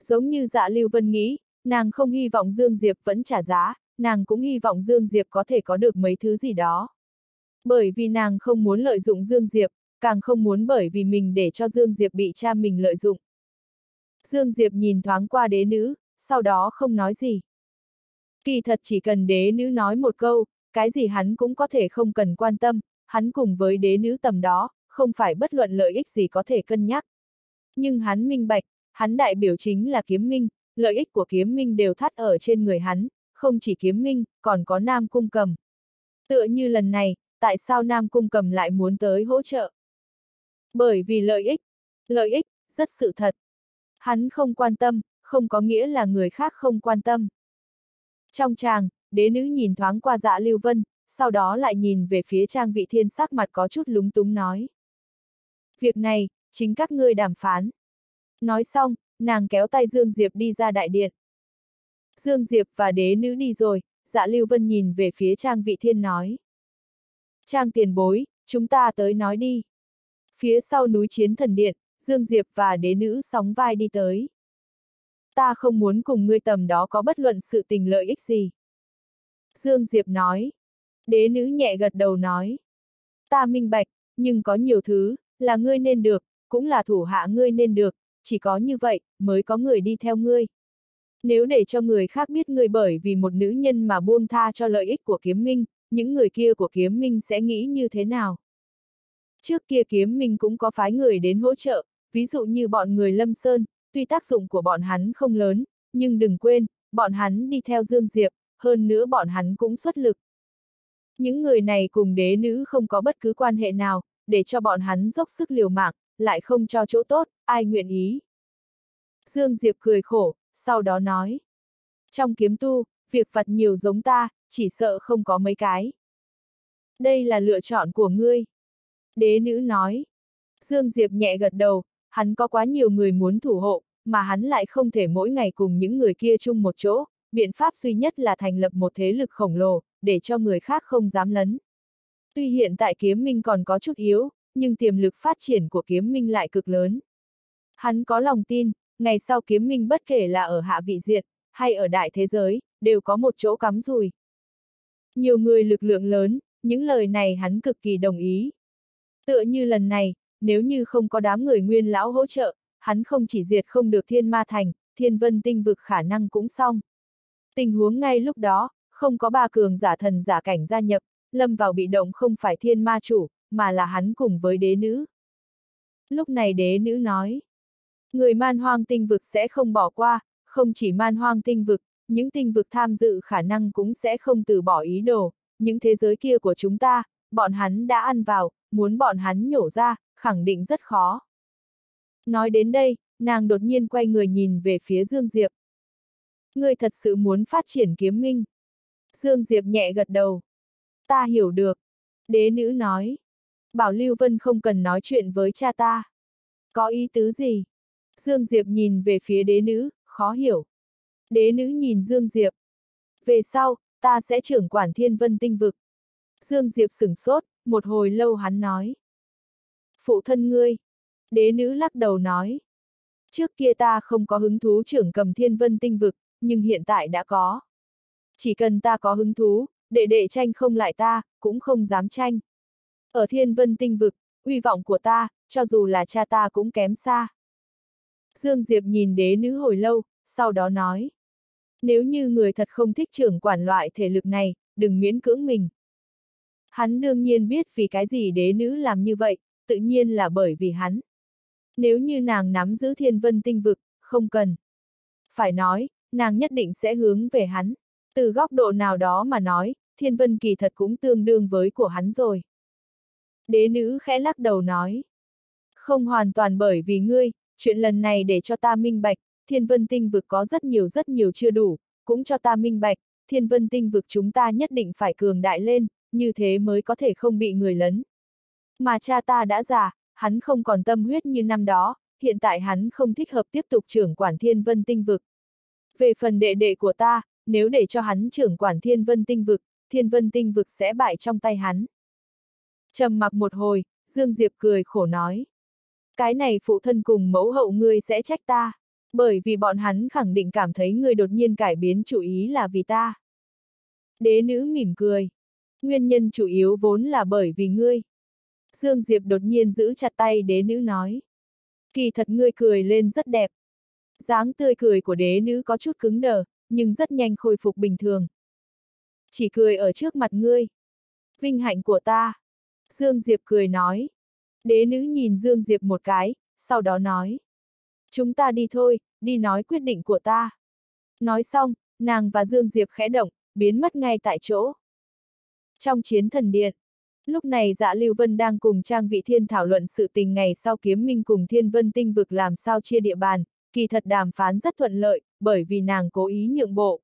Giống như dạ Lưu Vân nghĩ, nàng không hy vọng Dương Diệp vẫn trả giá, nàng cũng hy vọng Dương Diệp có thể có được mấy thứ gì đó. Bởi vì nàng không muốn lợi dụng Dương Diệp, càng không muốn bởi vì mình để cho Dương Diệp bị cha mình lợi dụng. Dương Diệp nhìn thoáng qua đế nữ, sau đó không nói gì. Kỳ thật chỉ cần đế nữ nói một câu, cái gì hắn cũng có thể không cần quan tâm, hắn cùng với đế nữ tầm đó, không phải bất luận lợi ích gì có thể cân nhắc. Nhưng hắn minh bạch, hắn đại biểu chính là kiếm minh, lợi ích của kiếm minh đều thắt ở trên người hắn, không chỉ kiếm minh, còn có nam cung cầm. Tựa như lần này, tại sao nam cung cầm lại muốn tới hỗ trợ? Bởi vì lợi ích. Lợi ích, rất sự thật. Hắn không quan tâm, không có nghĩa là người khác không quan tâm. Trong chàng đế nữ nhìn thoáng qua dạ Lưu Vân, sau đó lại nhìn về phía trang vị thiên sắc mặt có chút lúng túng nói. Việc này, chính các ngươi đàm phán. Nói xong, nàng kéo tay Dương Diệp đi ra đại điện. Dương Diệp và đế nữ đi rồi, dạ Lưu Vân nhìn về phía trang vị thiên nói. Trang tiền bối, chúng ta tới nói đi. Phía sau núi chiến thần điện, Dương Diệp và đế nữ sóng vai đi tới. Ta không muốn cùng ngươi tầm đó có bất luận sự tình lợi ích gì. Dương Diệp nói. Đế nữ nhẹ gật đầu nói. Ta minh bạch, nhưng có nhiều thứ, là ngươi nên được, cũng là thủ hạ ngươi nên được, chỉ có như vậy, mới có người đi theo ngươi. Nếu để cho người khác biết ngươi bởi vì một nữ nhân mà buông tha cho lợi ích của kiếm minh, những người kia của kiếm minh sẽ nghĩ như thế nào? Trước kia kiếm minh cũng có phái người đến hỗ trợ, ví dụ như bọn người Lâm Sơn, tuy tác dụng của bọn hắn không lớn, nhưng đừng quên, bọn hắn đi theo Dương Diệp, hơn nữa bọn hắn cũng xuất lực. Những người này cùng đế nữ không có bất cứ quan hệ nào, để cho bọn hắn dốc sức liều mạng, lại không cho chỗ tốt, ai nguyện ý. Dương Diệp cười khổ, sau đó nói. Trong kiếm tu, việc vặt nhiều giống ta, chỉ sợ không có mấy cái. Đây là lựa chọn của ngươi. Đế nữ nói. Dương Diệp nhẹ gật đầu, hắn có quá nhiều người muốn thủ hộ, mà hắn lại không thể mỗi ngày cùng những người kia chung một chỗ, biện pháp duy nhất là thành lập một thế lực khổng lồ, để cho người khác không dám lấn. Tuy hiện tại kiếm minh còn có chút yếu, nhưng tiềm lực phát triển của kiếm minh lại cực lớn. Hắn có lòng tin, ngày sau kiếm minh bất kể là ở hạ vị diện, hay ở đại thế giới, đều có một chỗ cắm rùi. Nhiều người lực lượng lớn, những lời này hắn cực kỳ đồng ý. Tựa như lần này, nếu như không có đám người nguyên lão hỗ trợ, hắn không chỉ diệt không được thiên ma thành, thiên vân tinh vực khả năng cũng xong. Tình huống ngay lúc đó, không có ba cường giả thần giả cảnh gia nhập, lâm vào bị động không phải thiên ma chủ, mà là hắn cùng với đế nữ. Lúc này đế nữ nói, người man hoang tinh vực sẽ không bỏ qua, không chỉ man hoang tinh vực, những tinh vực tham dự khả năng cũng sẽ không từ bỏ ý đồ, những thế giới kia của chúng ta, bọn hắn đã ăn vào, muốn bọn hắn nhổ ra, khẳng định rất khó. Nói đến đây, nàng đột nhiên quay người nhìn về phía Dương Diệp. Người thật sự muốn phát triển kiếm minh. Dương Diệp nhẹ gật đầu. Ta hiểu được. Đế nữ nói. Bảo Lưu Vân không cần nói chuyện với cha ta. Có ý tứ gì? Dương Diệp nhìn về phía đế nữ, khó hiểu. Đế nữ nhìn Dương Diệp. Về sau, ta sẽ trưởng quản thiên vân tinh vực. Dương Diệp sửng sốt, một hồi lâu hắn nói. Phụ thân ngươi. Đế nữ lắc đầu nói. Trước kia ta không có hứng thú trưởng cầm thiên vân tinh vực, nhưng hiện tại đã có. Chỉ cần ta có hứng thú, đệ đệ tranh không lại ta, cũng không dám tranh. Ở thiên vân tinh vực, uy vọng của ta, cho dù là cha ta cũng kém xa. Dương Diệp nhìn đế nữ hồi lâu, sau đó nói. Nếu như người thật không thích trưởng quản loại thể lực này, đừng miễn cưỡng mình. Hắn đương nhiên biết vì cái gì đế nữ làm như vậy, tự nhiên là bởi vì hắn. Nếu như nàng nắm giữ thiên vân tinh vực, không cần. Phải nói, nàng nhất định sẽ hướng về hắn. Từ góc độ nào đó mà nói, thiên vân kỳ thật cũng tương đương với của hắn rồi. Đế nữ khẽ lắc đầu nói. Không hoàn toàn bởi vì ngươi, chuyện lần này để cho ta minh bạch, thiên vân tinh vực có rất nhiều rất nhiều chưa đủ, cũng cho ta minh bạch, thiên vân tinh vực chúng ta nhất định phải cường đại lên, như thế mới có thể không bị người lấn. Mà cha ta đã già, hắn không còn tâm huyết như năm đó, hiện tại hắn không thích hợp tiếp tục trưởng quản thiên vân tinh vực. Về phần đệ đệ của ta, nếu để cho hắn trưởng quản thiên vân tinh vực, thiên vân tinh vực sẽ bại trong tay hắn. trầm mặc một hồi, Dương Diệp cười khổ nói. Cái này phụ thân cùng mẫu hậu ngươi sẽ trách ta, bởi vì bọn hắn khẳng định cảm thấy ngươi đột nhiên cải biến chủ ý là vì ta. Đế nữ mỉm cười. Nguyên nhân chủ yếu vốn là bởi vì ngươi. Dương Diệp đột nhiên giữ chặt tay đế nữ nói. Kỳ thật ngươi cười lên rất đẹp. dáng tươi cười của đế nữ có chút cứng đờ, nhưng rất nhanh khôi phục bình thường, chỉ cười ở trước mặt ngươi. Vinh hạnh của ta. Dương Diệp cười nói. Đế nữ nhìn Dương Diệp một cái, sau đó nói. Chúng ta đi thôi, đi nói quyết định của ta. Nói xong, nàng và Dương Diệp khẽ động, biến mất ngay tại chỗ. Trong chiến thần điện, lúc này dạ Lưu Vân đang cùng Trang Vị Thiên thảo luận sự tình ngày sau kiếm minh cùng Thiên Vân tinh vực làm sao chia địa bàn, kỳ thật đàm phán rất thuận lợi, bởi vì nàng cố ý nhượng bộ.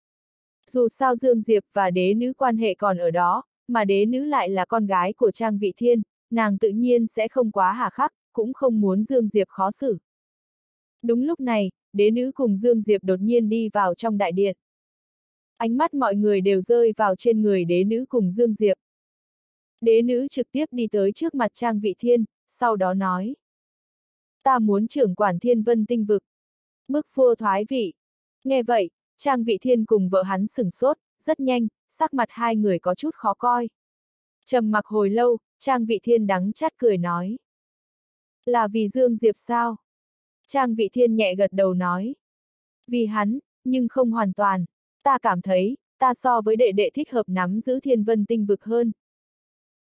Dù sao Dương Diệp và đế nữ quan hệ còn ở đó, mà đế nữ lại là con gái của Trang Vị Thiên, nàng tự nhiên sẽ không quá hà khắc, cũng không muốn Dương Diệp khó xử. Đúng lúc này, đế nữ cùng Dương Diệp đột nhiên đi vào trong đại điện. Ánh mắt mọi người đều rơi vào trên người đế nữ cùng Dương Diệp. Đế nữ trực tiếp đi tới trước mặt Trang Vị Thiên, sau đó nói. Ta muốn trưởng quản thiên vân tinh vực. Bức vua thoái vị. Nghe vậy, Trang Vị Thiên cùng vợ hắn sửng sốt, rất nhanh, sắc mặt hai người có chút khó coi. trầm mặc hồi lâu, Trang Vị Thiên đắng chát cười nói. Là vì Dương Diệp sao? Trang Vị Thiên nhẹ gật đầu nói. Vì hắn, nhưng không hoàn toàn. Ta cảm thấy, ta so với đệ đệ thích hợp nắm giữ thiên vân tinh vực hơn.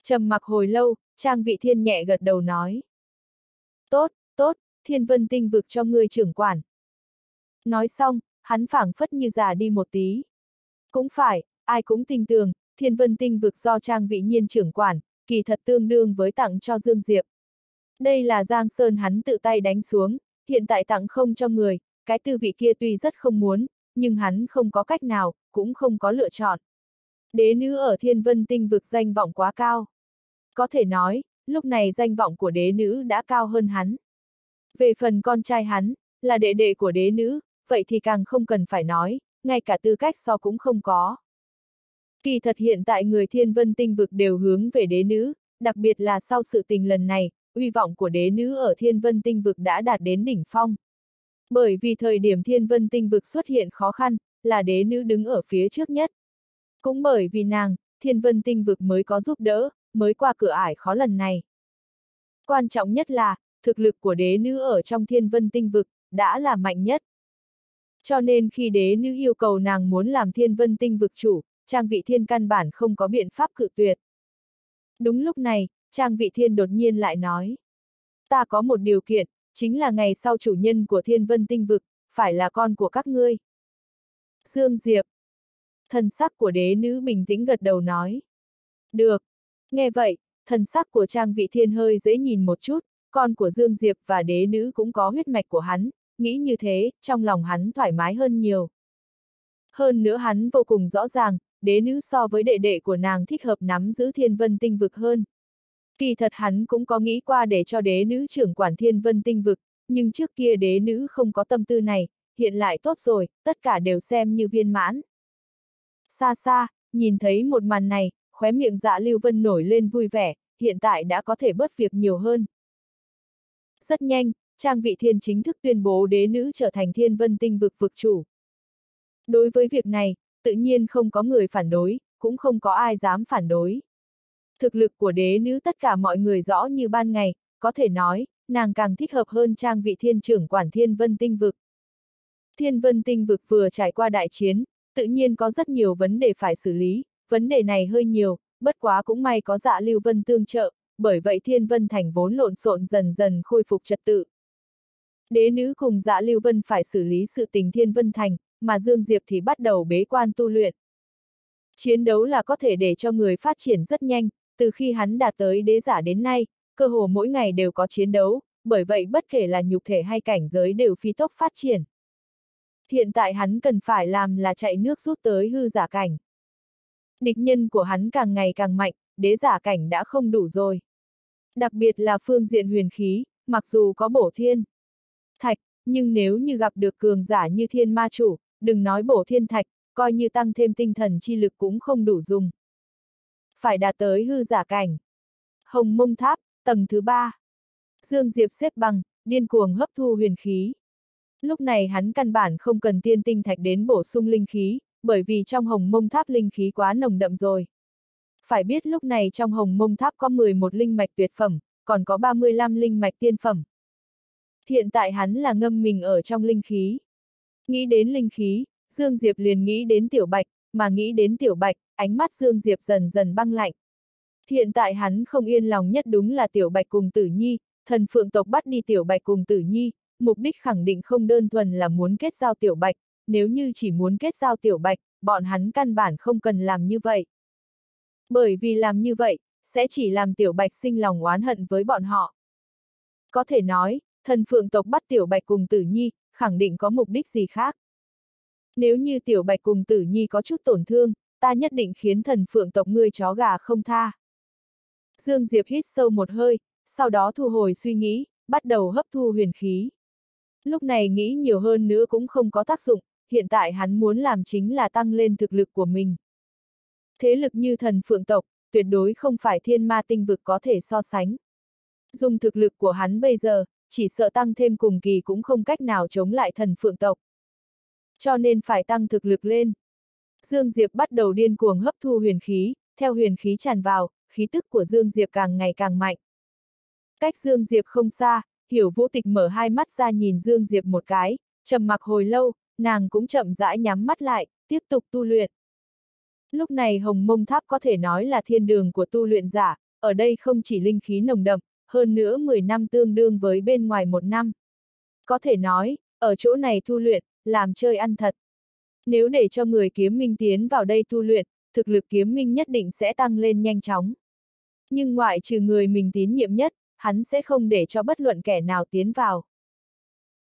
trầm mặc hồi lâu, Trang Vị Thiên nhẹ gật đầu nói. Tốt, tốt, thiên vân tinh vực cho ngươi trưởng quản. Nói xong, hắn phảng phất như già đi một tí. Cũng phải, ai cũng tin tưởng, thiên vân tinh vực do Trang Vị Nhiên trưởng quản, kỳ thật tương đương với tặng cho Dương Diệp. Đây là Giang Sơn hắn tự tay đánh xuống, hiện tại tặng không cho người, cái tư vị kia tuy rất không muốn, nhưng hắn không có cách nào, cũng không có lựa chọn. Đế nữ ở thiên vân tinh vực danh vọng quá cao. Có thể nói, lúc này danh vọng của đế nữ đã cao hơn hắn. Về phần con trai hắn, là đệ đệ của đế nữ, vậy thì càng không cần phải nói, ngay cả tư cách so cũng không có. Kỳ thật hiện tại người thiên vân tinh vực đều hướng về đế nữ, đặc biệt là sau sự tình lần này, uy vọng của đế nữ ở thiên vân tinh vực đã đạt đến đỉnh phong. Bởi vì thời điểm thiên vân tinh vực xuất hiện khó khăn, là đế nữ đứng ở phía trước nhất. Cũng bởi vì nàng, thiên vân tinh vực mới có giúp đỡ, mới qua cửa ải khó lần này. Quan trọng nhất là, thực lực của đế nữ ở trong thiên vân tinh vực, đã là mạnh nhất. Cho nên khi đế nữ yêu cầu nàng muốn làm thiên vân tinh vực chủ, trang vị thiên căn bản không có biện pháp cự tuyệt. Đúng lúc này, trang vị thiên đột nhiên lại nói. Ta có một điều kiện, chính là ngày sau chủ nhân của thiên vân tinh vực, phải là con của các ngươi. Dương Diệp. Thần sắc của đế nữ bình tĩnh gật đầu nói. Được. Nghe vậy, thần sắc của trang vị thiên hơi dễ nhìn một chút, con của Dương Diệp và đế nữ cũng có huyết mạch của hắn, nghĩ như thế, trong lòng hắn thoải mái hơn nhiều. Hơn nữa hắn vô cùng rõ ràng, đế nữ so với đệ đệ của nàng thích hợp nắm giữ thiên vân tinh vực hơn. Kỳ thật hắn cũng có nghĩ qua để cho đế nữ trưởng quản thiên vân tinh vực, nhưng trước kia đế nữ không có tâm tư này, hiện lại tốt rồi, tất cả đều xem như viên mãn. Xa xa, nhìn thấy một màn này, khóe miệng dạ Lưu Vân nổi lên vui vẻ, hiện tại đã có thể bớt việc nhiều hơn. Rất nhanh, Trang Vị Thiên chính thức tuyên bố đế nữ trở thành thiên vân tinh vực vực chủ. Đối với việc này, tự nhiên không có người phản đối, cũng không có ai dám phản đối. Thực lực của đế nữ tất cả mọi người rõ như ban ngày, có thể nói, nàng càng thích hợp hơn trang vị thiên trưởng quản thiên vân tinh vực. Thiên vân tinh vực vừa trải qua đại chiến, tự nhiên có rất nhiều vấn đề phải xử lý, vấn đề này hơi nhiều, bất quá cũng may có dạ lưu vân tương trợ, bởi vậy thiên vân thành vốn lộn xộn dần dần khôi phục trật tự. Đế nữ cùng dạ lưu vân phải xử lý sự tình thiên vân thành, mà Dương Diệp thì bắt đầu bế quan tu luyện. Chiến đấu là có thể để cho người phát triển rất nhanh, từ khi hắn đạt tới đế giả đến nay, cơ hồ mỗi ngày đều có chiến đấu, bởi vậy bất kể là nhục thể hay cảnh giới đều phi tốc phát triển. Hiện tại hắn cần phải làm là chạy nước rút tới hư giả cảnh. Địch nhân của hắn càng ngày càng mạnh, đế giả cảnh đã không đủ rồi. Đặc biệt là phương diện huyền khí, mặc dù có bổ thiên. Thạch, nhưng nếu như gặp được cường giả như thiên ma chủ, đừng nói bổ thiên thạch, coi như tăng thêm tinh thần chi lực cũng không đủ dùng. Phải đạt tới hư giả cảnh. Hồng mông tháp, tầng thứ ba. Dương Diệp xếp bằng, điên cuồng hấp thu huyền khí. Lúc này hắn căn bản không cần tiên tinh thạch đến bổ sung linh khí, bởi vì trong hồng mông tháp linh khí quá nồng đậm rồi. Phải biết lúc này trong hồng mông tháp có 11 linh mạch tuyệt phẩm, còn có 35 linh mạch tiên phẩm. Hiện tại hắn là ngâm mình ở trong linh khí. Nghĩ đến linh khí, Dương Diệp liền nghĩ đến tiểu bạch, mà nghĩ đến tiểu bạch, ánh mắt Dương Diệp dần dần băng lạnh. Hiện tại hắn không yên lòng nhất đúng là Tiểu Bạch cùng Tử Nhi, thần phượng tộc bắt đi Tiểu Bạch cùng Tử Nhi, mục đích khẳng định không đơn thuần là muốn kết giao Tiểu Bạch, nếu như chỉ muốn kết giao Tiểu Bạch, bọn hắn căn bản không cần làm như vậy. Bởi vì làm như vậy, sẽ chỉ làm Tiểu Bạch sinh lòng oán hận với bọn họ. Có thể nói, thần phượng tộc bắt Tiểu Bạch cùng Tử Nhi, khẳng định có mục đích gì khác. Nếu như Tiểu Bạch cùng Tử Nhi có chút tổn thương, ta nhất định khiến thần phượng tộc ngươi chó gà không tha. Dương Diệp hít sâu một hơi, sau đó thu hồi suy nghĩ, bắt đầu hấp thu huyền khí. Lúc này nghĩ nhiều hơn nữa cũng không có tác dụng, hiện tại hắn muốn làm chính là tăng lên thực lực của mình. Thế lực như thần phượng tộc, tuyệt đối không phải thiên ma tinh vực có thể so sánh. Dùng thực lực của hắn bây giờ, chỉ sợ tăng thêm cùng kỳ cũng không cách nào chống lại thần phượng tộc. Cho nên phải tăng thực lực lên. Dương Diệp bắt đầu điên cuồng hấp thu huyền khí, theo huyền khí tràn vào, khí tức của Dương Diệp càng ngày càng mạnh. Cách Dương Diệp không xa, Hiểu Vũ Tịch mở hai mắt ra nhìn Dương Diệp một cái, trầm mặc hồi lâu, nàng cũng chậm rãi nhắm mắt lại, tiếp tục tu luyện. Lúc này Hồng Mông Tháp có thể nói là thiên đường của tu luyện giả, ở đây không chỉ linh khí nồng đậm, hơn nữa 10 năm tương đương với bên ngoài một năm. Có thể nói, ở chỗ này tu luyện, làm chơi ăn thật. Nếu để cho người kiếm minh tiến vào đây tu luyện, thực lực kiếm minh nhất định sẽ tăng lên nhanh chóng. Nhưng ngoại trừ người mình tín nhiệm nhất, hắn sẽ không để cho bất luận kẻ nào tiến vào.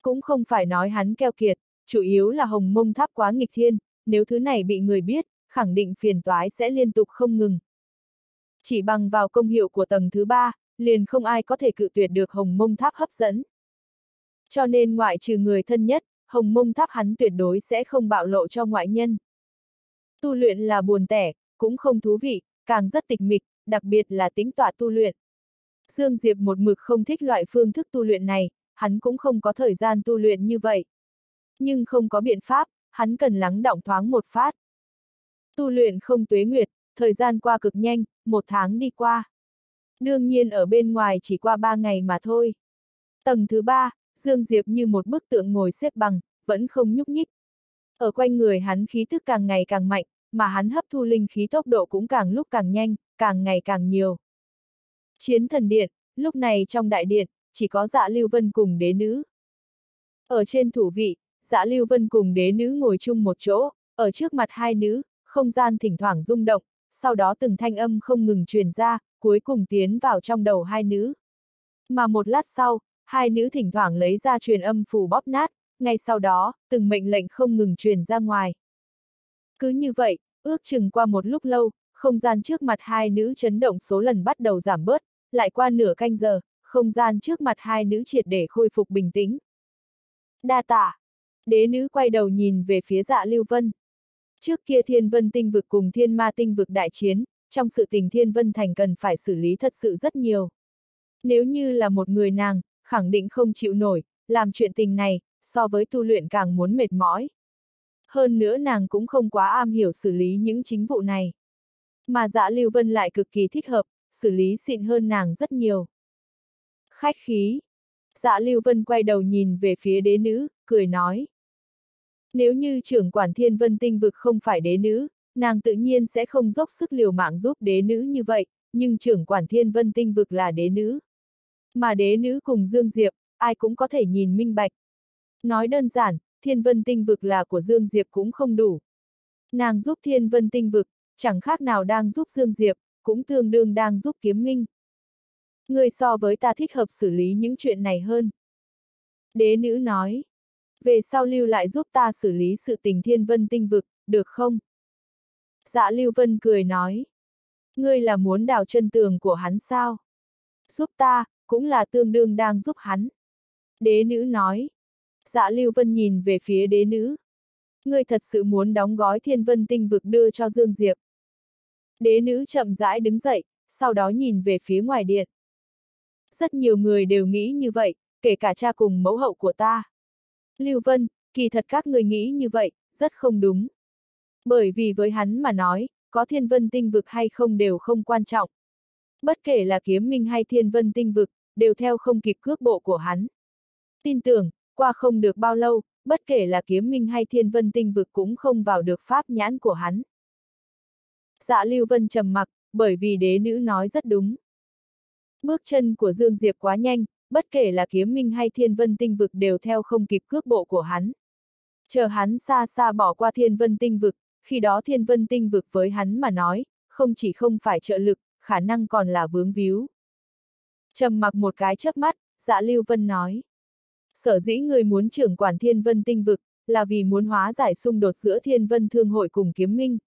Cũng không phải nói hắn keo kiệt, chủ yếu là hồng mông tháp quá nghịch thiên, nếu thứ này bị người biết, khẳng định phiền toái sẽ liên tục không ngừng. Chỉ bằng vào công hiệu của tầng thứ ba, liền không ai có thể cự tuyệt được hồng mông tháp hấp dẫn. Cho nên ngoại trừ người thân nhất, hồng mông tháp hắn tuyệt đối sẽ không bạo lộ cho ngoại nhân. Tu luyện là buồn tẻ, cũng không thú vị, càng rất tịch mịch, đặc biệt là tính tọa tu luyện. Dương Diệp một mực không thích loại phương thức tu luyện này, hắn cũng không có thời gian tu luyện như vậy. Nhưng không có biện pháp, hắn cần lắng động thoáng một phát. Tu luyện không tuế nguyệt, thời gian qua cực nhanh, một tháng đi qua. Đương nhiên ở bên ngoài chỉ qua ba ngày mà thôi. Tầng thứ ba, Dương Diệp như một bức tượng ngồi xếp bằng, vẫn không nhúc nhích. Ở quanh người hắn khí thức càng ngày càng mạnh, mà hắn hấp thu linh khí tốc độ cũng càng lúc càng nhanh, càng ngày càng nhiều. Chiến thần điện, lúc này trong đại điện, chỉ có dạ lưu vân cùng đế nữ. Ở trên thủ vị, dạ lưu vân cùng đế nữ ngồi chung một chỗ, ở trước mặt hai nữ, không gian thỉnh thoảng rung động, sau đó từng thanh âm không ngừng truyền ra, cuối cùng tiến vào trong đầu hai nữ. Mà một lát sau, hai nữ thỉnh thoảng lấy ra truyền âm phù bóp nát, ngay sau đó, từng mệnh lệnh không ngừng truyền ra ngoài. Cứ như vậy, ước chừng qua một lúc lâu, không gian trước mặt hai nữ chấn động số lần bắt đầu giảm bớt, lại qua nửa canh giờ, không gian trước mặt hai nữ triệt để khôi phục bình tĩnh. Đa tả. Đế nữ quay đầu nhìn về phía dạ lưu vân. Trước kia thiên vân tinh vực cùng thiên ma tinh vực đại chiến, trong sự tình thiên vân thành cần phải xử lý thật sự rất nhiều. Nếu như là một người nàng, khẳng định không chịu nổi, làm chuyện tình này, so với tu luyện càng muốn mệt mỏi. Hơn nữa nàng cũng không quá am hiểu xử lý những chính vụ này. Mà dạ Lưu Vân lại cực kỳ thích hợp, xử lý xịn hơn nàng rất nhiều. Khách khí. Dạ Lưu Vân quay đầu nhìn về phía đế nữ, cười nói. Nếu như trưởng quản thiên vân tinh vực không phải đế nữ, nàng tự nhiên sẽ không dốc sức liều mạng giúp đế nữ như vậy, nhưng trưởng quản thiên vân tinh vực là đế nữ. Mà đế nữ cùng Dương Diệp, ai cũng có thể nhìn minh bạch. Nói đơn giản, thiên vân tinh vực là của Dương Diệp cũng không đủ. Nàng giúp thiên vân tinh vực, chẳng khác nào đang giúp Dương Diệp, cũng tương đương đang giúp kiếm minh. Người so với ta thích hợp xử lý những chuyện này hơn. Đế nữ nói, về sau lưu lại giúp ta xử lý sự tình thiên vân tinh vực, được không? Dạ Lưu Vân cười nói, ngươi là muốn đào chân tường của hắn sao? Giúp ta, cũng là tương đương đang giúp hắn. Đế nữ nói, dạ Lưu Vân nhìn về phía đế nữ. Ngươi thật sự muốn đóng gói thiên vân tinh vực đưa cho Dương Diệp. Đế nữ chậm rãi đứng dậy, sau đó nhìn về phía ngoài điện. Rất nhiều người đều nghĩ như vậy, kể cả cha cùng mẫu hậu của ta. Lưu Vân, kỳ thật các người nghĩ như vậy, rất không đúng. Bởi vì với hắn mà nói, có thiên vân tinh vực hay không đều không quan trọng. Bất kể là kiếm minh hay thiên vân tinh vực, đều theo không kịp cước bộ của hắn. Tin tưởng, qua không được bao lâu, bất kể là kiếm minh hay thiên vân tinh vực cũng không vào được pháp nhãn của hắn. Dạ Lưu Vân trầm mặc, bởi vì đế nữ nói rất đúng. Bước chân của Dương Diệp quá nhanh, bất kể là kiếm minh hay thiên vân tinh vực đều theo không kịp cước bộ của hắn. Chờ hắn xa xa bỏ qua thiên vân tinh vực, khi đó thiên vân tinh vực với hắn mà nói, không chỉ không phải trợ lực, khả năng còn là vướng víu. Trầm mặc một cái chớp mắt, dạ Lưu Vân nói. Sở dĩ người muốn trưởng quản thiên vân tinh vực, là vì muốn hóa giải xung đột giữa thiên vân thương hội cùng kiếm minh.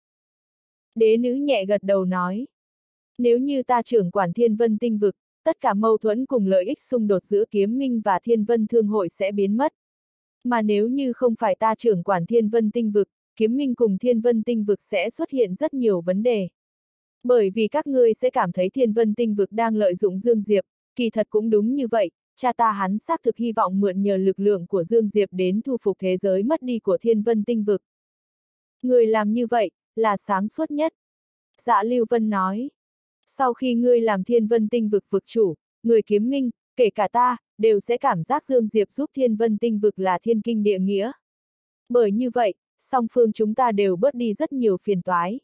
Đế nữ nhẹ gật đầu nói. Nếu như ta trưởng quản thiên vân tinh vực, tất cả mâu thuẫn cùng lợi ích xung đột giữa kiếm minh và thiên vân thương hội sẽ biến mất. Mà nếu như không phải ta trưởng quản thiên vân tinh vực, kiếm minh cùng thiên vân tinh vực sẽ xuất hiện rất nhiều vấn đề. Bởi vì các ngươi sẽ cảm thấy thiên vân tinh vực đang lợi dụng Dương Diệp, kỳ thật cũng đúng như vậy, cha ta hắn xác thực hy vọng mượn nhờ lực lượng của Dương Diệp đến thu phục thế giới mất đi của thiên vân tinh vực. Người làm như vậy, là sáng suốt nhất. Dạ Lưu Vân nói. Sau khi ngươi làm thiên vân tinh vực vực chủ, người kiếm minh, kể cả ta, đều sẽ cảm giác Dương Diệp giúp thiên vân tinh vực là thiên kinh địa nghĩa. Bởi như vậy, song phương chúng ta đều bớt đi rất nhiều phiền toái.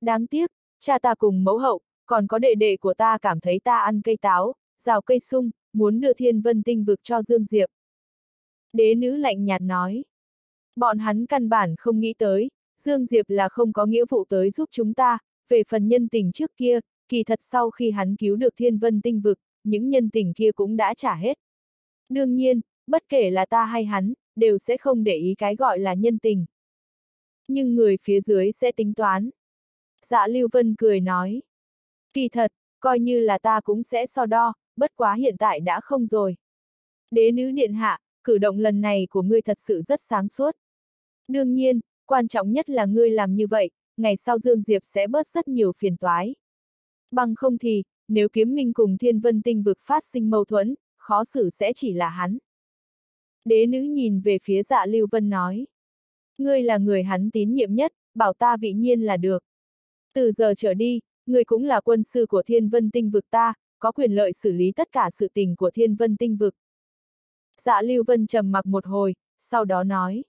Đáng tiếc, cha ta cùng mẫu hậu, còn có đệ đệ của ta cảm thấy ta ăn cây táo, rào cây sung, muốn đưa thiên vân tinh vực cho Dương Diệp. Đế nữ lạnh nhạt nói. Bọn hắn căn bản không nghĩ tới, Dương Diệp là không có nghĩa vụ tới giúp chúng ta, về phần nhân tình trước kia, kỳ thật sau khi hắn cứu được thiên vân tinh vực, những nhân tình kia cũng đã trả hết. Đương nhiên, bất kể là ta hay hắn, đều sẽ không để ý cái gọi là nhân tình. Nhưng người phía dưới sẽ tính toán. Dạ Lưu Vân cười nói. Kỳ thật, coi như là ta cũng sẽ so đo, bất quá hiện tại đã không rồi. Đế nữ điện hạ, cử động lần này của ngươi thật sự rất sáng suốt. Đương nhiên, quan trọng nhất là ngươi làm như vậy, ngày sau Dương Diệp sẽ bớt rất nhiều phiền toái. Bằng không thì, nếu kiếm minh cùng thiên vân tinh vực phát sinh mâu thuẫn, khó xử sẽ chỉ là hắn. Đế nữ nhìn về phía dạ Lưu Vân nói. Ngươi là người hắn tín nhiệm nhất, bảo ta vị nhiên là được. Từ giờ trở đi, ngươi cũng là quân sư của thiên vân tinh vực ta, có quyền lợi xử lý tất cả sự tình của thiên vân tinh vực. Dạ Lưu Vân trầm mặc một hồi, sau đó nói.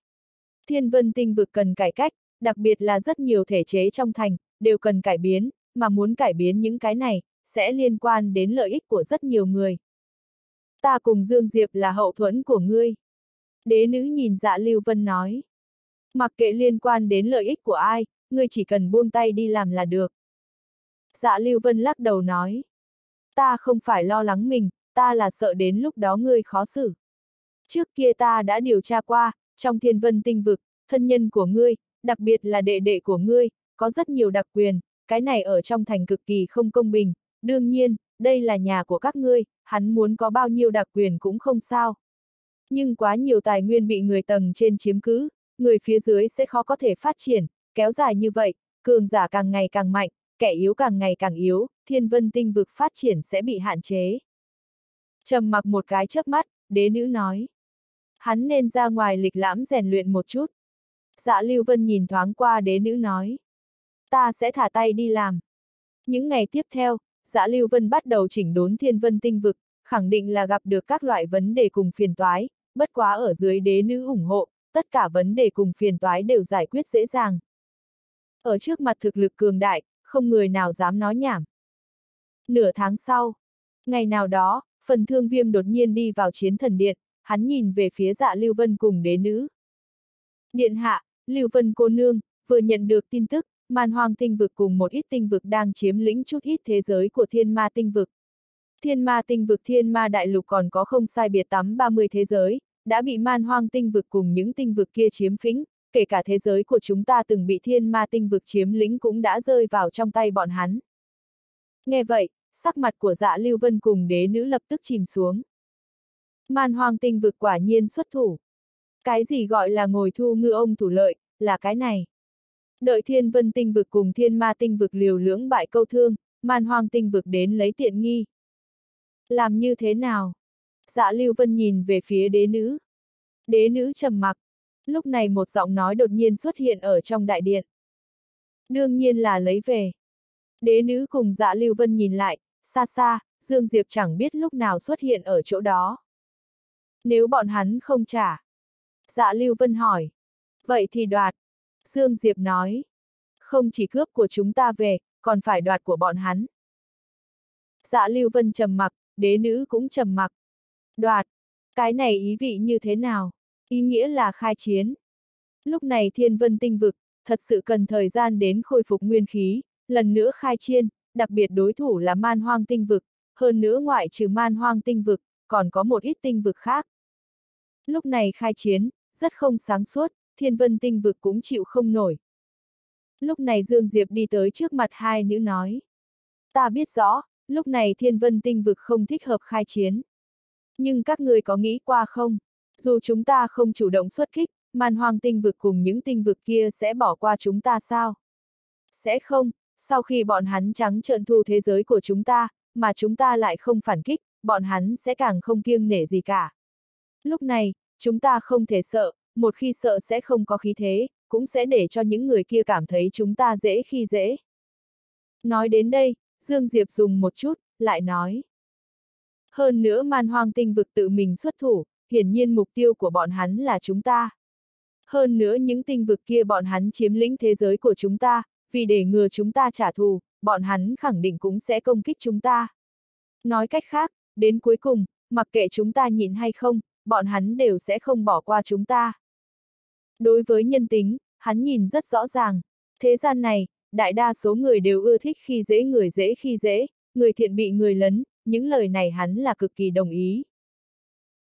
Thiên vân tinh vực cần cải cách, đặc biệt là rất nhiều thể chế trong thành, đều cần cải biến, mà muốn cải biến những cái này, sẽ liên quan đến lợi ích của rất nhiều người. Ta cùng Dương Diệp là hậu thuẫn của ngươi. Đế nữ nhìn dạ Lưu Vân nói. Mặc kệ liên quan đến lợi ích của ai, ngươi chỉ cần buông tay đi làm là được. Dạ Lưu Vân lắc đầu nói. Ta không phải lo lắng mình, ta là sợ đến lúc đó ngươi khó xử. Trước kia ta đã điều tra qua, trong thiên vân tinh vực, thân nhân của ngươi, đặc biệt là đệ đệ của ngươi, có rất nhiều đặc quyền, cái này ở trong thành cực kỳ không công bình, đương nhiên, đây là nhà của các ngươi, hắn muốn có bao nhiêu đặc quyền cũng không sao. Nhưng quá nhiều tài nguyên bị người tầng trên chiếm cứ, người phía dưới sẽ khó có thể phát triển, kéo dài như vậy, cường giả càng ngày càng mạnh, kẻ yếu càng ngày càng yếu, thiên vân tinh vực phát triển sẽ bị hạn chế. Trầm mặc một cái chớp mắt, đế nữ nói. Hắn nên ra ngoài lịch lãm rèn luyện một chút. Dạ Lưu Vân nhìn thoáng qua đế nữ nói. Ta sẽ thả tay đi làm. Những ngày tiếp theo, dạ Lưu Vân bắt đầu chỉnh đốn thiên vân tinh vực, khẳng định là gặp được các loại vấn đề cùng phiền toái, bất quá ở dưới đế nữ ủng hộ, tất cả vấn đề cùng phiền toái đều giải quyết dễ dàng. Ở trước mặt thực lực cường đại, không người nào dám nói nhảm. Nửa tháng sau, ngày nào đó, phần thương viêm đột nhiên đi vào chiến thần điện, hắn nhìn về phía dạ Lưu Vân cùng đế nữ. Điện hạ, Lưu Vân cô nương, vừa nhận được tin tức, man hoang tinh vực cùng một ít tinh vực đang chiếm lĩnh chút ít thế giới của thiên ma tinh vực. Thiên ma tinh vực thiên ma đại lục còn có không sai biệt tắm 30 thế giới, đã bị man hoang tinh vực cùng những tinh vực kia chiếm phĩnh, kể cả thế giới của chúng ta từng bị thiên ma tinh vực chiếm lĩnh cũng đã rơi vào trong tay bọn hắn. Nghe vậy, sắc mặt của dạ Lưu Vân cùng đế nữ lập tức chìm xuống. Man hoang tinh vực quả nhiên xuất thủ. Cái gì gọi là ngồi thu ngư ông thủ lợi, là cái này. Đợi thiên vân tinh vực cùng thiên ma tinh vực liều lưỡng bại câu thương, man hoang tinh vực đến lấy tiện nghi. Làm như thế nào? Dạ Lưu Vân nhìn về phía đế nữ. Đế nữ trầm mặc. Lúc này một giọng nói đột nhiên xuất hiện ở trong đại điện. Đương nhiên là lấy về. Đế nữ cùng dạ Lưu Vân nhìn lại, xa xa, Dương Diệp chẳng biết lúc nào xuất hiện ở chỗ đó. Nếu bọn hắn không trả. Dạ Lưu Vân hỏi. Vậy thì đoạt. Dương Diệp nói. không chỉ cướp của chúng ta về, còn phải đoạt của bọn hắn. Dạ Lưu Vân trầm mặc, đế nữ cũng trầm mặc. Đoạt, cái này ý vị như thế nào? Ý nghĩa là khai chiến. Lúc này thiên vân tinh vực, thật sự cần thời gian đến khôi phục nguyên khí, lần nữa khai chiến, đặc biệt đối thủ là man hoang tinh vực, hơn nữa ngoại trừ man hoang tinh vực, còn có một ít tinh vực khác. Lúc này khai chiến, rất không sáng suốt, thiên vân tinh vực cũng chịu không nổi. Lúc này Dương Diệp đi tới trước mặt hai nữ nói. Ta biết rõ, lúc này thiên vân tinh vực không thích hợp khai chiến. Nhưng các người có nghĩ qua không? Dù chúng ta không chủ động xuất kích, man hoang tinh vực cùng những tinh vực kia sẽ bỏ qua chúng ta sao? Sẽ không, sau khi bọn hắn trắng trợn thu thế giới của chúng ta, mà chúng ta lại không phản kích, bọn hắn sẽ càng không kiêng nể gì cả. Lúc này, chúng ta không thể sợ, một khi sợ sẽ không có khí thế, cũng sẽ để cho những người kia cảm thấy chúng ta dễ khi dễ. Nói đến đây, Dương Diệp dùng một chút, lại nói. Hơn nữa man hoang tinh vực tự mình xuất thủ, hiển nhiên mục tiêu của bọn hắn là chúng ta. Hơn nữa những tinh vực kia bọn hắn chiếm lĩnh thế giới của chúng ta, vì để ngừa chúng ta trả thù, bọn hắn khẳng định cũng sẽ công kích chúng ta. Nói cách khác, đến cuối cùng, mặc kệ chúng ta nhìn hay không, bọn hắn đều sẽ không bỏ qua chúng ta. Đối với nhân tính, hắn nhìn rất rõ ràng. Thế gian này, đại đa số người đều ưa thích khi dễ người dễ khi dễ, người thiện bị người lấn, những lời này hắn là cực kỳ đồng ý.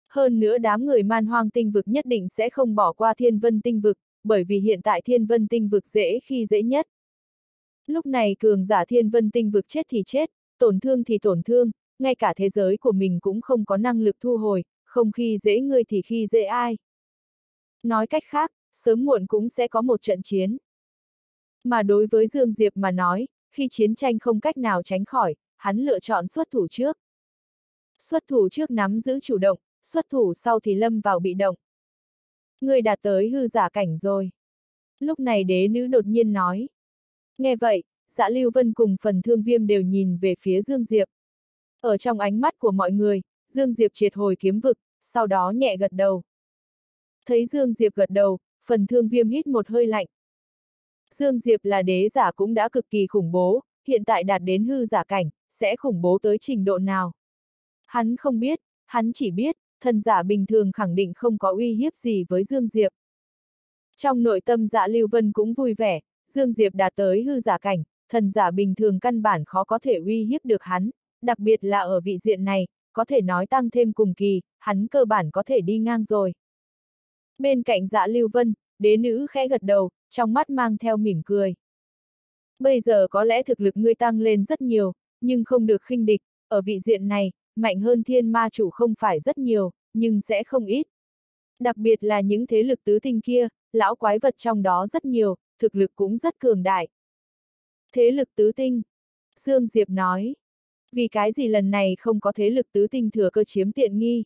Hơn nữa đám người man hoang tinh vực nhất định sẽ không bỏ qua thiên vân tinh vực, bởi vì hiện tại thiên vân tinh vực dễ khi dễ nhất. Lúc này cường giả thiên vân tinh vực chết thì chết, tổn thương thì tổn thương, ngay cả thế giới của mình cũng không có năng lực thu hồi, không khi dễ người thì khi dễ ai. Nói cách khác, sớm muộn cũng sẽ có một trận chiến. Mà đối với Dương Diệp mà nói, khi chiến tranh không cách nào tránh khỏi, hắn lựa chọn xuất thủ trước. Xuất thủ trước nắm giữ chủ động, xuất thủ sau thì lâm vào bị động. Người đạt tới hư giả cảnh rồi. Lúc này đế nữ đột nhiên nói. Nghe vậy, dạ Lưu Vân cùng phần thương viêm đều nhìn về phía Dương Diệp. Ở trong ánh mắt của mọi người, Dương Diệp triệt hồi kiếm vực, sau đó nhẹ gật đầu. Thấy Dương Diệp gật đầu, phần thương viêm hít một hơi lạnh. Dương Diệp là đế giả cũng đã cực kỳ khủng bố, hiện tại đạt đến hư giả cảnh, sẽ khủng bố tới trình độ nào. Hắn không biết, hắn chỉ biết, thần giả bình thường khẳng định không có uy hiếp gì với Dương Diệp. Trong nội tâm dạ Lưu Vân cũng vui vẻ, Dương Diệp đạt tới hư giả cảnh, thần giả bình thường căn bản khó có thể uy hiếp được hắn, đặc biệt là ở vị diện này, có thể nói tăng thêm cùng kỳ, hắn cơ bản có thể đi ngang rồi. Bên cạnh dạ Lưu Vân, đế nữ khẽ gật đầu, trong mắt mang theo mỉm cười. Bây giờ có lẽ thực lực ngươi tăng lên rất nhiều, nhưng không được khinh địch, ở vị diện này, mạnh hơn thiên ma chủ không phải rất nhiều, nhưng sẽ không ít. Đặc biệt là những thế lực tứ tinh kia, lão quái vật trong đó rất nhiều, thực lực cũng rất cường đại. Thế lực tứ tinh. Dương Diệp nói. Vì cái gì lần này không có thế lực tứ tinh thừa cơ chiếm tiện nghi?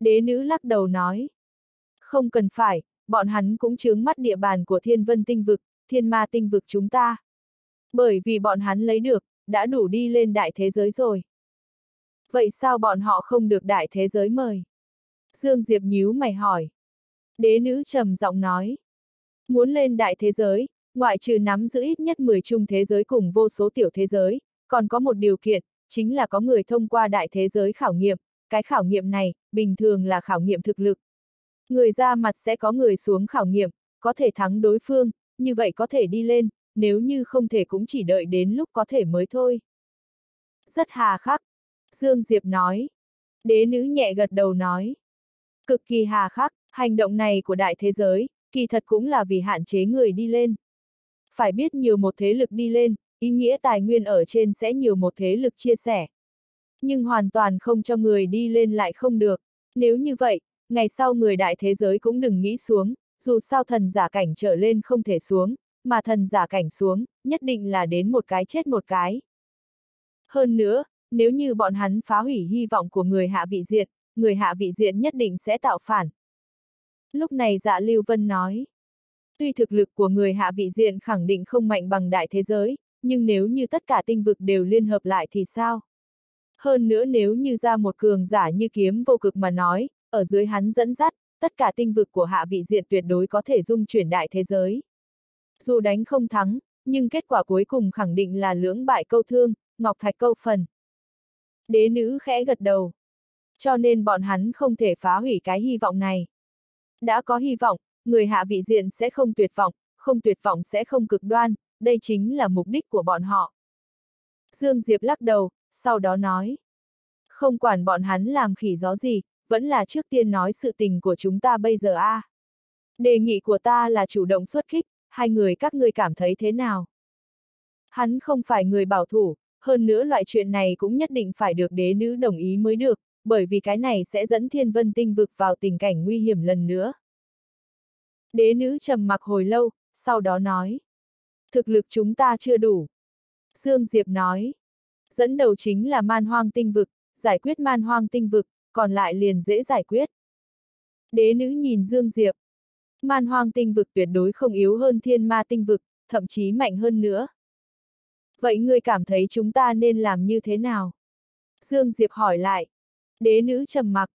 Đế nữ lắc đầu nói. Không cần phải, bọn hắn cũng chướng mắt địa bàn của thiên vân tinh vực, thiên ma tinh vực chúng ta. Bởi vì bọn hắn lấy được, đã đủ đi lên đại thế giới rồi. Vậy sao bọn họ không được đại thế giới mời? Dương Diệp nhíu mày hỏi. Đế nữ trầm giọng nói. Muốn lên đại thế giới, ngoại trừ nắm giữ ít nhất 10 chung thế giới cùng vô số tiểu thế giới, còn có một điều kiện, chính là có người thông qua đại thế giới khảo nghiệm, cái khảo nghiệm này, bình thường là khảo nghiệm thực lực. Người ra mặt sẽ có người xuống khảo nghiệm, có thể thắng đối phương, như vậy có thể đi lên, nếu như không thể cũng chỉ đợi đến lúc có thể mới thôi. Rất hà khắc. Dương Diệp nói. Đế nữ nhẹ gật đầu nói. Cực kỳ hà khắc, hành động này của đại thế giới, kỳ thật cũng là vì hạn chế người đi lên. Phải biết nhiều một thế lực đi lên, ý nghĩa tài nguyên ở trên sẽ nhiều một thế lực chia sẻ. Nhưng hoàn toàn không cho người đi lên lại không được. Nếu như vậy, ngày sau người đại thế giới cũng đừng nghĩ xuống, dù sao thần giả cảnh trở lên không thể xuống, mà thần giả cảnh xuống, nhất định là đến một cái chết một cái. Hơn nữa, nếu như bọn hắn phá hủy hy vọng của người hạ vị diện, người hạ vị diện nhất định sẽ tạo phản. Lúc này dạ Lưu Vân nói, tuy thực lực của người hạ vị diện khẳng định không mạnh bằng đại thế giới, nhưng nếu như tất cả tinh vực đều liên hợp lại thì sao? Hơn nữa nếu như ra một cường giả như kiếm vô cực mà nói, ở dưới hắn dẫn dắt, tất cả tinh vực của hạ vị diện tuyệt đối có thể dung chuyển đại thế giới. Dù đánh không thắng, nhưng kết quả cuối cùng khẳng định là lưỡng bại câu thương, Ngọc Thạch câu phần. Đế nữ khẽ gật đầu. Cho nên bọn hắn không thể phá hủy cái hy vọng này. Đã có hy vọng, người hạ vị diện sẽ không tuyệt vọng, không tuyệt vọng sẽ không cực đoan, đây chính là mục đích của bọn họ. Dương Diệp lắc đầu, sau đó nói. Không quản bọn hắn làm khỉ gió gì, vẫn là trước tiên nói sự tình của chúng ta bây giờ a. À. Đề nghị của ta là chủ động xuất kích, hai người các ngươi cảm thấy thế nào? Hắn không phải người bảo thủ, hơn nữa loại chuyện này cũng nhất định phải được đế nữ đồng ý mới được, bởi vì cái này sẽ dẫn thiên vân tinh vực vào tình cảnh nguy hiểm lần nữa. Đế nữ trầm mặc hồi lâu, sau đó nói. Thực lực chúng ta chưa đủ. Dương Diệp nói. Dẫn đầu chính là man hoang tinh vực, giải quyết man hoang tinh vực, còn lại liền dễ giải quyết. Đế nữ nhìn Dương Diệp. Man hoang tinh vực tuyệt đối không yếu hơn thiên ma tinh vực, thậm chí mạnh hơn nữa. Vậy ngươi cảm thấy chúng ta nên làm như thế nào? Dương Diệp hỏi lại. Đế nữ trầm mặc.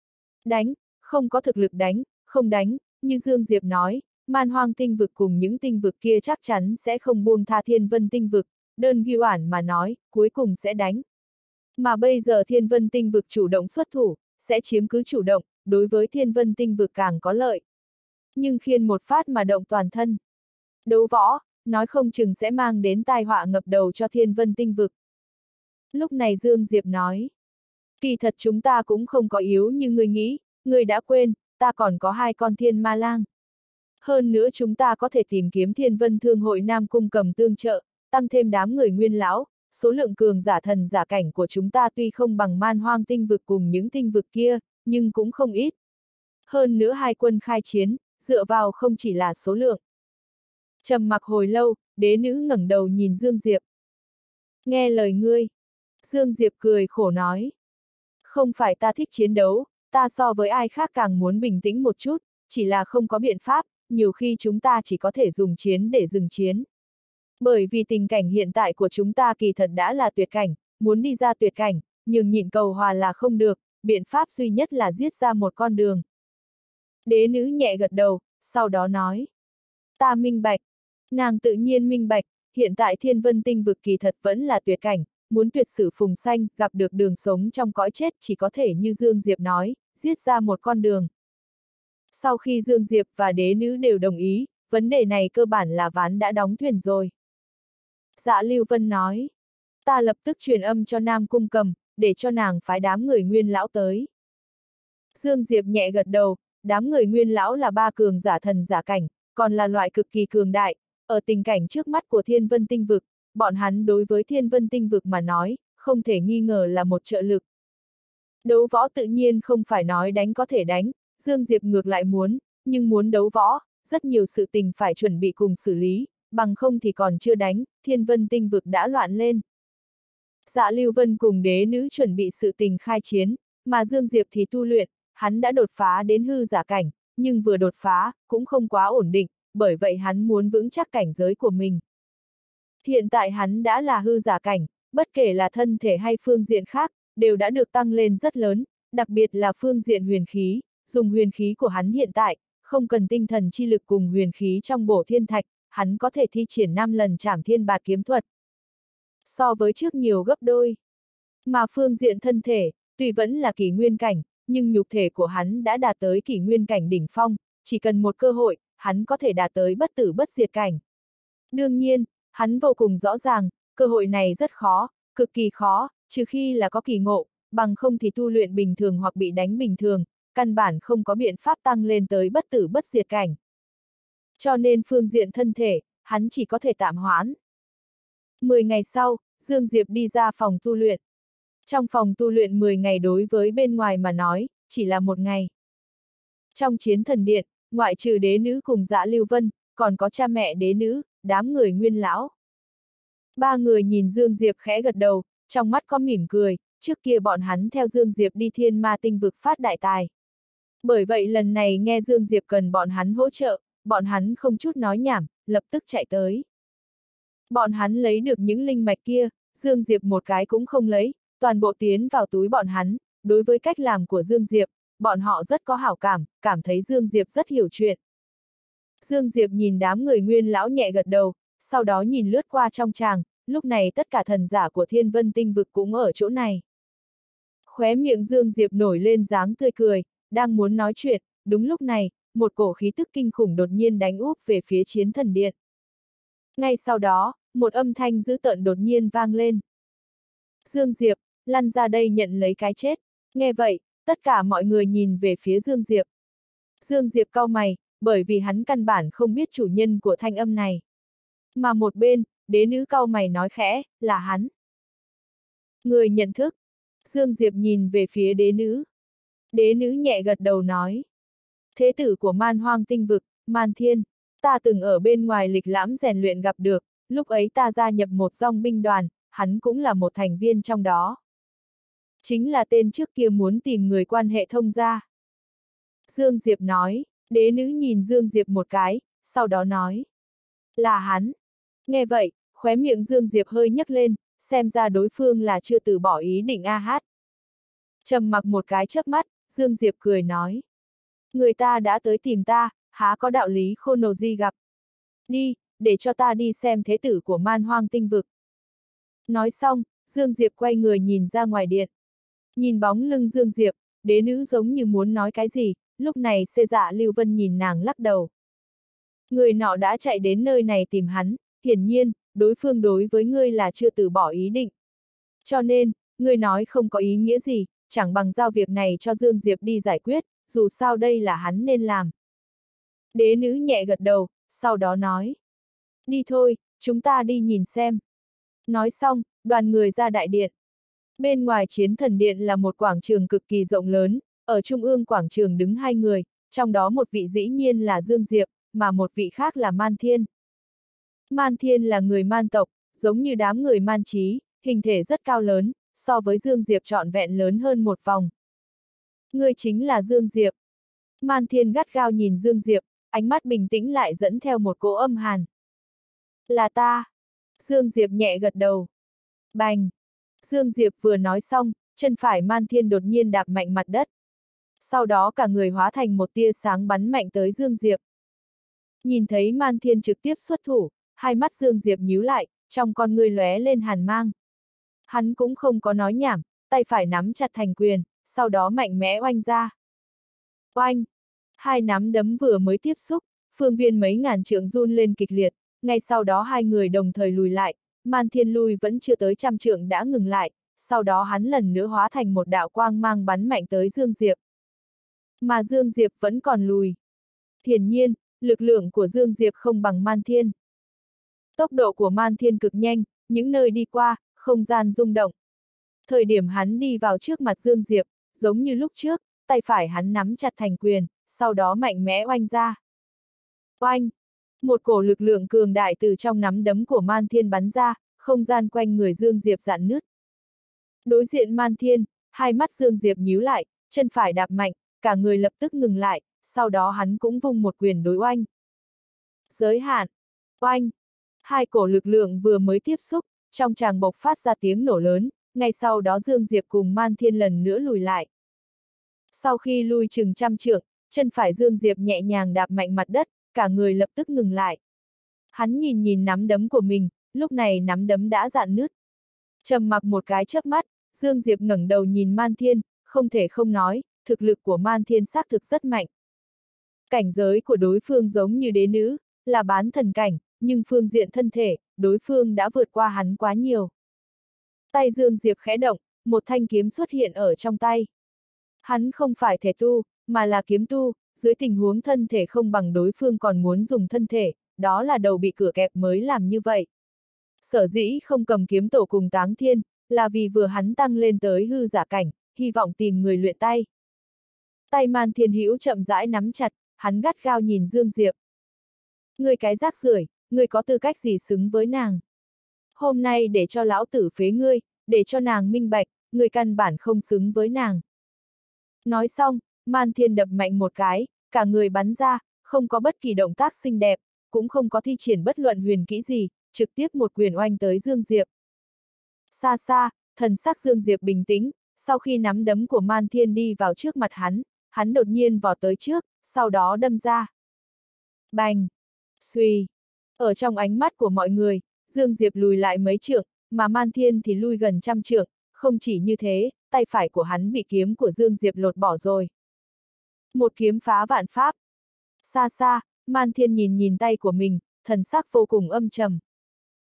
Đánh, không có thực lực đánh, không đánh, như Dương Diệp nói, man hoang tinh vực cùng những tinh vực kia chắc chắn sẽ không buông tha thiên vân tinh vực, đơn ghi oản mà nói, cuối cùng sẽ đánh. Mà bây giờ thiên vân tinh vực chủ động xuất thủ, sẽ chiếm cứ chủ động, đối với thiên vân tinh vực càng có lợi. Nhưng khiên một phát mà động toàn thân. Đấu võ, nói không chừng sẽ mang đến tai họa ngập đầu cho thiên vân tinh vực. Lúc này Dương Diệp nói. Kỳ thật chúng ta cũng không có yếu như người nghĩ, người đã quên, ta còn có hai con thiên ma lang. Hơn nữa chúng ta có thể tìm kiếm thiên vân thương hội Nam Cung cầm tương trợ, tăng thêm đám người nguyên lão, số lượng cường giả thần giả cảnh của chúng ta tuy không bằng man hoang tinh vực cùng những tinh vực kia, nhưng cũng không ít. Hơn nữa hai quân khai chiến, dựa vào không chỉ là số lượng. trầm mặc hồi lâu, đế nữ ngẩng đầu nhìn Dương Diệp. Nghe lời ngươi. Dương Diệp cười khổ nói. Không phải ta thích chiến đấu, ta so với ai khác càng muốn bình tĩnh một chút, chỉ là không có biện pháp, nhiều khi chúng ta chỉ có thể dùng chiến để dừng chiến. Bởi vì tình cảnh hiện tại của chúng ta kỳ thật đã là tuyệt cảnh, muốn đi ra tuyệt cảnh, nhưng nhịn cầu hòa là không được, biện pháp duy nhất là giết ra một con đường. Đế nữ nhẹ gật đầu, sau đó nói. Ta minh bạch. Nàng tự nhiên minh bạch, hiện tại thiên vân tinh vực kỳ thật vẫn là tuyệt cảnh, muốn tuyệt sử phùng xanh, gặp được đường sống trong cõi chết chỉ có thể như Dương Diệp nói, giết ra một con đường. Sau khi Dương Diệp và đế nữ đều đồng ý, vấn đề này cơ bản là ván đã đóng thuyền rồi. Dạ Lưu Vân nói, ta lập tức truyền âm cho Nam Cung cầm, để cho nàng phái đám người nguyên lão tới. Dương Diệp nhẹ gật đầu, đám người nguyên lão là ba cường giả thần giả cảnh, còn là loại cực kỳ cường đại, ở tình cảnh trước mắt của thiên vân tinh vực, bọn hắn đối với thiên vân tinh vực mà nói, không thể nghi ngờ là một trợ lực. Đấu võ tự nhiên không phải nói đánh có thể đánh, Dương Diệp ngược lại muốn, nhưng muốn đấu võ, rất nhiều sự tình phải chuẩn bị cùng xử lý, bằng không thì còn chưa đánh, thiên vân tinh vực đã loạn lên. Dạ Lưu Vân cùng đế nữ chuẩn bị sự tình khai chiến, mà Dương Diệp thì tu luyện, hắn đã đột phá đến hư giả cảnh, nhưng vừa đột phá, cũng không quá ổn định, bởi vậy hắn muốn vững chắc cảnh giới của mình. Hiện tại hắn đã là hư giả cảnh, bất kể là thân thể hay phương diện khác, đều đã được tăng lên rất lớn, đặc biệt là phương diện huyền khí, dùng huyền khí của hắn hiện tại, không cần tinh thần chi lực cùng huyền khí trong bổ thiên thạch, hắn có thể thi triển 5 lần trảm thiên bạt kiếm thuật. So với trước nhiều gấp đôi. Mà phương diện thân thể, tuy vẫn là kỷ nguyên cảnh, nhưng nhục thể của hắn đã đạt tới kỷ nguyên cảnh đỉnh phong, chỉ cần một cơ hội, hắn có thể đạt tới bất tử bất diệt cảnh. Đương nhiên, hắn vô cùng rõ ràng, cơ hội này rất khó, cực kỳ khó, trừ khi là có kỳ ngộ, bằng không thì tu luyện bình thường hoặc bị đánh bình thường, căn bản không có biện pháp tăng lên tới bất tử bất diệt cảnh. Cho nên phương diện thân thể, hắn chỉ có thể tạm hoãn. Mười ngày sau, Dương Diệp đi ra phòng tu luyện. Trong phòng tu luyện 10 ngày đối với bên ngoài mà nói, chỉ là một ngày. Trong chiến thần điện, ngoại trừ đế nữ cùng dã lưu vân, còn có cha mẹ đế nữ, đám người nguyên lão. Ba người nhìn Dương Diệp khẽ gật đầu, trong mắt có mỉm cười, trước kia bọn hắn theo Dương Diệp đi thiên ma tinh vực phát đại tài. Bởi vậy lần này nghe Dương Diệp cần bọn hắn hỗ trợ, bọn hắn không chút nói nhảm, lập tức chạy tới. Bọn hắn lấy được những linh mạch kia, Dương Diệp một cái cũng không lấy, toàn bộ tiến vào túi bọn hắn, đối với cách làm của Dương Diệp, bọn họ rất có hảo cảm, cảm thấy Dương Diệp rất hiểu chuyện. Dương Diệp nhìn đám người nguyên lão nhẹ gật đầu, sau đó nhìn lướt qua trong tràng, lúc này tất cả thần giả của thiên vân tinh vực cũng ở chỗ này. Khóe miệng Dương Diệp nổi lên dáng tươi cười, đang muốn nói chuyện, đúng lúc này, một cổ khí tức kinh khủng đột nhiên đánh úp về phía chiến thần điện. Ngay sau đó, một âm thanh dữ tợn đột nhiên vang lên. Dương Diệp, lăn ra đây nhận lấy cái chết. Nghe vậy, tất cả mọi người nhìn về phía Dương Diệp. Dương Diệp cau mày, bởi vì hắn căn bản không biết chủ nhân của thanh âm này. Mà một bên, đế nữ cau mày nói khẽ, là hắn. Người nhận thức. Dương Diệp nhìn về phía đế nữ. Đế nữ nhẹ gật đầu nói. Thế tử của man hoang tinh vực, man thiên, ta từng ở bên ngoài lịch lãm rèn luyện gặp được, lúc ấy ta gia nhập một dòng binh đoàn, hắn cũng là một thành viên trong đó. Chính là tên trước kia muốn tìm người quan hệ thông gia. Dương Diệp nói, đế nữ nhìn Dương Diệp một cái, sau đó nói. Là hắn. Nghe vậy, khóe miệng Dương Diệp hơi nhấc lên, xem ra đối phương là chưa từ bỏ ý định a hát. Trầm mặc một cái chớp mắt, Dương Diệp cười nói. Người ta đã tới tìm ta, há có đạo lý khô nồ di gặp. Đi, để cho ta đi xem thế tử của man hoang tinh vực. Nói xong, Dương Diệp quay người nhìn ra ngoài điện. Nhìn bóng lưng Dương Diệp, đế nữ giống như muốn nói cái gì, lúc này xê dạ Lưu Vân nhìn nàng lắc đầu. Người nọ đã chạy đến nơi này tìm hắn, hiển nhiên, đối phương đối với ngươi là chưa từ bỏ ý định. Cho nên, ngươi nói không có ý nghĩa gì, chẳng bằng giao việc này cho Dương Diệp đi giải quyết, dù sao đây là hắn nên làm. Đế nữ nhẹ gật đầu, sau đó nói. Đi thôi, chúng ta đi nhìn xem. Nói xong, đoàn người ra đại điện. Bên ngoài chiến thần điện là một quảng trường cực kỳ rộng lớn, ở trung ương quảng trường đứng hai người, trong đó một vị dĩ nhiên là Dương Diệp, mà một vị khác là Man Thiên. Man Thiên là người man tộc, giống như đám người man trí, hình thể rất cao lớn, so với Dương Diệp trọn vẹn lớn hơn một vòng ngươi chính là Dương Diệp. Man Thiên gắt gao nhìn Dương Diệp, ánh mắt bình tĩnh lại dẫn theo một cỗ âm hàn. Là ta. Dương Diệp nhẹ gật đầu. Bành. Dương Diệp vừa nói xong, chân phải Man Thiên đột nhiên đạp mạnh mặt đất. Sau đó cả người hóa thành một tia sáng bắn mạnh tới Dương Diệp. Nhìn thấy Man Thiên trực tiếp xuất thủ, hai mắt Dương Diệp nhíu lại, trong con người lóe lên hàn mang. Hắn cũng không có nói nhảm, tay phải nắm chặt thành quyền, sau đó mạnh mẽ oanh ra. Oanh! Hai nắm đấm vừa mới tiếp xúc, phương viên mấy ngàn trượng run lên kịch liệt, ngay sau đó hai người đồng thời lùi lại, man thiên lui vẫn chưa tới trăm trượng đã ngừng lại, sau đó hắn lần nữa hóa thành một đạo quang mang bắn mạnh tới Dương Diệp. Mà Dương Diệp vẫn còn lùi. Hiển nhiên, lực lượng của Dương Diệp không bằng man thiên. Tốc độ của man thiên cực nhanh, những nơi đi qua, không gian rung động. Thời điểm hắn đi vào trước mặt Dương Diệp, giống như lúc trước, tay phải hắn nắm chặt thành quyền, sau đó mạnh mẽ oanh ra. Oanh! Một cổ lực lượng cường đại từ trong nắm đấm của Man Thiên bắn ra, không gian quanh người Dương Diệp giãn nứt. Đối diện Man Thiên, hai mắt Dương Diệp nhíu lại, chân phải đạp mạnh, cả người lập tức ngừng lại, sau đó hắn cũng vung một quyền đối oanh. Giới hạn! Oanh! Hai cổ lực lượng vừa mới tiếp xúc, trong tràng bộc phát ra tiếng nổ lớn, ngay sau đó Dương Diệp cùng Man Thiên lần nữa lùi lại. Sau khi lui chừng trăm trượng, chân phải Dương Diệp nhẹ nhàng đạp mạnh mặt đất, cả người lập tức ngừng lại. Hắn nhìn nhìn nắm đấm của mình, lúc này nắm đấm đã dạn nứt. trầm mặc một cái chớp mắt, Dương Diệp ngẩng đầu nhìn Man Thiên, không thể không nói, thực lực của Man Thiên xác thực rất mạnh. Cảnh giới của đối phương giống như đế nữ, là bán thần cảnh, nhưng phương diện thân thể, đối phương đã vượt qua hắn quá nhiều. Tay Dương Diệp khẽ động, một thanh kiếm xuất hiện ở trong tay. Hắn không phải thể tu, mà là kiếm tu, dưới tình huống thân thể không bằng đối phương còn muốn dùng thân thể, đó là đầu bị cửa kẹp mới làm như vậy. Sở dĩ không cầm kiếm tổ cùng táng thiên, là vì vừa hắn tăng lên tới hư giả cảnh, hy vọng tìm người luyện tay. Tay man thiên hữu chậm rãi nắm chặt, hắn gắt gao nhìn Dương Diệp. Người cái rác rưởi, người có tư cách gì xứng với nàng? Hôm nay để cho lão tử phế ngươi, để cho nàng minh bạch, người căn bản không xứng với nàng. Nói xong, Man Thiên đập mạnh một cái, cả người bắn ra, không có bất kỳ động tác xinh đẹp, cũng không có thi triển bất luận huyền kỹ gì, trực tiếp một quyền oanh tới Dương Diệp. Xa xa, thần sắc Dương Diệp bình tĩnh, sau khi nắm đấm của Man Thiên đi vào trước mặt hắn, hắn đột nhiên vò tới trước, sau đó đâm ra. Bành! suy, Ở trong ánh mắt của mọi người, Dương Diệp lùi lại mấy trượng, mà Man Thiên thì lui gần trăm trượng, không chỉ như thế, tay phải của hắn bị kiếm của Dương Diệp lột bỏ rồi. Một kiếm phá vạn pháp. Xa xa, Man Thiên nhìn nhìn tay của mình, thần sắc vô cùng âm trầm.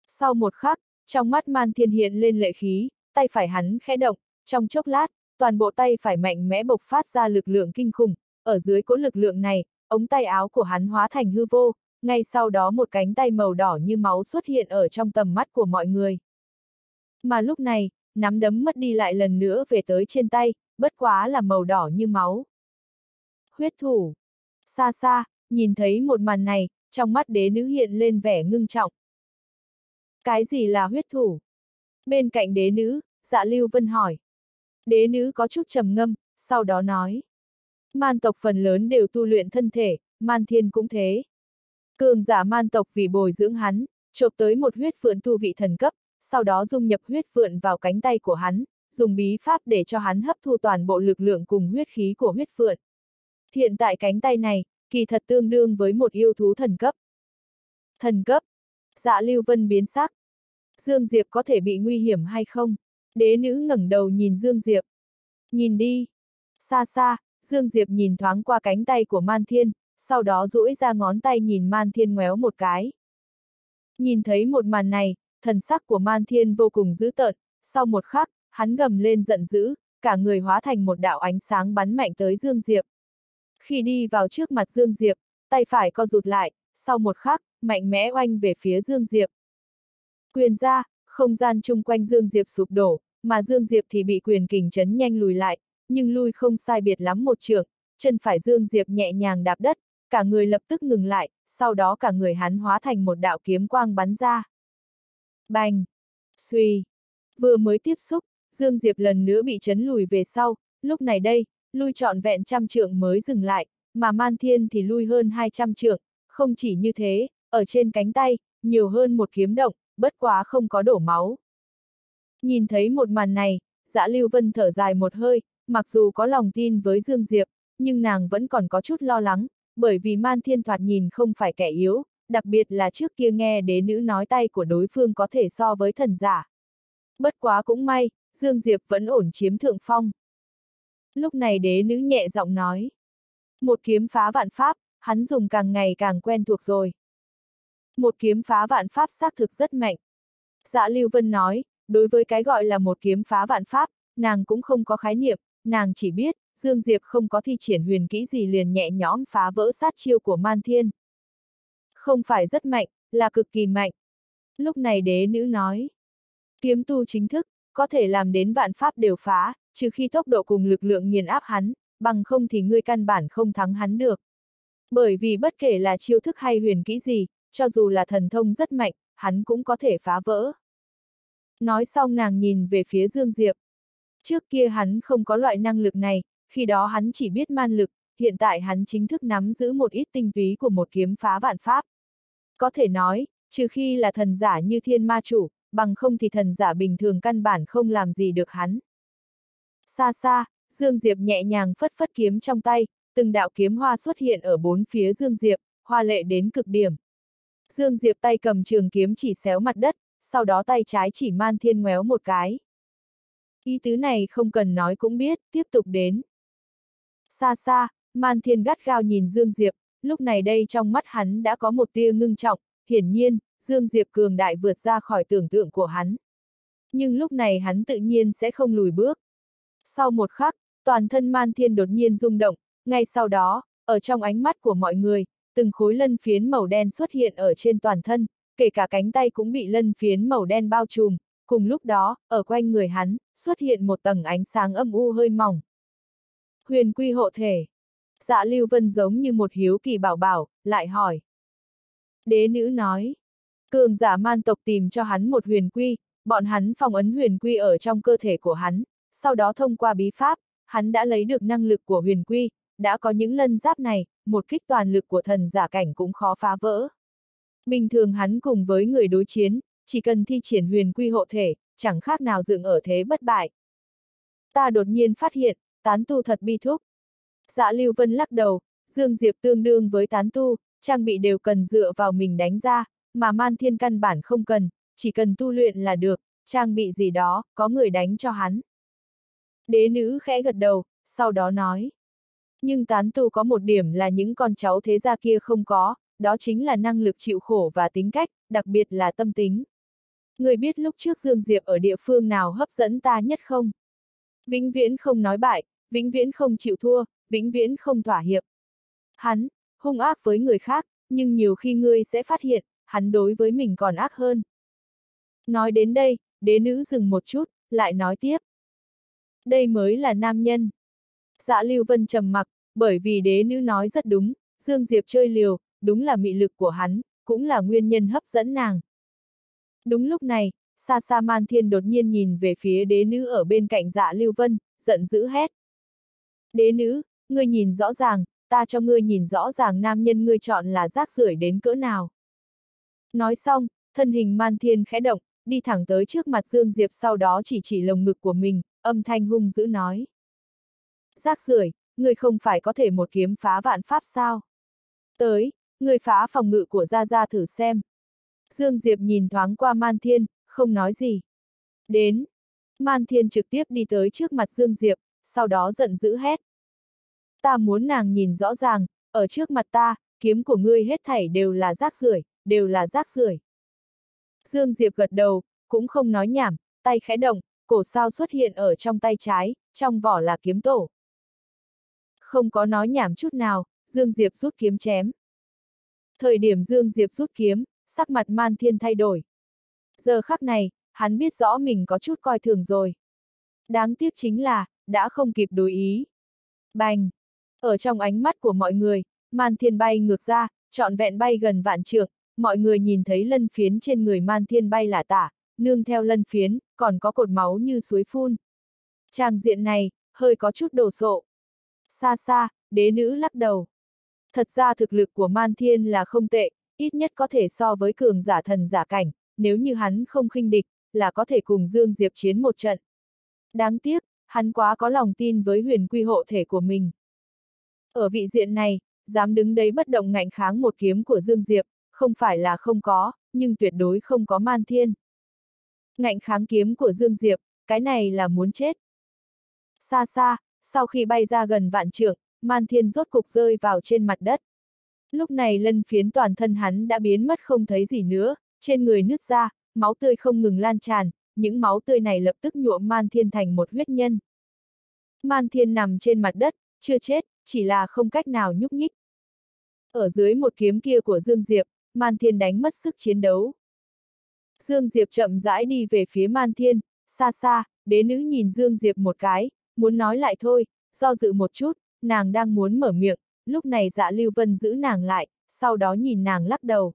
Sau một khắc, trong mắt Man Thiên hiện lên lệ khí, tay phải hắn khẽ động, trong chốc lát, toàn bộ tay phải mạnh mẽ bộc phát ra lực lượng kinh khủng, ở dưới cỗ lực lượng này, ống tay áo của hắn hóa thành hư vô, ngay sau đó một cánh tay màu đỏ như máu xuất hiện ở trong tầm mắt của mọi người. Mà lúc này, nắm đấm mất đi lại lần nữa về tới trên tay, bất quá là màu đỏ như máu. Huyết thủ. Xa xa, nhìn thấy một màn này, trong mắt đế nữ hiện lên vẻ ngưng trọng. Cái gì là huyết thủ? Bên cạnh đế nữ, dạ lưu vân hỏi. Đế nữ có chút trầm ngâm, sau đó nói. Man tộc phần lớn đều tu luyện thân thể, man thiên cũng thế. Cường giả man tộc vì bồi dưỡng hắn, chộp tới một huyết phượng tu vị thần cấp, sau đó dung nhập huyết phượng vào cánh tay của hắn, dùng bí pháp để cho hắn hấp thu toàn bộ lực lượng cùng huyết khí của huyết phượng. Hiện tại cánh tay này, kỳ thật tương đương với một yêu thú thần cấp. Thần cấp. Dạ Lưu Vân biến sắc. Dương Diệp có thể bị nguy hiểm hay không? Đế nữ ngẩng đầu nhìn Dương Diệp. Nhìn đi. Xa xa, Dương Diệp nhìn thoáng qua cánh tay của Man Thiên, sau đó duỗi ra ngón tay nhìn Man Thiên ngoéo một cái. Nhìn thấy một màn này, thần sắc của Man Thiên vô cùng dữ tợn, sau một khắc, hắn gầm lên giận dữ, cả người hóa thành một đạo ánh sáng bắn mạnh tới Dương Diệp. Khi đi vào trước mặt Dương Diệp, tay phải co rụt lại, sau một khắc, mạnh mẽ oanh về phía Dương Diệp. Quyền ra, không gian chung quanh Dương Diệp sụp đổ, mà Dương Diệp thì bị quyền kình chấn nhanh lùi lại, nhưng lui không sai biệt lắm một trượng, chân phải Dương Diệp nhẹ nhàng đạp đất, cả người lập tức ngừng lại, sau đó cả người hắn hóa thành một đạo kiếm quang bắn ra. Bành! Xuy! Vừa mới tiếp xúc, Dương Diệp lần nữa bị chấn lùi về sau, lúc này đây, lui trọn vẹn trăm trượng mới dừng lại, mà Man Thiên thì lui hơn 200 trượng, không chỉ như thế, ở trên cánh tay, nhiều hơn một kiếm động, bất quá không có đổ máu. Nhìn thấy một màn này, dã Lưu Vân thở dài một hơi, mặc dù có lòng tin với Dương Diệp, nhưng nàng vẫn còn có chút lo lắng, bởi vì Man Thiên thoạt nhìn không phải kẻ yếu, đặc biệt là trước kia nghe đế nữ nói tay của đối phương có thể so với thần giả. Bất quá cũng may, Dương Diệp vẫn ổn chiếm thượng phong. Lúc này đế nữ nhẹ giọng nói. Một kiếm phá vạn pháp, hắn dùng càng ngày càng quen thuộc rồi. Một kiếm phá vạn pháp xác thực rất mạnh. Dạ Lưu Vân nói, đối với cái gọi là một kiếm phá vạn pháp, nàng cũng không có khái niệm, nàng chỉ biết, Dương Diệp không có thi triển huyền kỹ gì liền nhẹ nhõm phá vỡ sát chiêu của Man Thiên. Không phải rất mạnh, là cực kỳ mạnh. Lúc này đế nữ nói. Kiếm tu chính thức, có thể làm đến vạn pháp đều phá, trừ khi tốc độ cùng lực lượng nghiền áp hắn, bằng không thì ngươi căn bản không thắng hắn được. Bởi vì bất kể là chiêu thức hay huyền kỹ gì, cho dù là thần thông rất mạnh, hắn cũng có thể phá vỡ. Nói xong nàng nhìn về phía Dương Diệp. Trước kia hắn không có loại năng lực này, khi đó hắn chỉ biết man lực, hiện tại hắn chính thức nắm giữ một ít tinh túy của một kiếm phá vạn pháp. Có thể nói, trừ khi là thần giả như thiên ma chủ, bằng không thì thần giả bình thường căn bản không làm gì được hắn. Xa xa, Dương Diệp nhẹ nhàng phất phất kiếm trong tay, từng đạo kiếm hoa xuất hiện ở bốn phía Dương Diệp, hoa lệ đến cực điểm. Dương Diệp tay cầm trường kiếm chỉ xéo mặt đất, sau đó tay trái chỉ man thiên ngoéo một cái. Ý tứ này không cần nói cũng biết, tiếp tục đến. Xa xa, man thiên gắt gao nhìn Dương Diệp, lúc này đây trong mắt hắn đã có một tia ngưng trọng, hiển nhiên, Dương Diệp cường đại vượt ra khỏi tưởng tượng của hắn. Nhưng lúc này hắn tự nhiên sẽ không lùi bước. Sau một khắc, toàn thân man thiên đột nhiên rung động, ngay sau đó, ở trong ánh mắt của mọi người, từng khối lân phiến màu đen xuất hiện ở trên toàn thân, kể cả cánh tay cũng bị lân phiến màu đen bao trùm, cùng lúc đó, ở quanh người hắn, xuất hiện một tầng ánh sáng âm u hơi mỏng. Huyền quy hộ thể. Dạ Lưu Vân giống như một hiếu kỳ bảo bảo, lại hỏi. Đế nữ nói. Cường giả man tộc tìm cho hắn một huyền quy, bọn hắn phong ấn huyền quy ở trong cơ thể của hắn, sau đó thông qua bí pháp, hắn đã lấy được năng lực của huyền quy, đã có những lân giáp này, một kích toàn lực của thần giả cảnh cũng khó phá vỡ. Bình thường hắn cùng với người đối chiến, chỉ cần thi triển huyền quy hộ thể, chẳng khác nào dựng ở thế bất bại. Ta đột nhiên phát hiện, tán tu thật bi thúc. Dạ Lưu Vân lắc đầu, Dương Diệp tương đương với tán tu, trang bị đều cần dựa vào mình đánh ra, mà man thiên căn bản không cần, chỉ cần tu luyện là được, trang bị gì đó, có người đánh cho hắn. Đế nữ khẽ gật đầu, sau đó nói. Nhưng tán tu có một điểm là những con cháu thế gia kia không có, đó chính là năng lực chịu khổ và tính cách, đặc biệt là tâm tính. Người biết lúc trước Dương Diệp ở địa phương nào hấp dẫn ta nhất không? Vĩnh viễn không nói bại, vĩnh viễn không chịu thua, vĩnh viễn không thỏa hiệp. Hắn, hung ác với người khác, nhưng nhiều khi ngươi sẽ phát hiện, hắn đối với mình còn ác hơn. Nói đến đây, đế nữ dừng một chút, lại nói tiếp. Đây mới là nam nhân. Dạ Lưu Vân trầm mặc, bởi vì đế nữ nói rất đúng, Dương Diệp chơi liều, đúng là mị lực của hắn, cũng là nguyên nhân hấp dẫn nàng. Đúng lúc này, xa xa Man Thiên đột nhiên nhìn về phía đế nữ ở bên cạnh dạ Lưu Vân, giận dữ hét. Đế nữ, ngươi nhìn rõ ràng, ta cho ngươi nhìn rõ ràng nam nhân ngươi chọn là rác rưởi đến cỡ nào. Nói xong, thân hình Man Thiên khẽ động, đi thẳng tới trước mặt Dương Diệp sau đó chỉ chỉ lồng ngực của mình, âm thanh hung dữ nói. Rác rưởi, ngươi không phải có thể một kiếm phá vạn pháp sao? Tới, ngươi phá phòng ngự của Gia Gia thử xem. Dương Diệp nhìn thoáng qua Man Thiên, không nói gì. Đến. Man Thiên trực tiếp đi tới trước mặt Dương Diệp, sau đó giận dữ hét. Ta muốn nàng nhìn rõ ràng, ở trước mặt ta, kiếm của ngươi hết thảy đều là rác rưởi, đều là rác rưởi. Dương Diệp gật đầu, cũng không nói nhảm, tay khẽ động, cổ sao xuất hiện ở trong tay trái, trong vỏ là kiếm tổ. Không có nói nhảm chút nào, Dương Diệp rút kiếm chém. Thời điểm Dương Diệp rút kiếm, sắc mặt man thiên thay đổi. Giờ khắc này, hắn biết rõ mình có chút coi thường rồi. Đáng tiếc chính là, đã không kịp đối ý. Bành! Ở trong ánh mắt của mọi người, man thiên bay ngược ra, trọn vẹn bay gần vạn trượng, mọi người nhìn thấy lân phiến trên người man thiên bay là tả, nương theo lân phiến, còn có cột máu như suối phun. Trang diện này, hơi có chút đồ sộ. Xa xa, đế nữ lắc đầu. Thật ra thực lực của man thiên là không tệ, ít nhất có thể so với cường giả thần giả cảnh, nếu như hắn không khinh địch, là có thể cùng Dương Diệp chiến một trận. Đáng tiếc, hắn quá có lòng tin với huyền quy hộ thể của mình. Ở vị diện này, dám đứng đấy bất động ngạnh kháng một kiếm của Dương Diệp, không phải là không có, nhưng tuyệt đối không có man thiên. Ngạnh kháng kiếm của Dương Diệp, cái này là muốn chết. Xa xa, sau khi bay ra gần vạn trượng, man thiên rốt cục rơi vào trên mặt đất. Lúc này lân phiến toàn thân hắn đã biến mất không thấy gì nữa, trên người nứt ra, máu tươi không ngừng lan tràn, những máu tươi này lập tức nhuộm man thiên thành một huyết nhân. Man thiên nằm trên mặt đất, chưa chết, chỉ là không cách nào nhúc nhích. Ở dưới một kiếm kia của Dương Diệp, Man Thiên đánh mất sức chiến đấu. Dương Diệp chậm rãi đi về phía Man Thiên, xa xa, đế nữ nhìn Dương Diệp một cái, muốn nói lại thôi, do dự một chút, nàng đang muốn mở miệng, lúc này dạ Lưu Vân giữ nàng lại, sau đó nhìn nàng lắc đầu.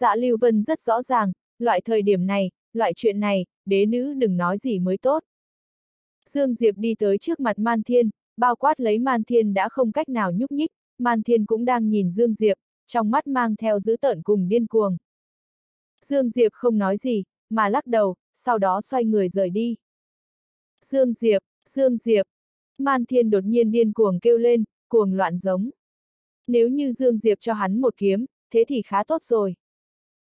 Dạ Lưu Vân rất rõ ràng, loại thời điểm này, loại chuyện này, đế nữ đừng nói gì mới tốt. Dương Diệp đi tới trước mặt Man Thiên, bao quát lấy Man Thiên đã không cách nào nhúc nhích, Man Thiên cũng đang nhìn Dương Diệp, trong mắt mang theo dữ tợn cùng điên cuồng. Dương Diệp không nói gì, mà lắc đầu, sau đó xoay người rời đi. Dương Diệp, Dương Diệp, Man Thiên đột nhiên điên cuồng kêu lên, cuồng loạn giống. Nếu như Dương Diệp cho hắn một kiếm, thế thì khá tốt rồi.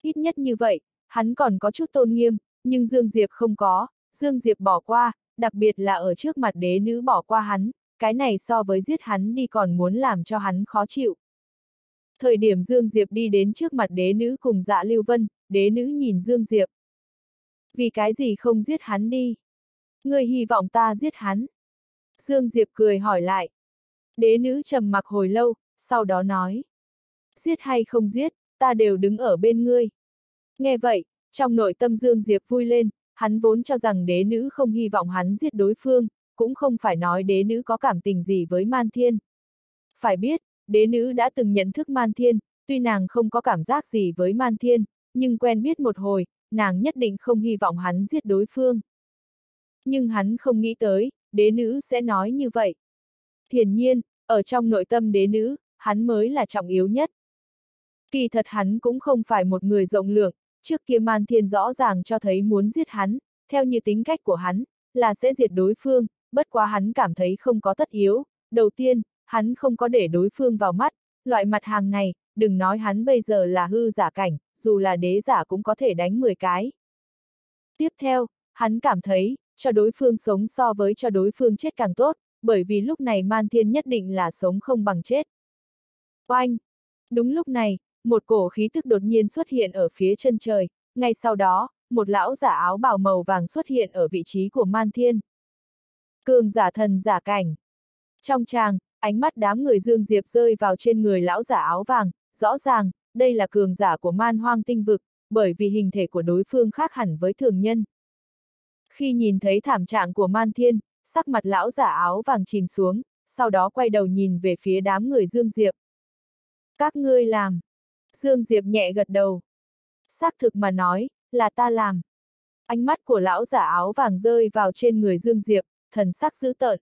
Ít nhất như vậy, hắn còn có chút tôn nghiêm, nhưng Dương Diệp không có, Dương Diệp bỏ qua, đặc biệt là ở trước mặt đế nữ bỏ qua hắn, cái này so với giết hắn đi còn muốn làm cho hắn khó chịu. Thời điểm Dương Diệp đi đến trước mặt đế nữ cùng dạ Lưu Vân, đế nữ nhìn Dương Diệp. Vì cái gì không giết hắn đi? Người hy vọng ta giết hắn. Dương Diệp cười hỏi lại. Đế nữ trầm mặc hồi lâu, sau đó nói. Giết hay không giết, ta đều đứng ở bên ngươi. Nghe vậy, trong nội tâm Dương Diệp vui lên, hắn vốn cho rằng đế nữ không hy vọng hắn giết đối phương, cũng không phải nói đế nữ có cảm tình gì với Man Thiên. Phải biết, đế nữ đã từng nhận thức Man Thiên, tuy nàng không có cảm giác gì với Man Thiên, nhưng quen biết một hồi, nàng nhất định không hy vọng hắn giết đối phương. Nhưng hắn không nghĩ tới, đế nữ sẽ nói như vậy. Hiển nhiên, ở trong nội tâm đế nữ, hắn mới là trọng yếu nhất. Kỳ thật hắn cũng không phải một người rộng lượng, trước kia Man Thiên rõ ràng cho thấy muốn giết hắn, theo như tính cách của hắn, là sẽ diệt đối phương, bất quá hắn cảm thấy không có tất yếu. Đầu tiên, hắn không có để đối phương vào mắt, loại mặt hàng này, đừng nói hắn bây giờ là hư giả cảnh, dù là đế giả cũng có thể đánh 10 cái. Tiếp theo, hắn cảm thấy, cho đối phương sống so với cho đối phương chết càng tốt, bởi vì lúc này man thiên nhất định là sống không bằng chết. Oanh! Đúng lúc này, một cổ khí tức đột nhiên xuất hiện ở phía chân trời, ngay sau đó, một lão giả áo bào màu vàng xuất hiện ở vị trí của man thiên. Cường giả thần giả cảnh. Trong tràng, ánh mắt đám người Dương Diệp rơi vào trên người lão giả áo vàng, rõ ràng, đây là cường giả của man hoang tinh vực, bởi vì hình thể của đối phương khác hẳn với thường nhân. Khi nhìn thấy thảm trạng của man thiên, sắc mặt lão giả áo vàng chìm xuống, sau đó quay đầu nhìn về phía đám người Dương Diệp. Các ngươi làm. Dương Diệp nhẹ gật đầu. Xác thực mà nói, là ta làm. Ánh mắt của lão giả áo vàng rơi vào trên người Dương Diệp, thần sắc dữ tợn.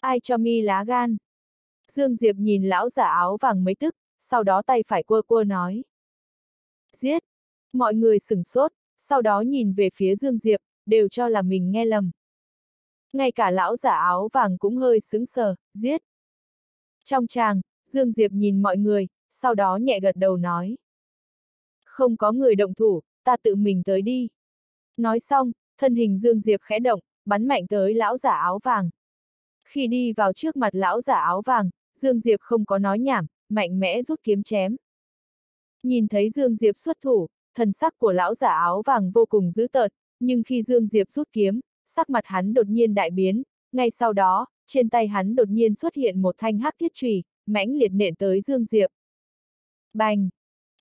Ai cho mi lá gan? Dương Diệp nhìn lão giả áo vàng mấy tức, sau đó tay phải quơ quơ nói. Giết! Mọi người sửng sốt, sau đó nhìn về phía Dương Diệp, đều cho là mình nghe lầm. Ngay cả lão giả áo vàng cũng hơi sững sờ, giết. Trong tràng, Dương Diệp nhìn mọi người, sau đó nhẹ gật đầu nói. Không có người động thủ, ta tự mình tới đi. Nói xong, thân hình Dương Diệp khẽ động, bắn mạnh tới lão giả áo vàng. Khi đi vào trước mặt lão giả áo vàng, Dương Diệp không có nói nhảm, mạnh mẽ rút kiếm chém. Nhìn thấy Dương Diệp xuất thủ, thần sắc của lão giả áo vàng vô cùng dữ tợn, nhưng khi Dương Diệp rút kiếm, sắc mặt hắn đột nhiên đại biến, ngay sau đó, trên tay hắn đột nhiên xuất hiện một thanh hắc thiết chùy, mãnh liệt nện tới Dương Diệp. Bành!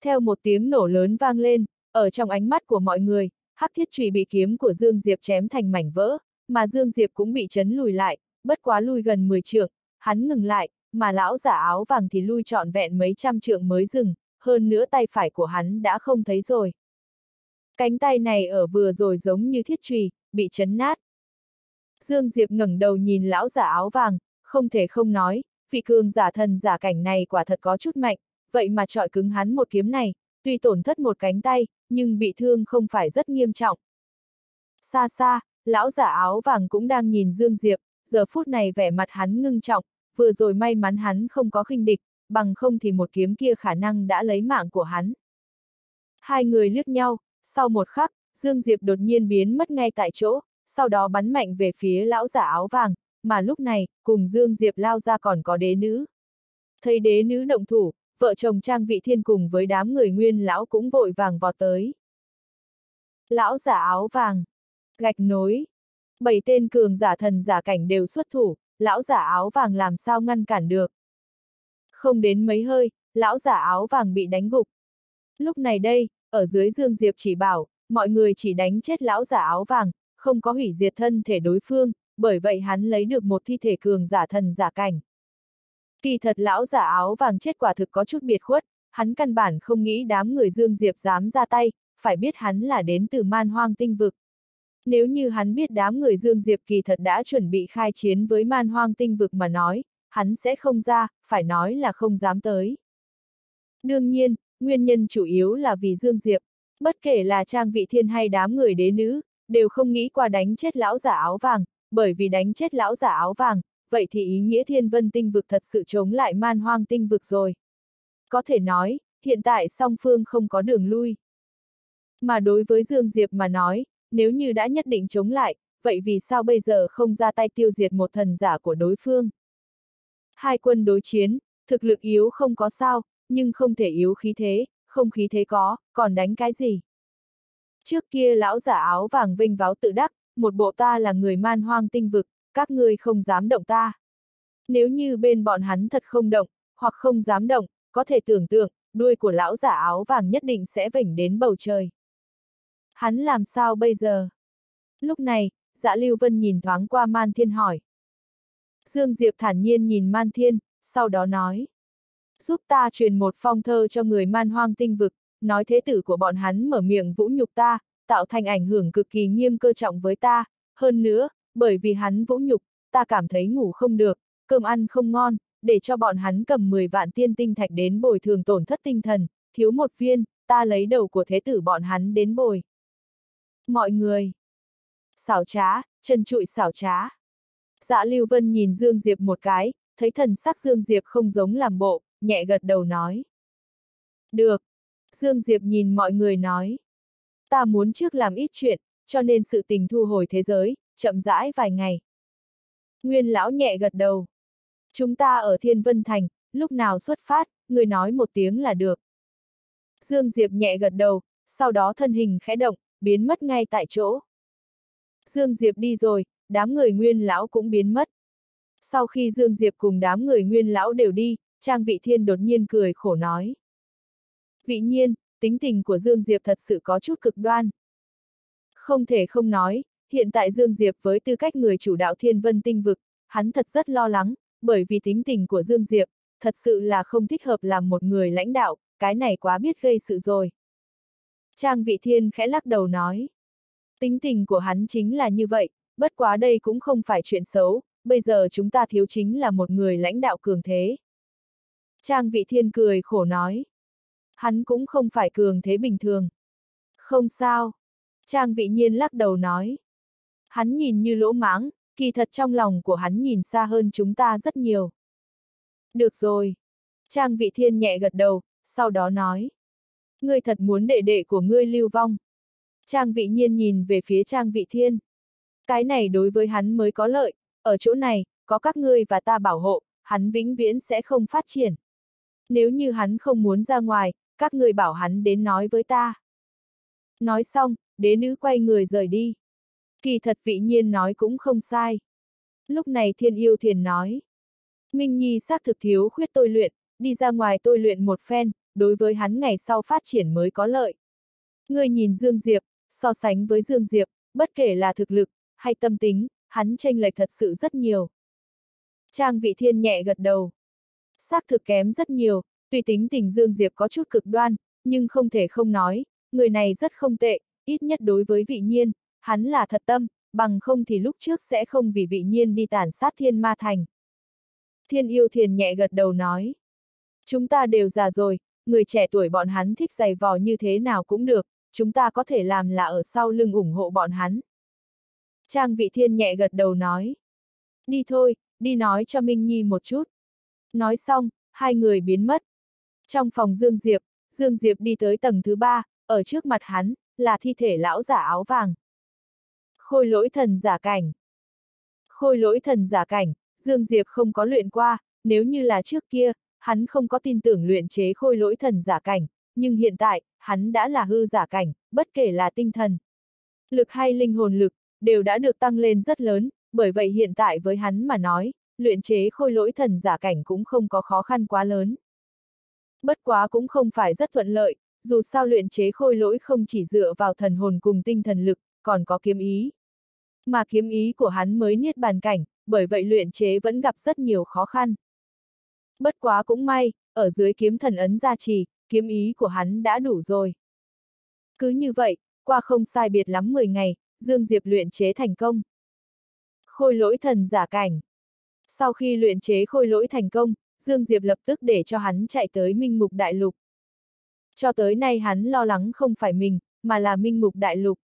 Theo một tiếng nổ lớn vang lên, ở trong ánh mắt của mọi người, hắc thiết trùy bị kiếm của Dương Diệp chém thành mảnh vỡ, mà Dương Diệp cũng bị chấn lùi lại, bất quá lui gần 10 trượng, hắn ngừng lại, mà lão giả áo vàng thì lui trọn vẹn mấy trăm trượng mới dừng, hơn nữa tay phải của hắn đã không thấy rồi. Cánh tay này ở vừa rồi giống như thiết trùy, bị chấn nát. Dương Diệp ngẩng đầu nhìn lão giả áo vàng, không thể không nói, vị cường giả thần giả cảnh này quả thật có chút mạnh, vậy mà trọi cứng hắn một kiếm này, tuy tổn thất một cánh tay, nhưng bị thương không phải rất nghiêm trọng. Xa xa, lão giả áo vàng cũng đang nhìn Dương Diệp, giờ phút này vẻ mặt hắn ngưng trọng, vừa rồi may mắn hắn không có khinh địch, bằng không thì một kiếm kia khả năng đã lấy mạng của hắn. Hai người liếc nhau, sau một khắc, Dương Diệp đột nhiên biến mất ngay tại chỗ, sau đó bắn mạnh về phía lão giả áo vàng, mà lúc này, cùng Dương Diệp lao ra còn có đế nữ. Thấy đế nữ động thủ, vợ chồng Trang Vị Thiên cùng với đám người nguyên lão cũng vội vàng vọt tới. Lão giả áo vàng, gạch nối, bảy tên cường giả thần giả cảnh đều xuất thủ, lão giả áo vàng làm sao ngăn cản được. Không đến mấy hơi, lão giả áo vàng bị đánh gục. Lúc này đây, ở dưới Dương Diệp chỉ bảo, mọi người chỉ đánh chết lão giả áo vàng, không có hủy diệt thân thể đối phương, bởi vậy hắn lấy được một thi thể cường giả thần giả cảnh. Kỳ thật lão giả áo vàng chết quả thực có chút biệt khuất, hắn căn bản không nghĩ đám người Dương Diệp dám ra tay, phải biết hắn là đến từ man hoang tinh vực. Nếu như hắn biết đám người Dương Diệp kỳ thật đã chuẩn bị khai chiến với man hoang tinh vực mà nói, hắn sẽ không ra, phải nói là không dám tới. Đương nhiên, nguyên nhân chủ yếu là vì Dương Diệp, bất kể là trang vị thiên hay đám người đế nữ, đều không nghĩ qua đánh chết lão giả áo vàng, bởi vì đánh chết lão giả áo vàng, vậy thì ý nghĩa thiên vân tinh vực thật sự chống lại man hoang tinh vực rồi. Có thể nói, hiện tại song phương không có đường lui. Mà đối với Dương Diệp mà nói, nếu như đã nhất định chống lại, vậy vì sao bây giờ không ra tay tiêu diệt một thần giả của đối phương? Hai quân đối chiến, thực lực yếu không có sao, nhưng không thể yếu khí thế, không khí thế có, còn đánh cái gì? Trước kia lão giả áo vàng vinh váo tự đắc, một bộ ta là người man hoang tinh vực, các ngươi không dám động ta. Nếu như bên bọn hắn thật không động, hoặc không dám động, có thể tưởng tượng, đuôi của lão giả áo vàng nhất định sẽ vểnh đến bầu trời. Hắn làm sao bây giờ? Lúc này, dạ Lưu Vân nhìn thoáng qua Man Thiên hỏi. Dương Diệp thản nhiên nhìn Man Thiên, sau đó nói. Giúp ta truyền một phong thơ cho người man hoang tinh vực, nói thế tử của bọn hắn mở miệng vũ nhục ta, tạo thành ảnh hưởng cực kỳ nghiêm cơ trọng với ta, hơn nữa, bởi vì hắn vũ nhục, ta cảm thấy ngủ không được, cơm ăn không ngon, để cho bọn hắn cầm 10 vạn tiên tinh thạch đến bồi thường tổn thất tinh thần, thiếu một viên, ta lấy đầu của thế tử bọn hắn đến bồi. Mọi người! Xảo trá, chân trụi xảo trá. Dạ Lưu Vân nhìn Dương Diệp một cái, thấy thần sắc Dương Diệp không giống làm bộ, nhẹ gật đầu nói. Được. Dương Diệp nhìn mọi người nói. Ta muốn trước làm ít chuyện, cho nên sự tình thu hồi thế giới, chậm rãi vài ngày. Nguyên lão nhẹ gật đầu. Chúng ta ở Thiên Vân Thành, lúc nào xuất phát, người nói một tiếng là được. Dương Diệp nhẹ gật đầu, sau đó thân hình khẽ động, biến mất ngay tại chỗ. Dương Diệp đi rồi, đám người nguyên lão cũng biến mất. Sau khi Dương Diệp cùng đám người nguyên lão đều đi, Trang Vị Thiên đột nhiên cười khổ nói. Vị nhiên, tính tình của Dương Diệp thật sự có chút cực đoan. Không thể không nói, hiện tại Dương Diệp với tư cách người chủ đạo thiên vân tinh vực, hắn thật rất lo lắng, bởi vì tính tình của Dương Diệp, thật sự là không thích hợp làm một người lãnh đạo, cái này quá biết gây sự rồi. Trang Vị Thiên khẽ lắc đầu nói. Tính tình của hắn chính là như vậy, bất quá đây cũng không phải chuyện xấu, bây giờ chúng ta thiếu chính là một người lãnh đạo cường thế. Trang Vị Thiên cười khổ nói. Hắn cũng không phải cường thế bình thường. Không sao. Trang Vị Nhiên lắc đầu nói. Hắn nhìn như lỗ mãng, kỳ thật trong lòng của hắn nhìn xa hơn chúng ta rất nhiều. Được rồi. Trang Vị Thiên nhẹ gật đầu, sau đó nói. Ngươi thật muốn đệ đệ của ngươi lưu vong. Trang Vị Nhiên nhìn về phía Trang Vị Thiên. Cái này đối với hắn mới có lợi, ở chỗ này, có các ngươi và ta bảo hộ, hắn vĩnh viễn sẽ không phát triển. Nếu như hắn không muốn ra ngoài, các ngươi bảo hắn đến nói với ta. Nói xong, đế nữ quay người rời đi. Kỳ thật vị nhiên nói cũng không sai. Lúc này thiên yêu thiền nói. Minh Nhi xác thực thiếu khuyết tôi luyện, đi ra ngoài tôi luyện một phen, đối với hắn ngày sau phát triển mới có lợi. Người nhìn Dương Diệp, so sánh với Dương Diệp, bất kể là thực lực, hay tâm tính, hắn tranh lệch thật sự rất nhiều. Trang vị thiên nhẹ gật đầu. Xác thực kém rất nhiều, tuy tính tình Dương Diệp có chút cực đoan, nhưng không thể không nói, người này rất không tệ, ít nhất đối với vị nhiên, hắn là thật tâm, bằng không thì lúc trước sẽ không vì vị nhiên đi tàn sát thiên ma thành. Thiên yêu thiền nhẹ gật đầu nói. Chúng ta đều già rồi, người trẻ tuổi bọn hắn thích giày vò như thế nào cũng được, chúng ta có thể làm là ở sau lưng ủng hộ bọn hắn. Trang vị thiên nhẹ gật đầu nói. Đi thôi, đi nói cho Minh Nhi một chút. Nói xong, hai người biến mất. Trong phòng Dương Diệp, Dương Diệp đi tới tầng thứ ba, ở trước mặt hắn, là thi thể lão giả áo vàng. Khôi lỗi thần giả cảnh. Khôi lỗi thần giả cảnh, Dương Diệp không có luyện qua, nếu như là trước kia, hắn không có tin tưởng luyện chế khôi lỗi thần giả cảnh, nhưng hiện tại, hắn đã là hư giả cảnh, bất kể là tinh thần. Lực hay linh hồn lực, đều đã được tăng lên rất lớn, bởi vậy hiện tại với hắn mà nói, luyện chế khôi lỗi thần giả cảnh cũng không có khó khăn quá lớn. Bất quá cũng không phải rất thuận lợi, dù sao luyện chế khôi lỗi không chỉ dựa vào thần hồn cùng tinh thần lực, còn có kiếm ý. Mà kiếm ý của hắn mới niết bàn cảnh, bởi vậy luyện chế vẫn gặp rất nhiều khó khăn. Bất quá cũng may, ở dưới kiếm thần ấn gia trì, kiếm ý của hắn đã đủ rồi. Cứ như vậy, qua không sai biệt lắm 10 ngày, Dương Diệp luyện chế thành công. Khôi lỗi thần giả cảnh. Sau khi luyện chế khôi lỗi thành công, Dương Diệp lập tức để cho hắn chạy tới Minh Mục Đại Lục. Cho tới nay hắn lo lắng không phải mình, mà là Minh Mục Đại Lục.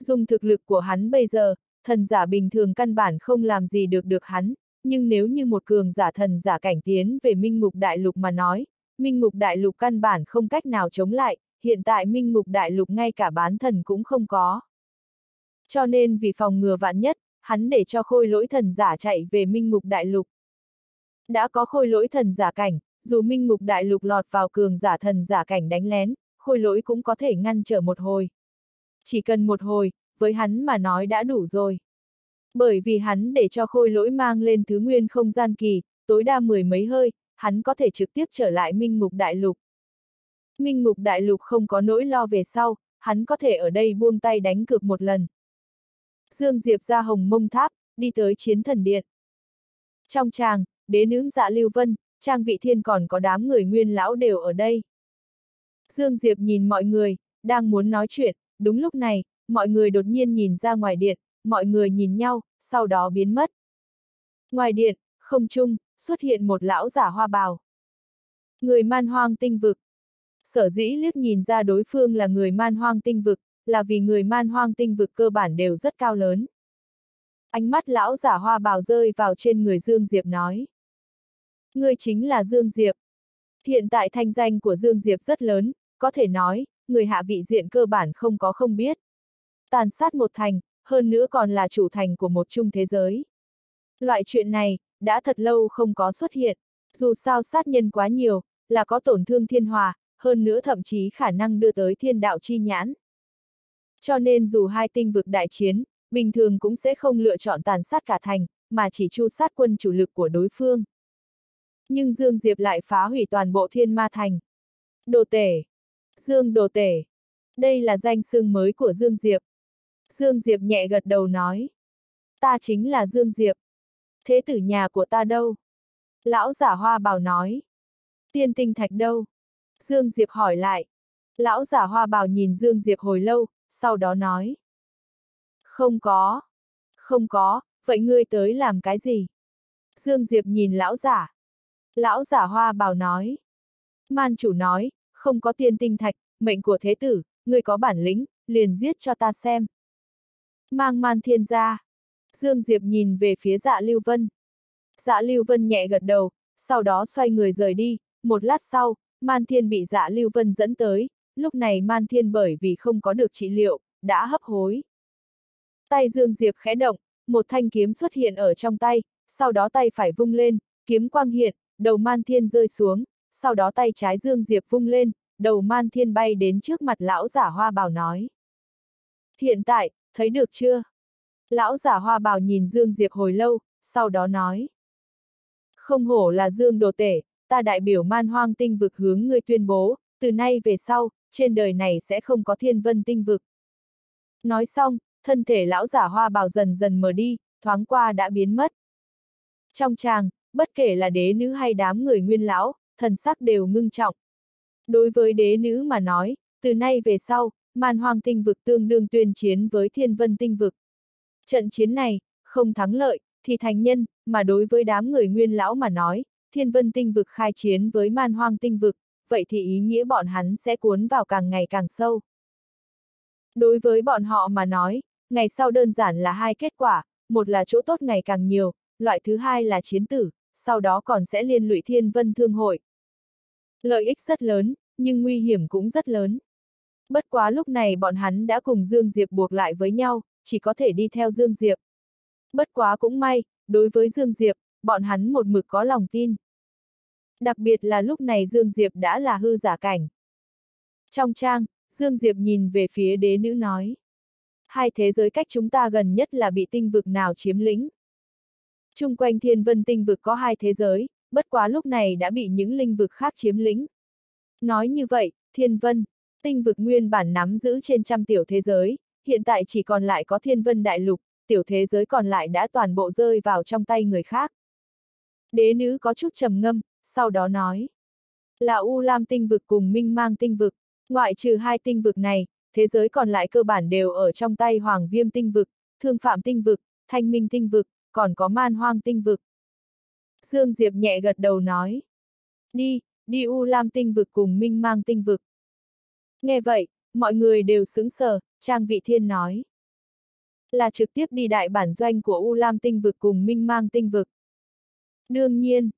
Dùng thực lực của hắn bây giờ, thần giả bình thường căn bản không làm gì được được hắn, nhưng nếu như một cường giả thần giả cảnh tiến về Minh ngục Đại Lục mà nói, Minh ngục Đại Lục căn bản không cách nào chống lại, hiện tại Minh ngục Đại Lục ngay cả bán thần cũng không có. Cho nên vì phòng ngừa vạn nhất, hắn để cho khôi lỗi thần giả chạy về Minh ngục Đại Lục. Đã có khôi lỗi thần giả cảnh, dù Minh ngục Đại Lục lọt vào cường giả thần giả cảnh đánh lén, khôi lỗi cũng có thể ngăn trở một hồi. Chỉ cần một hồi, với hắn mà nói đã đủ rồi. Bởi vì hắn để cho khôi lỗi mang lên thứ nguyên không gian kỳ, tối đa mười mấy hơi, hắn có thể trực tiếp trở lại Minh Mục Đại Lục. Minh Mục Đại Lục không có nỗi lo về sau, hắn có thể ở đây buông tay đánh cược một lần. Dương Diệp ra hồng mông tháp, đi tới chiến thần điện. Trong tràng, đế nữ dạ lưu vân, trang vị thiên còn có đám người nguyên lão đều ở đây. Dương Diệp nhìn mọi người, đang muốn nói chuyện, đúng lúc này, mọi người đột nhiên nhìn ra ngoài điện, mọi người nhìn nhau, sau đó biến mất. Ngoài điện, không trung, xuất hiện một lão giả hoa bào. Người man hoang tinh vực. Sở dĩ liếc nhìn ra đối phương là người man hoang tinh vực, là vì người man hoang tinh vực cơ bản đều rất cao lớn. Ánh mắt lão giả hoa bào rơi vào trên người Dương Diệp nói. Ngươi chính là Dương Diệp. Hiện tại thanh danh của Dương Diệp rất lớn, có thể nói, người hạ vị diện cơ bản không có không biết. Tàn sát một thành, hơn nữa còn là chủ thành của một chung thế giới. Loại chuyện này, đã thật lâu không có xuất hiện, dù sao sát nhân quá nhiều, là có tổn thương thiên hòa, hơn nữa thậm chí khả năng đưa tới thiên đạo chi nhãn. Cho nên dù hai tinh vực đại chiến, bình thường cũng sẽ không lựa chọn tàn sát cả thành, mà chỉ chu sát quân chủ lực của đối phương. Nhưng Dương Diệp lại phá hủy toàn bộ thiên ma thành. Đồ tể. Dương đồ tể. Đây là danh xưng mới của Dương Diệp. Dương Diệp nhẹ gật đầu nói. Ta chính là Dương Diệp. Thế tử nhà của ta đâu? Lão giả hoa bào nói. Tiên tinh thạch đâu? Dương Diệp hỏi lại. Lão giả hoa bào nhìn Dương Diệp hồi lâu, sau đó nói. Không có. Không có, vậy ngươi tới làm cái gì? Dương Diệp nhìn lão giả. Lão giả hoa bào nói. Man chủ nói, không có tiên tinh thạch, mệnh của thế tử, ngươi có bản lĩnh, liền giết cho ta xem. Mang man thiên ra. Dương Diệp nhìn về phía dạ Lưu Vân. Dạ Lưu Vân nhẹ gật đầu, sau đó xoay người rời đi, một lát sau, Man Thiên bị dạ Lưu Vân dẫn tới, lúc này Man Thiên bởi vì không có được trị liệu, đã hấp hối. Tay Dương Diệp khẽ động, một thanh kiếm xuất hiện ở trong tay, sau đó tay phải vung lên, kiếm quang hiện, đầu Man Thiên rơi xuống, sau đó tay trái Dương Diệp vung lên, đầu Man Thiên bay đến trước mặt lão giả hoa bào nói. Hiện tại, thấy được chưa? Lão giả hoa bào nhìn Dương Diệp hồi lâu, sau đó nói. Không hổ là Dương đồ tể, ta đại biểu man hoang tinh vực hướng ngươi tuyên bố, từ nay về sau, trên đời này sẽ không có thiên vân tinh vực. Nói xong, thân thể lão giả hoa bào dần dần mờ đi, thoáng qua đã biến mất. Trong tràng, bất kể là đế nữ hay đám người nguyên lão, thần sắc đều ngưng trọng. Đối với đế nữ mà nói, từ nay về sau, man hoang tinh vực tương đương tuyên chiến với thiên vân tinh vực. Trận chiến này, không thắng lợi, thì thành nhân, mà đối với đám người nguyên lão mà nói, thiên vân tinh vực khai chiến với man hoang tinh vực, vậy thì ý nghĩa bọn hắn sẽ cuốn vào càng ngày càng sâu. Đối với bọn họ mà nói, ngày sau đơn giản là hai kết quả, một là chỗ tốt ngày càng nhiều, loại thứ hai là chiến tử, sau đó còn sẽ liên lụy thiên vân thương hội. Lợi ích rất lớn, nhưng nguy hiểm cũng rất lớn. Bất quá lúc này bọn hắn đã cùng Dương Diệp buộc lại với nhau, chỉ có thể đi theo Dương Diệp. Bất quá cũng may, đối với Dương Diệp, bọn hắn một mực có lòng tin. Đặc biệt là lúc này Dương Diệp đã là hư giả cảnh. Trong trang, Dương Diệp nhìn về phía đế nữ nói. Hai thế giới cách chúng ta gần nhất là bị tinh vực nào chiếm lĩnh. Trung quanh thiên vân tinh vực có hai thế giới, bất quá lúc này đã bị những linh vực khác chiếm lĩnh. Nói như vậy, thiên vân, tinh vực nguyên bản nắm giữ trên trăm tiểu thế giới, hiện tại chỉ còn lại có thiên vân đại lục, tiểu thế giới còn lại đã toàn bộ rơi vào trong tay người khác. Đế nữ có chút trầm ngâm, sau đó nói. Là U Lam tinh vực cùng Minh Mang tinh vực, ngoại trừ hai tinh vực này, thế giới còn lại cơ bản đều ở trong tay Hoàng Viêm tinh vực, Thương Phạm tinh vực, Thanh Minh tinh vực, còn có Man Hoang tinh vực. Dương Diệp nhẹ gật đầu nói. Đi, đi U Lam tinh vực cùng Minh Mang tinh vực. Nghe vậy, mọi người đều sững sờ, Trang Vị Thiên nói. Là trực tiếp đi đại bản doanh của U Lam tinh vực cùng Minh Mang tinh vực. Đương nhiên,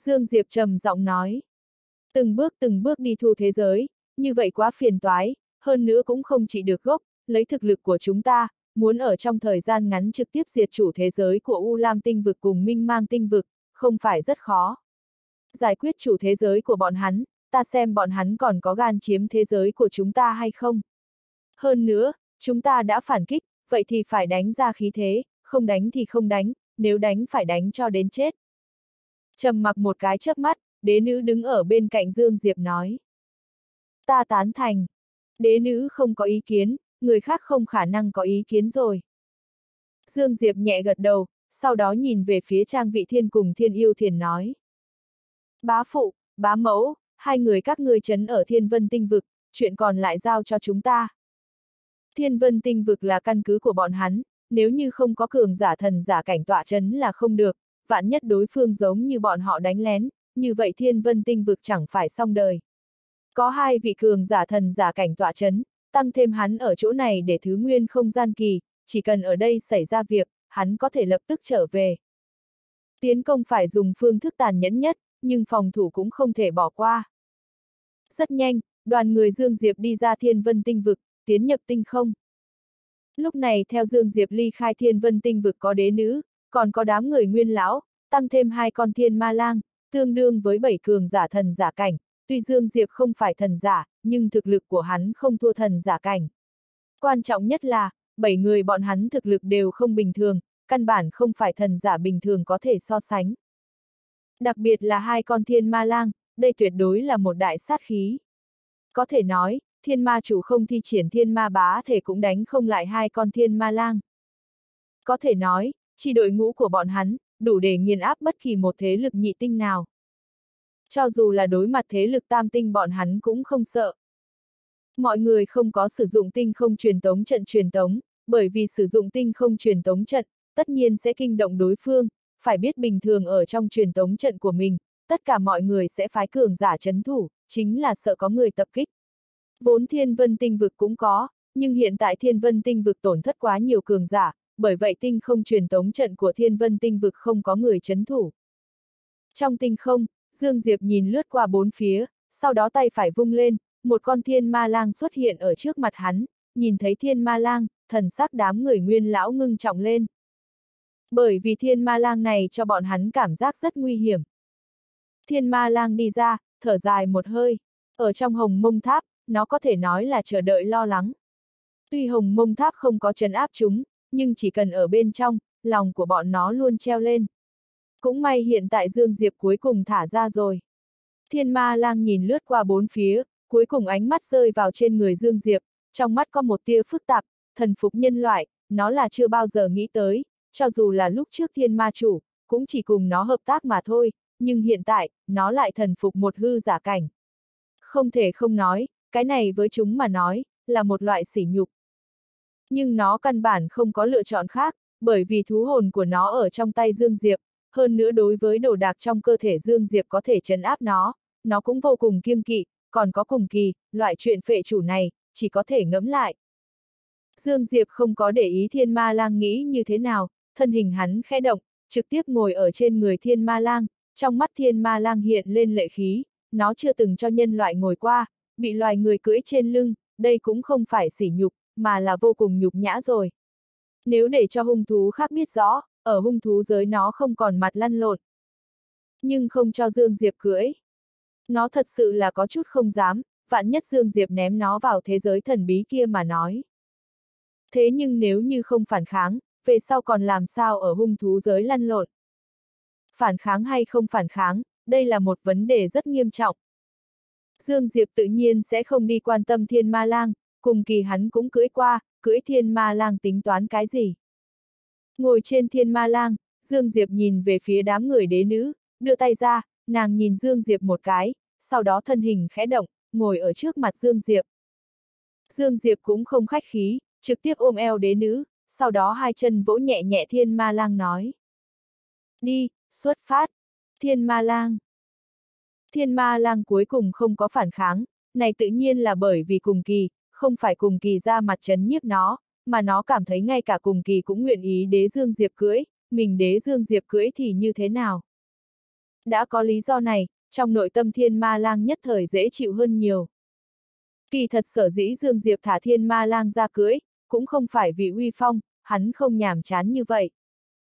Dương Diệp trầm giọng nói. Từng bước từng bước đi thu thế giới, như vậy quá phiền toái, hơn nữa cũng không chỉ được gốc, lấy thực lực của chúng ta, muốn ở trong thời gian ngắn trực tiếp diệt chủ thế giới của U Lam tinh vực cùng Minh Mang tinh vực, không phải rất khó. Giải quyết chủ thế giới của bọn hắn, ta xem bọn hắn còn có gan chiếm thế giới của chúng ta hay không. Hơn nữa, chúng ta đã phản kích, vậy thì phải đánh ra khí thế, không đánh thì không đánh, nếu đánh phải đánh cho đến chết. Trầm mặc một cái chớp mắt, đế nữ đứng ở bên cạnh Dương Diệp nói. Ta tán thành. Đế nữ không có ý kiến, người khác không khả năng có ý kiến rồi. Dương Diệp nhẹ gật đầu, sau đó nhìn về phía trang vị thiên cùng thiên yêu thiền nói. Bá phụ, bá mẫu, hai người các ngươi chấn ở thiên vân tinh vực, chuyện còn lại giao cho chúng ta. Thiên vân tinh vực là căn cứ của bọn hắn, nếu như không có cường giả thần giả cảnh tọa chấn là không được, vạn nhất đối phương giống như bọn họ đánh lén, như vậy thiên vân tinh vực chẳng phải xong đời. Có hai vị cường giả thần giả cảnh tọa chấn, tăng thêm hắn ở chỗ này để thứ nguyên không gian kỳ, chỉ cần ở đây xảy ra việc, hắn có thể lập tức trở về. Tiến công phải dùng phương thức tàn nhẫn nhất, nhưng phòng thủ cũng không thể bỏ qua. Rất nhanh, đoàn người Dương Diệp đi ra thiên vân tinh vực, tiến nhập tinh không. Lúc này theo Dương Diệp ly khai thiên vân tinh vực có đế nữ, còn có đám người nguyên lão, tăng thêm hai con thiên ma lang, tương đương với bảy cường giả thần giả cảnh, tuy Dương Diệp không phải thần giả, nhưng thực lực của hắn không thua thần giả cảnh. Quan trọng nhất là, bảy người bọn hắn thực lực đều không bình thường, căn bản không phải thần giả bình thường có thể so sánh. Đặc biệt là hai con thiên ma lang, đây tuyệt đối là một đại sát khí. Có thể nói, thiên ma chủ không thi triển thiên ma bá thể cũng đánh không lại hai con thiên ma lang. Có thể nói, chỉ đội ngũ của bọn hắn, đủ để nghiền áp bất kỳ một thế lực nhị tinh nào. Cho dù là đối mặt thế lực tam tinh bọn hắn cũng không sợ. Mọi người không có sử dụng tinh không truyền tống trận truyền tống, bởi vì sử dụng tinh không truyền tống trận, tất nhiên sẽ kinh động đối phương, phải biết bình thường ở trong truyền tống trận của mình, tất cả mọi người sẽ phái cường giả chấn thủ, chính là sợ có người tập kích. Vốn thiên vân tinh vực cũng có, nhưng hiện tại thiên vân tinh vực tổn thất quá nhiều cường giả, bởi vậy tinh không truyền tống trận của thiên vân tinh vực không có người chấn thủ. Trong tinh không, Dương Diệp nhìn lướt qua bốn phía, sau đó tay phải vung lên, một con thiên ma lang xuất hiện ở trước mặt hắn, nhìn thấy thiên ma lang, thần sắc đám người nguyên lão ngưng trọng lên. Bởi vì thiên ma lang này cho bọn hắn cảm giác rất nguy hiểm. Thiên ma lang đi ra, thở dài một hơi, ở trong hồng mông tháp, nó có thể nói là chờ đợi lo lắng. Tuy hồng mông tháp không có trấn áp chúng, nhưng chỉ cần ở bên trong, lòng của bọn nó luôn treo lên. Cũng may hiện tại Dương Diệp cuối cùng thả ra rồi. Thiên ma lang nhìn lướt qua bốn phía, cuối cùng ánh mắt rơi vào trên người Dương Diệp, trong mắt có một tia phức tạp, thần phục nhân loại, nó là chưa bao giờ nghĩ tới, cho dù là lúc trước thiên ma chủ, cũng chỉ cùng nó hợp tác mà thôi, nhưng hiện tại, nó lại thần phục một hư giả cảnh. Không thể không nói, cái này với chúng mà nói, là một loại sỉ nhục. Nhưng nó căn bản không có lựa chọn khác, bởi vì thú hồn của nó ở trong tay Dương Diệp, hơn nữa đối với đồ đạc trong cơ thể Dương Diệp có thể chấn áp nó, nó cũng vô cùng kiêng kỵ, còn có cùng kỳ, loại chuyện phệ chủ này, chỉ có thể ngẫm lại. Dương Diệp không có để ý thiên ma lang nghĩ như thế nào, thân hình hắn khẽ động, trực tiếp ngồi ở trên người thiên ma lang, trong mắt thiên ma lang hiện lên lệ khí, nó chưa từng cho nhân loại ngồi qua, bị loài người cưỡi trên lưng, đây cũng không phải sỉ nhục, mà là vô cùng nhục nhã rồi. Nếu để cho hung thú khác biết rõ, ở hung thú giới nó không còn mặt lăn lộn. Nhưng không cho Dương Diệp cưỡi. Nó thật sự là có chút không dám, vạn nhất Dương Diệp ném nó vào thế giới thần bí kia mà nói. Thế nhưng nếu như không phản kháng, về sau còn làm sao ở hung thú giới lăn lộn? Phản kháng hay không phản kháng, đây là một vấn đề rất nghiêm trọng. Dương Diệp tự nhiên sẽ không đi quan tâm thiên ma lang, cùng kỳ hắn cũng cưỡi qua, cưỡi thiên ma lang tính toán cái gì. Ngồi trên thiên ma lang, Dương Diệp nhìn về phía đám người đế nữ, đưa tay ra, nàng nhìn Dương Diệp một cái, sau đó thân hình khẽ động, ngồi ở trước mặt Dương Diệp. Dương Diệp cũng không khách khí, trực tiếp ôm eo đế nữ, sau đó hai chân vỗ nhẹ nhẹ thiên ma lang nói. Đi, xuất phát, thiên ma lang. Thiên ma lang cuối cùng không có phản kháng, này tự nhiên là bởi vì cùng kỳ, không phải cùng kỳ ra mặt chấn nhiếp nó, mà nó cảm thấy ngay cả cùng kỳ cũng nguyện ý đế dương diệp cưỡi, mình đế dương diệp cưỡi thì như thế nào? Đã có lý do này, trong nội tâm thiên ma lang nhất thời dễ chịu hơn nhiều. Kỳ thật sở dĩ dương diệp thả thiên ma lang ra cưới cũng không phải vì uy phong, hắn không nhàm chán như vậy.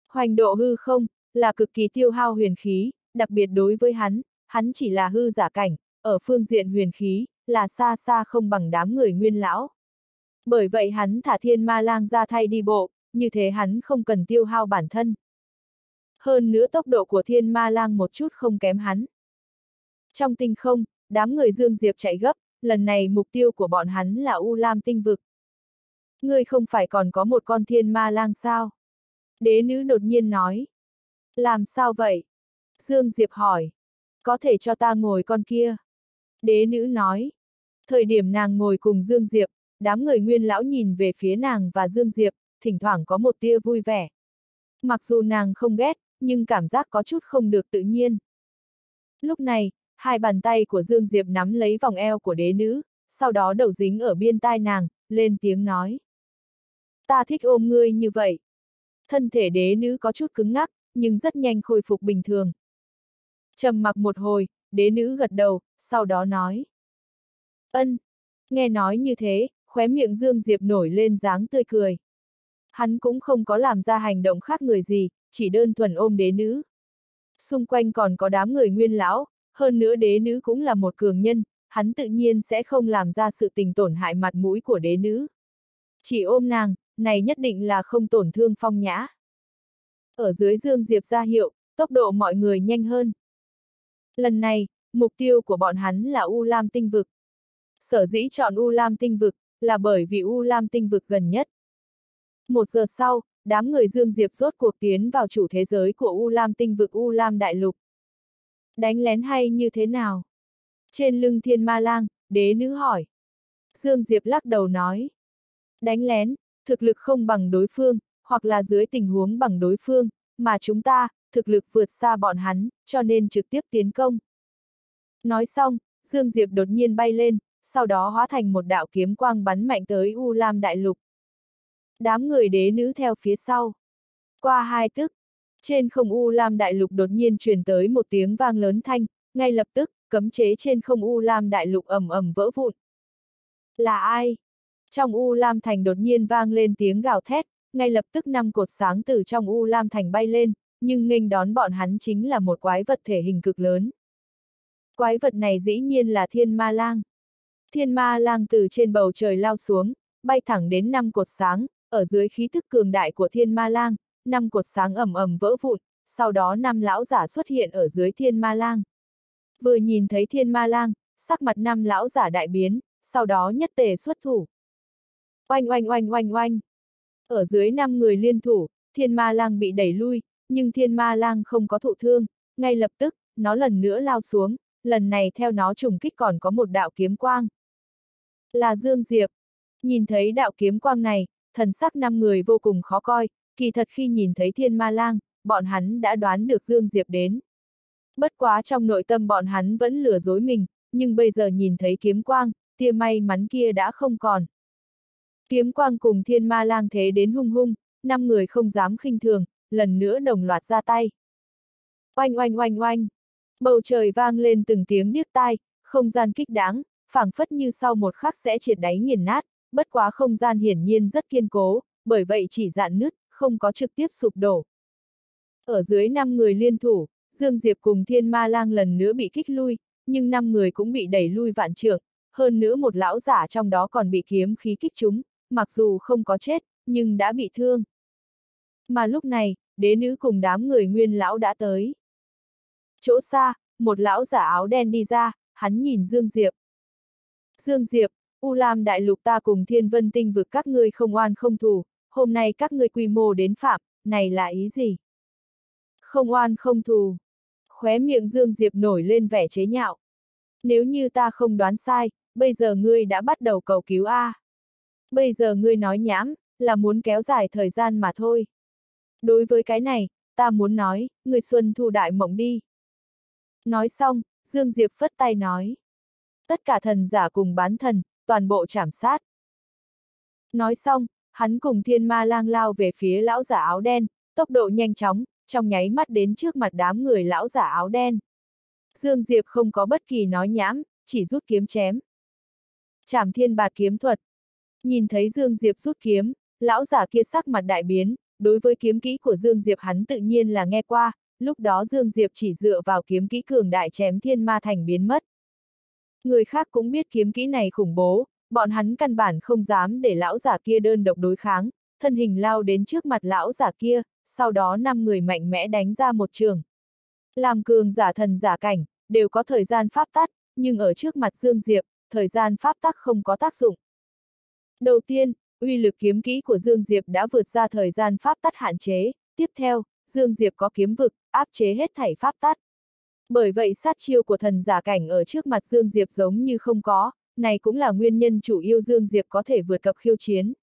Hoành độ hư không, là cực kỳ tiêu hao huyền khí, đặc biệt đối với hắn, hắn chỉ là hư giả cảnh, ở phương diện huyền khí, là xa xa không bằng đám người nguyên lão. Bởi vậy hắn thả thiên ma lang ra thay đi bộ, như thế hắn không cần tiêu hao bản thân. Hơn nữa tốc độ của thiên ma lang một chút không kém hắn. Trong tinh không, đám người Dương Diệp chạy gấp, lần này mục tiêu của bọn hắn là U Lam tinh vực. Ngươi không phải còn có một con thiên ma lang sao? Đế nữ đột nhiên nói. Làm sao vậy? Dương Diệp hỏi. Có thể cho ta ngồi con kia. Đế nữ nói. Thời điểm nàng ngồi cùng Dương Diệp, đám người nguyên lão nhìn về phía nàng và Dương Diệp, thỉnh thoảng có một tia vui vẻ. Mặc dù nàng không ghét, nhưng cảm giác có chút không được tự nhiên. Lúc này, hai bàn tay của Dương Diệp nắm lấy vòng eo của đế nữ, sau đó đầu dính ở biên tai nàng, lên tiếng nói. Ta thích ôm ngươi như vậy. Thân thể đế nữ có chút cứng ngắc, nhưng rất nhanh khôi phục bình thường. Trầm mặc một hồi, đế nữ gật đầu, sau đó nói. Ân, nghe nói như thế, khóe miệng Dương Diệp nổi lên dáng tươi cười. Hắn cũng không có làm ra hành động khác người gì, chỉ đơn thuần ôm đế nữ. Xung quanh còn có đám người nguyên lão, hơn nữa đế nữ cũng là một cường nhân, hắn tự nhiên sẽ không làm ra sự tình tổn hại mặt mũi của đế nữ. Chỉ ôm nàng, này nhất định là không tổn thương phong nhã. Ở dưới Dương Diệp ra hiệu, tốc độ mọi người nhanh hơn. Lần này, mục tiêu của bọn hắn là U Lam tinh vực. Sở dĩ chọn U Lam tinh vực, là bởi vì U Lam tinh vực gần nhất. Một giờ sau, đám người Dương Diệp rốt cuộc tiến vào chủ thế giới của U Lam tinh vực U Lam đại lục. Đánh lén hay như thế nào? Trên lưng thiên ma lang, đế nữ hỏi. Dương Diệp lắc đầu nói. Đánh lén, thực lực không bằng đối phương, hoặc là dưới tình huống bằng đối phương, mà chúng ta, thực lực vượt xa bọn hắn, cho nên trực tiếp tiến công. Nói xong, Dương Diệp đột nhiên bay lên, sau đó hóa thành một đạo kiếm quang bắn mạnh tới U Lam Đại Lục. Đám người đế nữ theo phía sau. Qua hai tức, trên không U Lam Đại Lục đột nhiên truyền tới một tiếng vang lớn thanh, ngay lập tức, cấm chế trên không U Lam Đại Lục ầm ầm vỡ vụn. Là ai? Trong U Lam Thành đột nhiên vang lên tiếng gào thét, ngay lập tức năm cột sáng từ trong U Lam Thành bay lên, nhưng nghênh đón bọn hắn chính là một quái vật thể hình cực lớn. Quái vật này dĩ nhiên là thiên ma lang. Thiên ma lang từ trên bầu trời lao xuống, bay thẳng đến năm cột sáng, ở dưới khí thức cường đại của thiên ma lang, năm cột sáng ầm ầm vỡ vụn, sau đó năm lão giả xuất hiện ở dưới thiên ma lang. Vừa nhìn thấy thiên ma lang, sắc mặt năm lão giả đại biến, sau đó nhất tề xuất thủ. Oanh oanh oanh oanh oanh. Ở dưới năm người liên thủ, thiên ma lang bị đẩy lui, nhưng thiên ma lang không có thụ thương, ngay lập tức, nó lần nữa lao xuống, lần này theo nó trùng kích còn có một đạo kiếm quang. Là Dương Diệp. Nhìn thấy đạo kiếm quang này, thần sắc năm người vô cùng khó coi, kỳ thật khi nhìn thấy thiên ma lang, bọn hắn đã đoán được Dương Diệp đến. Bất quá trong nội tâm bọn hắn vẫn lừa dối mình, nhưng bây giờ nhìn thấy kiếm quang, tia may mắn kia đã không còn. Kiếm quang cùng thiên ma lang thế đến hung hung, năm người không dám khinh thường, lần nữa đồng loạt ra tay. Oanh oanh oanh oanh. Bầu trời vang lên từng tiếng điếc tai, không gian kích đáng, phảng phất như sau một khắc sẽ triệt đáy nghiền nát, bất quá không gian hiển nhiên rất kiên cố, bởi vậy chỉ dạn nứt, không có trực tiếp sụp đổ. Ở dưới năm người liên thủ, Dương Diệp cùng Thiên Ma Lang lần nữa bị kích lui, nhưng năm người cũng bị đẩy lui vạn trượng, hơn nữa một lão giả trong đó còn bị kiếm khí kích chúng, mặc dù không có chết, nhưng đã bị thương. Mà lúc này, đế nữ cùng đám người nguyên lão đã tới. Chỗ xa, một lão giả áo đen đi ra, hắn nhìn Dương Diệp. Dương Diệp, U Lam đại lục ta cùng thiên vân tinh vực các ngươi không oan không thù, hôm nay các ngươi quy mô đến phạm, này là ý gì? Không oan không thù. Khóe miệng Dương Diệp nổi lên vẻ chế nhạo. Nếu như ta không đoán sai, bây giờ ngươi đã bắt đầu cầu cứu A. Bây giờ ngươi nói nhãm, là muốn kéo dài thời gian mà thôi. Đối với cái này, ta muốn nói, người xuân thu đại mộng đi. Nói xong, Dương Diệp phất tay nói. Tất cả thần giả cùng bán thần, toàn bộ chảm sát. Nói xong, hắn cùng thiên ma lang lao về phía lão giả áo đen, tốc độ nhanh chóng, trong nháy mắt đến trước mặt đám người lão giả áo đen. Dương Diệp không có bất kỳ nói nhãm, chỉ rút kiếm chém. Chảm thiên bạt kiếm thuật. Nhìn thấy Dương Diệp rút kiếm, lão giả kia sắc mặt đại biến, đối với kiếm kỹ của Dương Diệp hắn tự nhiên là nghe qua, lúc đó Dương Diệp chỉ dựa vào kiếm kỹ cường đại chém thiên ma thành biến mất. Người khác cũng biết kiếm kỹ này khủng bố, bọn hắn căn bản không dám để lão giả kia đơn độc đối kháng, thân hình lao đến trước mặt lão giả kia, sau đó năm người mạnh mẽ đánh ra một trường. Làm cường giả thần giả cảnh, đều có thời gian pháp tắt, nhưng ở trước mặt Dương Diệp, thời gian pháp tắc không có tác dụng. Đầu tiên, uy lực kiếm kỹ của Dương Diệp đã vượt ra thời gian pháp tắt hạn chế, tiếp theo, Dương Diệp có kiếm vực, áp chế hết thảy pháp tắt. Bởi vậy sát chiêu của thần giả cảnh ở trước mặt Dương Diệp giống như không có, này cũng là nguyên nhân chủ yêu Dương Diệp có thể vượt cập khiêu chiến.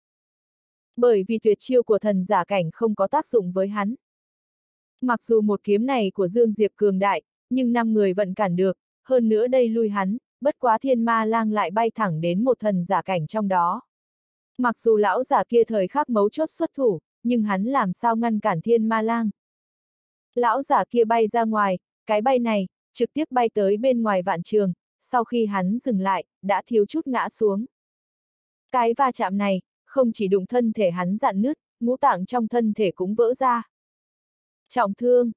Bởi vì tuyệt chiêu của thần giả cảnh không có tác dụng với hắn. Mặc dù một kiếm này của Dương Diệp cường đại, nhưng năm người vẫn cản được, hơn nữa đây lui hắn, bất quá thiên ma lang lại bay thẳng đến một thần giả cảnh trong đó. Mặc dù lão giả kia thời khắc mấu chốt xuất thủ, nhưng hắn làm sao ngăn cản thiên ma lang. Lão giả kia bay ra ngoài, cái bay này, trực tiếp bay tới bên ngoài vạn trường, sau khi hắn dừng lại, đã thiếu chút ngã xuống. Cái va chạm này, không chỉ đụng thân thể hắn dạn nứt, ngũ tạng trong thân thể cũng vỡ ra. Trọng thương.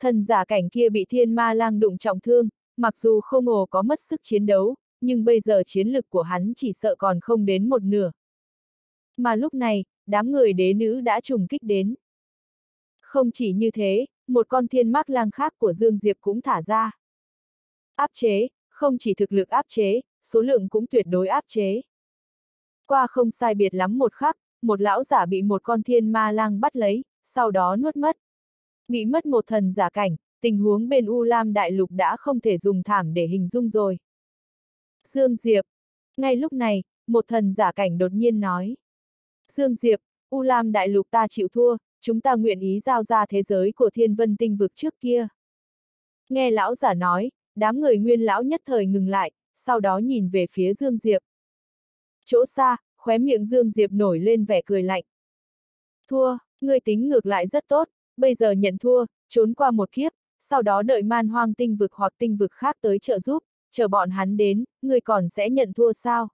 Thần giả cảnh kia bị thiên ma lang đụng trọng thương, mặc dù không ồ có mất sức chiến đấu, nhưng bây giờ chiến lực của hắn chỉ sợ còn không đến một nửa. Mà lúc này, đám người đế nữ đã trùng kích đến. Không chỉ như thế, một con thiên mác lang khác của Dương Diệp cũng thả ra. Áp chế, không chỉ thực lực áp chế, số lượng cũng tuyệt đối áp chế. Qua không sai biệt lắm một khắc, một lão giả bị một con thiên ma lang bắt lấy, sau đó nuốt mất. Bị mất một thần giả cảnh, tình huống bên U Lam Đại Lục đã không thể dùng thảm để hình dung rồi. Dương Diệp. Ngay lúc này, một thần giả cảnh đột nhiên nói. Dương Diệp, U Lam Đại Lục ta chịu thua, chúng ta nguyện ý giao ra thế giới của thiên vân tinh vực trước kia. Nghe lão giả nói, đám người nguyên lão nhất thời ngừng lại, sau đó nhìn về phía Dương Diệp. Chỗ xa, khóe miệng Dương Diệp nổi lên vẻ cười lạnh. Thua, người tính ngược lại rất tốt, bây giờ nhận thua, trốn qua một kiếp, sau đó đợi man hoang tinh vực hoặc tinh vực khác tới trợ giúp, chờ bọn hắn đến, người còn sẽ nhận thua sao?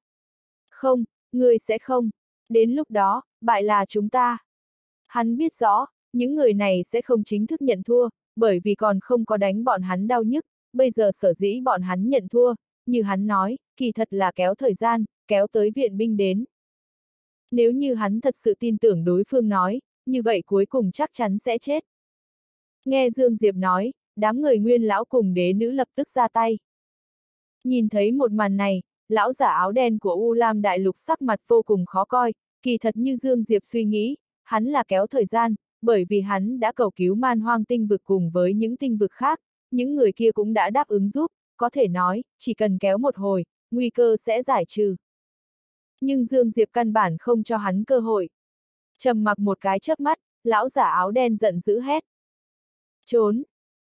Không, người sẽ không. Đến lúc đó, bại là chúng ta. Hắn biết rõ, những người này sẽ không chính thức nhận thua, bởi vì còn không có đánh bọn hắn đau nhức, bây giờ sở dĩ bọn hắn nhận thua, như hắn nói, kỳ thật là kéo thời gian, kéo tới viện binh đến. Nếu như hắn thật sự tin tưởng đối phương nói, như vậy cuối cùng chắc chắn sẽ chết. Nghe Dương Diệp nói, đám người nguyên lão cùng đế nữ lập tức ra tay. Nhìn thấy một màn này, lão giả áo đen của U Lam Đại Lục sắc mặt vô cùng khó coi, kỳ thật như Dương Diệp suy nghĩ, hắn là kéo thời gian, bởi vì hắn đã cầu cứu man hoang tinh vực cùng với những tinh vực khác, những người kia cũng đã đáp ứng giúp, có thể nói, chỉ cần kéo một hồi, nguy cơ sẽ giải trừ. Nhưng Dương Diệp căn bản không cho hắn cơ hội. trầm mặc một cái chớp mắt, lão giả áo đen giận dữ hét. Trốn!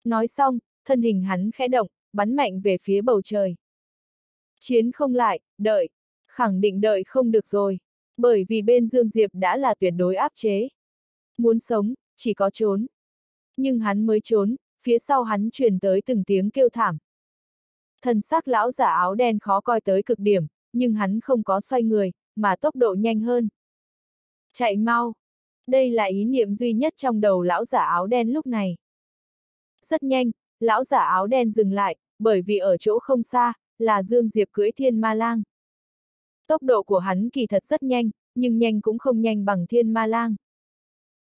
Nói xong, thân hình hắn khẽ động, bắn mạnh về phía bầu trời. Chiến không lại, đợi, khẳng định đợi không được rồi, bởi vì bên Dương Diệp đã là tuyệt đối áp chế. Muốn sống, chỉ có trốn. Nhưng hắn mới trốn, phía sau hắn truyền tới từng tiếng kêu thảm. Thần sắc lão giả áo đen khó coi tới cực điểm, nhưng hắn không có xoay người, mà tốc độ nhanh hơn. Chạy mau! Đây là ý niệm duy nhất trong đầu lão giả áo đen lúc này. Rất nhanh, lão giả áo đen dừng lại, bởi vì ở chỗ không xa, là Dương Diệp cưỡi thiên ma lang. Tốc độ của hắn kỳ thật rất nhanh, nhưng nhanh cũng không nhanh bằng thiên ma lang.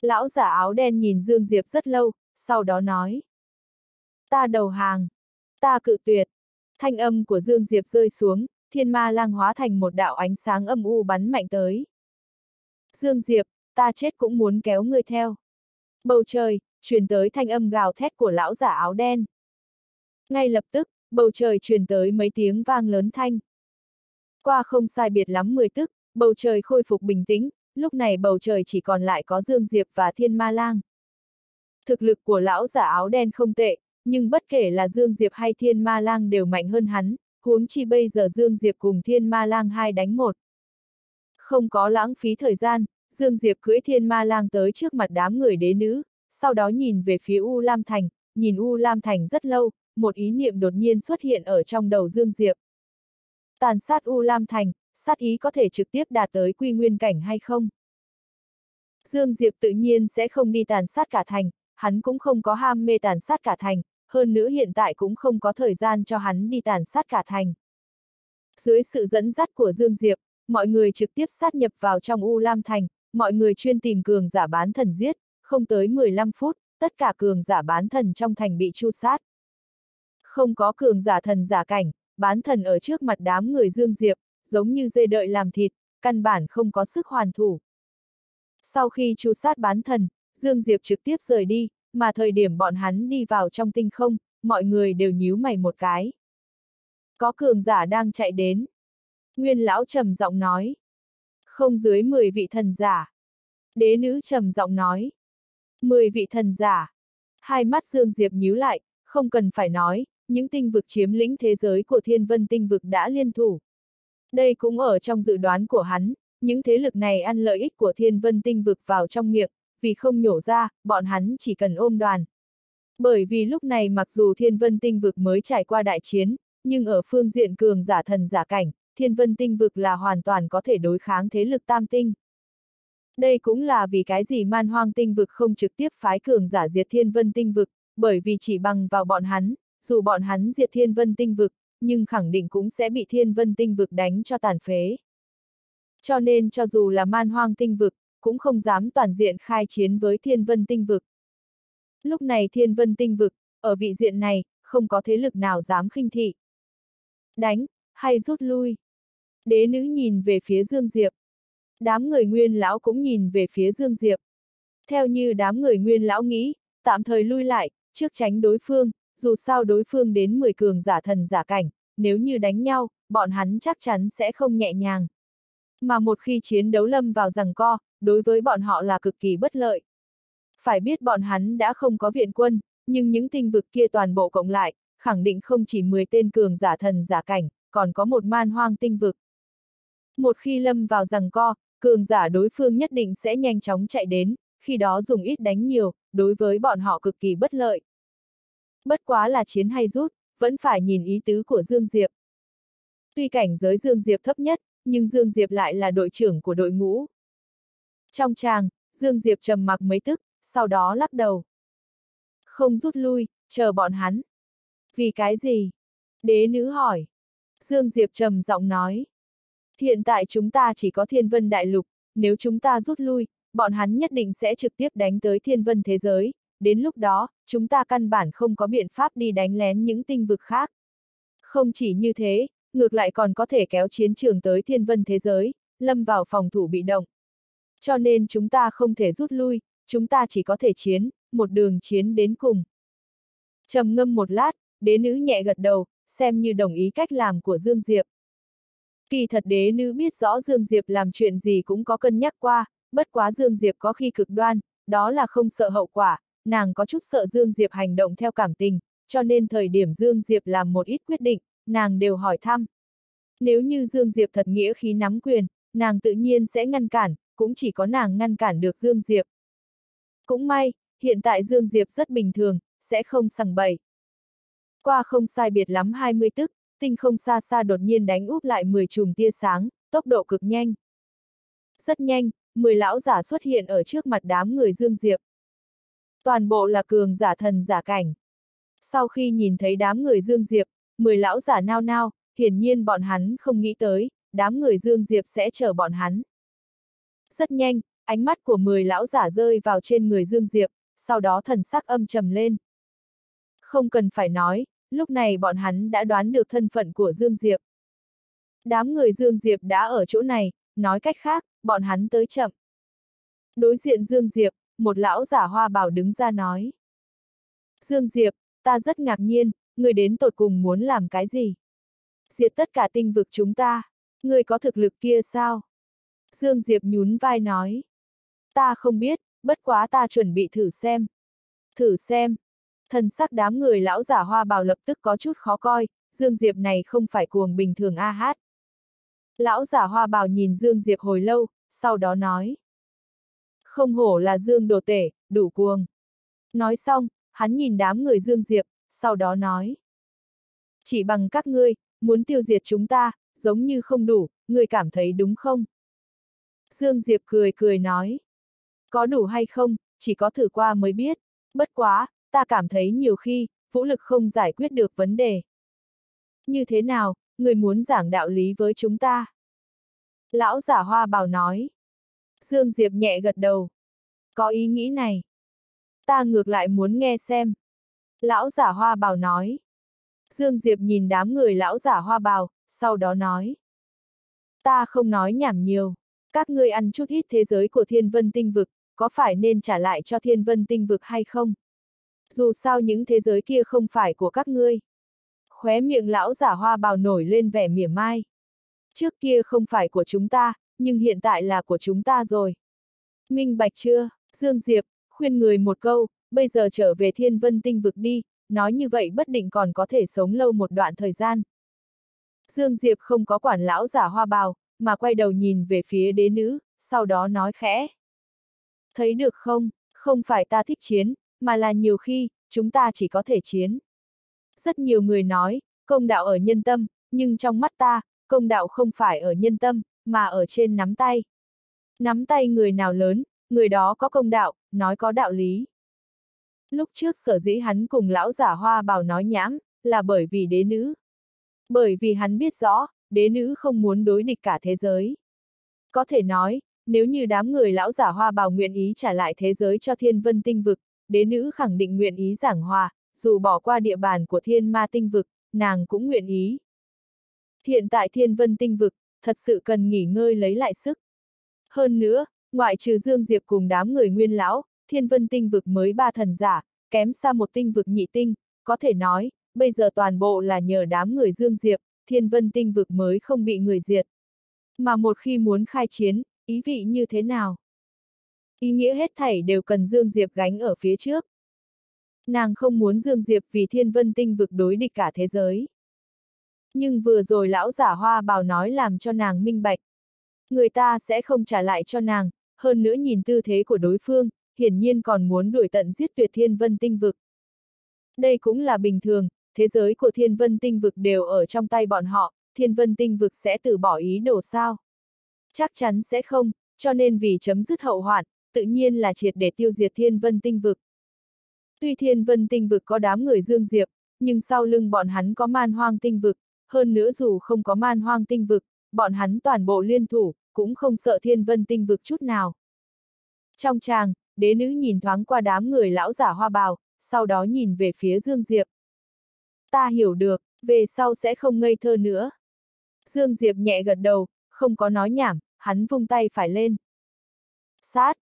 Lão giả áo đen nhìn Dương Diệp rất lâu, sau đó nói. Ta đầu hàng. Ta cự tuyệt. Thanh âm của Dương Diệp rơi xuống, thiên ma lang hóa thành một đạo ánh sáng âm u bắn mạnh tới. Dương Diệp, ta chết cũng muốn kéo người theo. Bầu trời, truyền tới thanh âm gào thét của lão giả áo đen. Ngay lập tức, bầu trời truyền tới mấy tiếng vang lớn thanh. Qua không sai biệt lắm 10 tức, bầu trời khôi phục bình tĩnh, lúc này bầu trời chỉ còn lại có Dương Diệp và Thiên Ma Lang. Thực lực của lão giả áo đen không tệ, nhưng bất kể là Dương Diệp hay Thiên Ma Lang đều mạnh hơn hắn, huống chi bây giờ Dương Diệp cùng Thiên Ma Lang hai đánh một. Không có lãng phí thời gian, Dương Diệp cưỡi Thiên Ma Lang tới trước mặt đám người đế nữ, sau đó nhìn về phía U Lam Thành, nhìn U Lam Thành rất lâu, một ý niệm đột nhiên xuất hiện ở trong đầu Dương Diệp. Tàn sát U Lam Thành, sát ý có thể trực tiếp đạt tới quy nguyên cảnh hay không? Dương Diệp tự nhiên sẽ không đi tàn sát cả thành, hắn cũng không có ham mê tàn sát cả thành, hơn nữa hiện tại cũng không có thời gian cho hắn đi tàn sát cả thành. Dưới sự dẫn dắt của Dương Diệp, mọi người trực tiếp sát nhập vào trong U Lam Thành, mọi người chuyên tìm cường giả bán thần giết, không tới 15 phút, tất cả cường giả bán thần trong thành bị chu sát. Không có cường giả thần giả cảnh, bán thần ở trước mặt đám người Dương Diệp, giống như dê đợi làm thịt, căn bản không có sức hoàn thủ. Sau khi chu sát bán thần, Dương Diệp trực tiếp rời đi, mà thời điểm bọn hắn đi vào trong tinh không, mọi người đều nhíu mày một cái. Có cường giả đang chạy đến. Nguyên lão trầm giọng nói. Không dưới 10 vị thần giả. Đế nữ trầm giọng nói. 10 vị thần giả. Hai mắt Dương Diệp nhíu lại, không cần phải nói, những tinh vực chiếm lĩnh thế giới của thiên vân tinh vực đã liên thủ. Đây cũng ở trong dự đoán của hắn, những thế lực này ăn lợi ích của thiên vân tinh vực vào trong miệng, vì không nhổ ra, bọn hắn chỉ cần ôm đoàn. Bởi vì lúc này mặc dù thiên vân tinh vực mới trải qua đại chiến, nhưng ở phương diện cường giả thần giả cảnh, thiên vân tinh vực là hoàn toàn có thể đối kháng thế lực tam tinh. Đây cũng là vì cái gì man hoang tinh vực không trực tiếp phái cường giả diệt thiên vân tinh vực, bởi vì chỉ bằng vào bọn hắn, dù bọn hắn diệt thiên vân tinh vực, nhưng khẳng định cũng sẽ bị thiên vân tinh vực đánh cho tàn phế. Cho nên cho dù là man hoang tinh vực, cũng không dám toàn diện khai chiến với thiên vân tinh vực. Lúc này thiên vân tinh vực, ở vị diện này, không có thế lực nào dám khinh thị. Đánh, hay rút lui. Đế nữ nhìn về phía Dương Diệp. Đám người nguyên lão cũng nhìn về phía Dương Diệp. Theo như đám người nguyên lão nghĩ, tạm thời lui lại, trước tránh đối phương, dù sao đối phương đến 10 cường giả thần giả cảnh, nếu như đánh nhau, bọn hắn chắc chắn sẽ không nhẹ nhàng. Mà một khi chiến đấu lâm vào rằng co, đối với bọn họ là cực kỳ bất lợi. Phải biết bọn hắn đã không có viện quân, nhưng những tinh vực kia toàn bộ cộng lại, khẳng định không chỉ 10 tên cường giả thần giả cảnh, còn có một man hoang tinh vực. Một khi lâm vào rằng co, cường giả đối phương nhất định sẽ nhanh chóng chạy đến, khi đó dùng ít đánh nhiều, đối với bọn họ cực kỳ bất lợi. Bất quá là chiến hay rút, vẫn phải nhìn ý tứ của Dương Diệp. Tuy cảnh giới Dương Diệp thấp nhất, nhưng Dương Diệp lại là đội trưởng của đội ngũ. Trong tràng, Dương Diệp trầm mặc mấy tức, sau đó lắc đầu. Không rút lui, chờ bọn hắn. Vì cái gì? Đế nữ hỏi. Dương Diệp trầm giọng nói. Hiện tại chúng ta chỉ có thiên vân đại lục, nếu chúng ta rút lui, bọn hắn nhất định sẽ trực tiếp đánh tới thiên vân thế giới, đến lúc đó, chúng ta căn bản không có biện pháp đi đánh lén những tinh vực khác. Không chỉ như thế, ngược lại còn có thể kéo chiến trường tới thiên vân thế giới, lâm vào phòng thủ bị động. Cho nên chúng ta không thể rút lui, chúng ta chỉ có thể chiến, một đường chiến đến cùng. trầm ngâm một lát, đế nữ nhẹ gật đầu, xem như đồng ý cách làm của Dương Diệp. Kỳ thật đế nữ biết rõ Dương Diệp làm chuyện gì cũng có cân nhắc qua, bất quá Dương Diệp có khi cực đoan, đó là không sợ hậu quả, nàng có chút sợ Dương Diệp hành động theo cảm tình, cho nên thời điểm Dương Diệp làm một ít quyết định, nàng đều hỏi thăm. Nếu như Dương Diệp thật nghĩa khí nắm quyền, nàng tự nhiên sẽ ngăn cản, cũng chỉ có nàng ngăn cản được Dương Diệp. Cũng may, hiện tại Dương Diệp rất bình thường, sẽ không sằng bậy. Qua không sai biệt lắm 20 tức, tinh không xa xa đột nhiên đánh úp lại 10 chùm tia sáng, tốc độ cực nhanh. Rất nhanh, 10 lão giả xuất hiện ở trước mặt đám người Dương Diệp. Toàn bộ là cường giả thần giả cảnh. Sau khi nhìn thấy đám người Dương Diệp, 10 lão giả nao nao, hiển nhiên bọn hắn không nghĩ tới, đám người Dương Diệp sẽ chờ bọn hắn. Rất nhanh, ánh mắt của 10 lão giả rơi vào trên người Dương Diệp, sau đó thần sắc âm trầm lên. Không cần phải nói, lúc này bọn hắn đã đoán được thân phận của Dương Diệp. Đám người Dương Diệp đã ở chỗ này, nói cách khác, bọn hắn tới chậm. Đối diện Dương Diệp, một lão giả hoa bảo đứng ra nói. Dương Diệp, ta rất ngạc nhiên, người đến tột cùng muốn làm cái gì? Diệt tất cả tinh vực chúng ta, người có thực lực kia sao? Dương Diệp nhún vai nói. Ta không biết, bất quá ta chuẩn bị thử xem. Thử xem. Thần sắc đám người lão giả hoa bào lập tức có chút khó coi, Dương Diệp này không phải cuồng bình thường a hát. Lão giả hoa bào nhìn Dương Diệp hồi lâu, sau đó nói. Không hổ là Dương đồ tể, đủ cuồng. Nói xong, hắn nhìn đám người Dương Diệp, sau đó nói. Chỉ bằng các ngươi, muốn tiêu diệt chúng ta, giống như không đủ, ngươi cảm thấy đúng không? Dương Diệp cười cười nói. Có đủ hay không, chỉ có thử qua mới biết. Bất quá, ta cảm thấy nhiều khi, vũ lực không giải quyết được vấn đề. Như thế nào, người muốn giảng đạo lý với chúng ta? Lão giả hoa bào nói. Dương Diệp nhẹ gật đầu. Có ý nghĩ này. Ta ngược lại muốn nghe xem. Lão giả hoa bào nói. Dương Diệp nhìn đám người lão giả hoa bào, sau đó nói. Ta không nói nhảm nhiều. Các ngươi ăn chút ít thế giới của thiên vân tinh vực, có phải nên trả lại cho thiên vân tinh vực hay không? Dù sao những thế giới kia không phải của các ngươi. Khóe miệng lão giả hoa bào nổi lên vẻ mỉa mai. Trước kia không phải của chúng ta, nhưng hiện tại là của chúng ta rồi. Minh bạch chưa, Dương Diệp, khuyên người một câu, bây giờ trở về thiên vân tinh vực đi, nói như vậy bất định còn có thể sống lâu một đoạn thời gian. Dương Diệp không có quản lão giả hoa bào, mà quay đầu nhìn về phía đế nữ, sau đó nói khẽ. Thấy được không, không phải ta thích chiến, mà là nhiều khi, chúng ta chỉ có thể chiến. Rất nhiều người nói, công đạo ở nhân tâm, nhưng trong mắt ta, công đạo không phải ở nhân tâm, mà ở trên nắm tay. Nắm tay người nào lớn, người đó có công đạo, nói có đạo lý. Lúc trước sở dĩ hắn cùng lão giả hoa bào nói nhãm, là bởi vì đế nữ. Bởi vì hắn biết rõ, đế nữ không muốn đối địch cả thế giới. Có thể nói, nếu như đám người lão giả hoa bào nguyện ý trả lại thế giới cho thiên vân tinh vực, đế nữ khẳng định nguyện ý giảng hòa, dù bỏ qua địa bàn của thiên ma tinh vực, nàng cũng nguyện ý. Hiện tại thiên vân tinh vực, thật sự cần nghỉ ngơi lấy lại sức. Hơn nữa, ngoại trừ Dương Diệp cùng đám người nguyên lão, thiên vân tinh vực mới ba thần giả, kém xa một tinh vực nhị tinh, có thể nói, bây giờ toàn bộ là nhờ đám người Dương Diệp, thiên vân tinh vực mới không bị người diệt. Mà một khi muốn khai chiến, ý vị như thế nào? Ý nghĩa hết thảy đều cần Dương Diệp gánh ở phía trước. Nàng không muốn Dương Diệp vì thiên vân tinh vực đối địch cả thế giới. Nhưng vừa rồi lão giả hoa bào nói làm cho nàng minh bạch. Người ta sẽ không trả lại cho nàng, hơn nữa nhìn tư thế của đối phương, hiển nhiên còn muốn đuổi tận giết tuyệt thiên vân tinh vực. Đây cũng là bình thường, thế giới của thiên vân tinh vực đều ở trong tay bọn họ, thiên vân tinh vực sẽ từ bỏ ý đồ sao? Chắc chắn sẽ không, cho nên vì chấm dứt hậu hoạn, tự nhiên là triệt để tiêu diệt thiên vân tinh vực. Tuy thiên vân tinh vực có đám người dương diệp, nhưng sau lưng bọn hắn có man hoang tinh vực, hơn nữa dù không có man hoang tinh vực, bọn hắn toàn bộ liên thủ, cũng không sợ thiên vân tinh vực chút nào. Trong tràng, đế nữ nhìn thoáng qua đám người lão giả hoa bào, sau đó nhìn về phía Dương Diệp. Ta hiểu được, về sau sẽ không ngây thơ nữa. Dương Diệp nhẹ gật đầu, không có nói nhảm, hắn vung tay phải lên. Sát!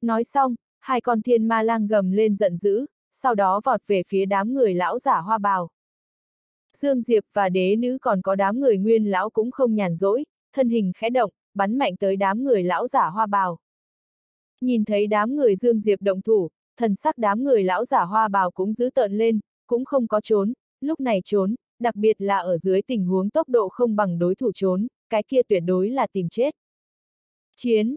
Nói xong, hai con thiên ma lang gầm lên giận dữ, sau đó vọt về phía đám người lão giả hoa bào. Dương Diệp và đế nữ còn có đám người nguyên lão cũng không nhàn rỗi, thân hình khẽ động, bắn mạnh tới đám người lão giả hoa bào. Nhìn thấy đám người Dương Diệp động thủ, thần sắc đám người lão giả hoa bào cũng giữ tợn lên, cũng không có trốn, lúc này trốn, đặc biệt là ở dưới tình huống tốc độ không bằng đối thủ trốn, cái kia tuyệt đối là tìm chết. Chiến.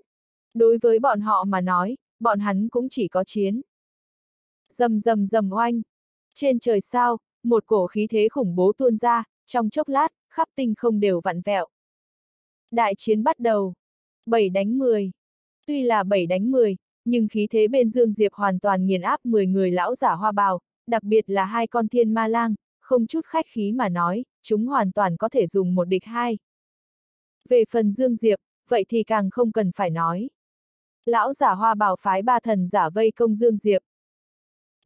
Đối với bọn họ mà nói, bọn hắn cũng chỉ có chiến. Dầm dầm dầm oanh. Trên trời sao, một cổ khí thế khủng bố tuôn ra, trong chốc lát, khắp tinh không đều vặn vẹo. Đại chiến bắt đầu. 7 đánh 10. Tuy là 7 đánh 10, nhưng khí thế bên Dương Diệp hoàn toàn nghiền áp 10 người lão giả hoa bào, đặc biệt là hai con thiên ma lang, không chút khách khí mà nói, chúng hoàn toàn có thể dùng một địch hai. Về phần Dương Diệp, vậy thì càng không cần phải nói. Lão giả hoa bào phái ba thần giả vây công Dương Diệp.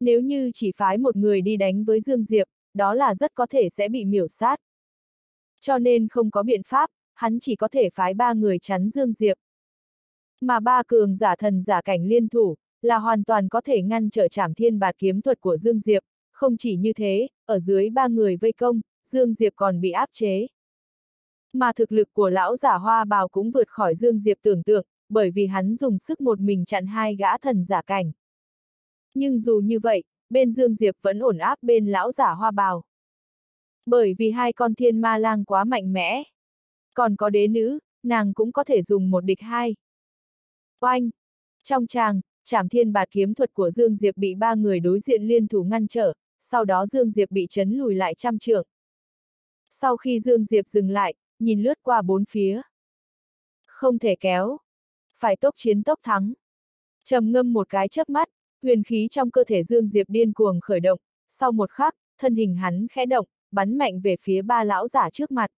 Nếu như chỉ phái một người đi đánh với Dương Diệp, đó là rất có thể sẽ bị miểu sát. Cho nên không có biện pháp, hắn chỉ có thể phái ba người chắn Dương Diệp. Mà ba cường giả thần giả cảnh liên thủ, là hoàn toàn có thể ngăn trở trảm thiên bạt kiếm thuật của Dương Diệp, không chỉ như thế, ở dưới ba người vây công, Dương Diệp còn bị áp chế. Mà thực lực của lão giả hoa bào cũng vượt khỏi Dương Diệp tưởng tượng, bởi vì hắn dùng sức một mình chặn hai gã thần giả cảnh. Nhưng dù như vậy, bên Dương Diệp vẫn ổn áp bên lão giả hoa bào. Bởi vì hai con thiên ma lang quá mạnh mẽ. Còn có đế nữ, nàng cũng có thể dùng một địch hai. Oanh! Trong tràng, trảm thiên bạt kiếm thuật của Dương Diệp bị ba người đối diện liên thủ ngăn trở, sau đó Dương Diệp bị chấn lùi lại trăm trượng. Sau khi Dương Diệp dừng lại, nhìn lướt qua bốn phía. Không thể kéo. Phải tốc chiến tốc thắng. trầm ngâm một cái chớp mắt, huyền khí trong cơ thể Dương Diệp điên cuồng khởi động, sau một khắc, thân hình hắn khẽ động, bắn mạnh về phía ba lão giả trước mặt.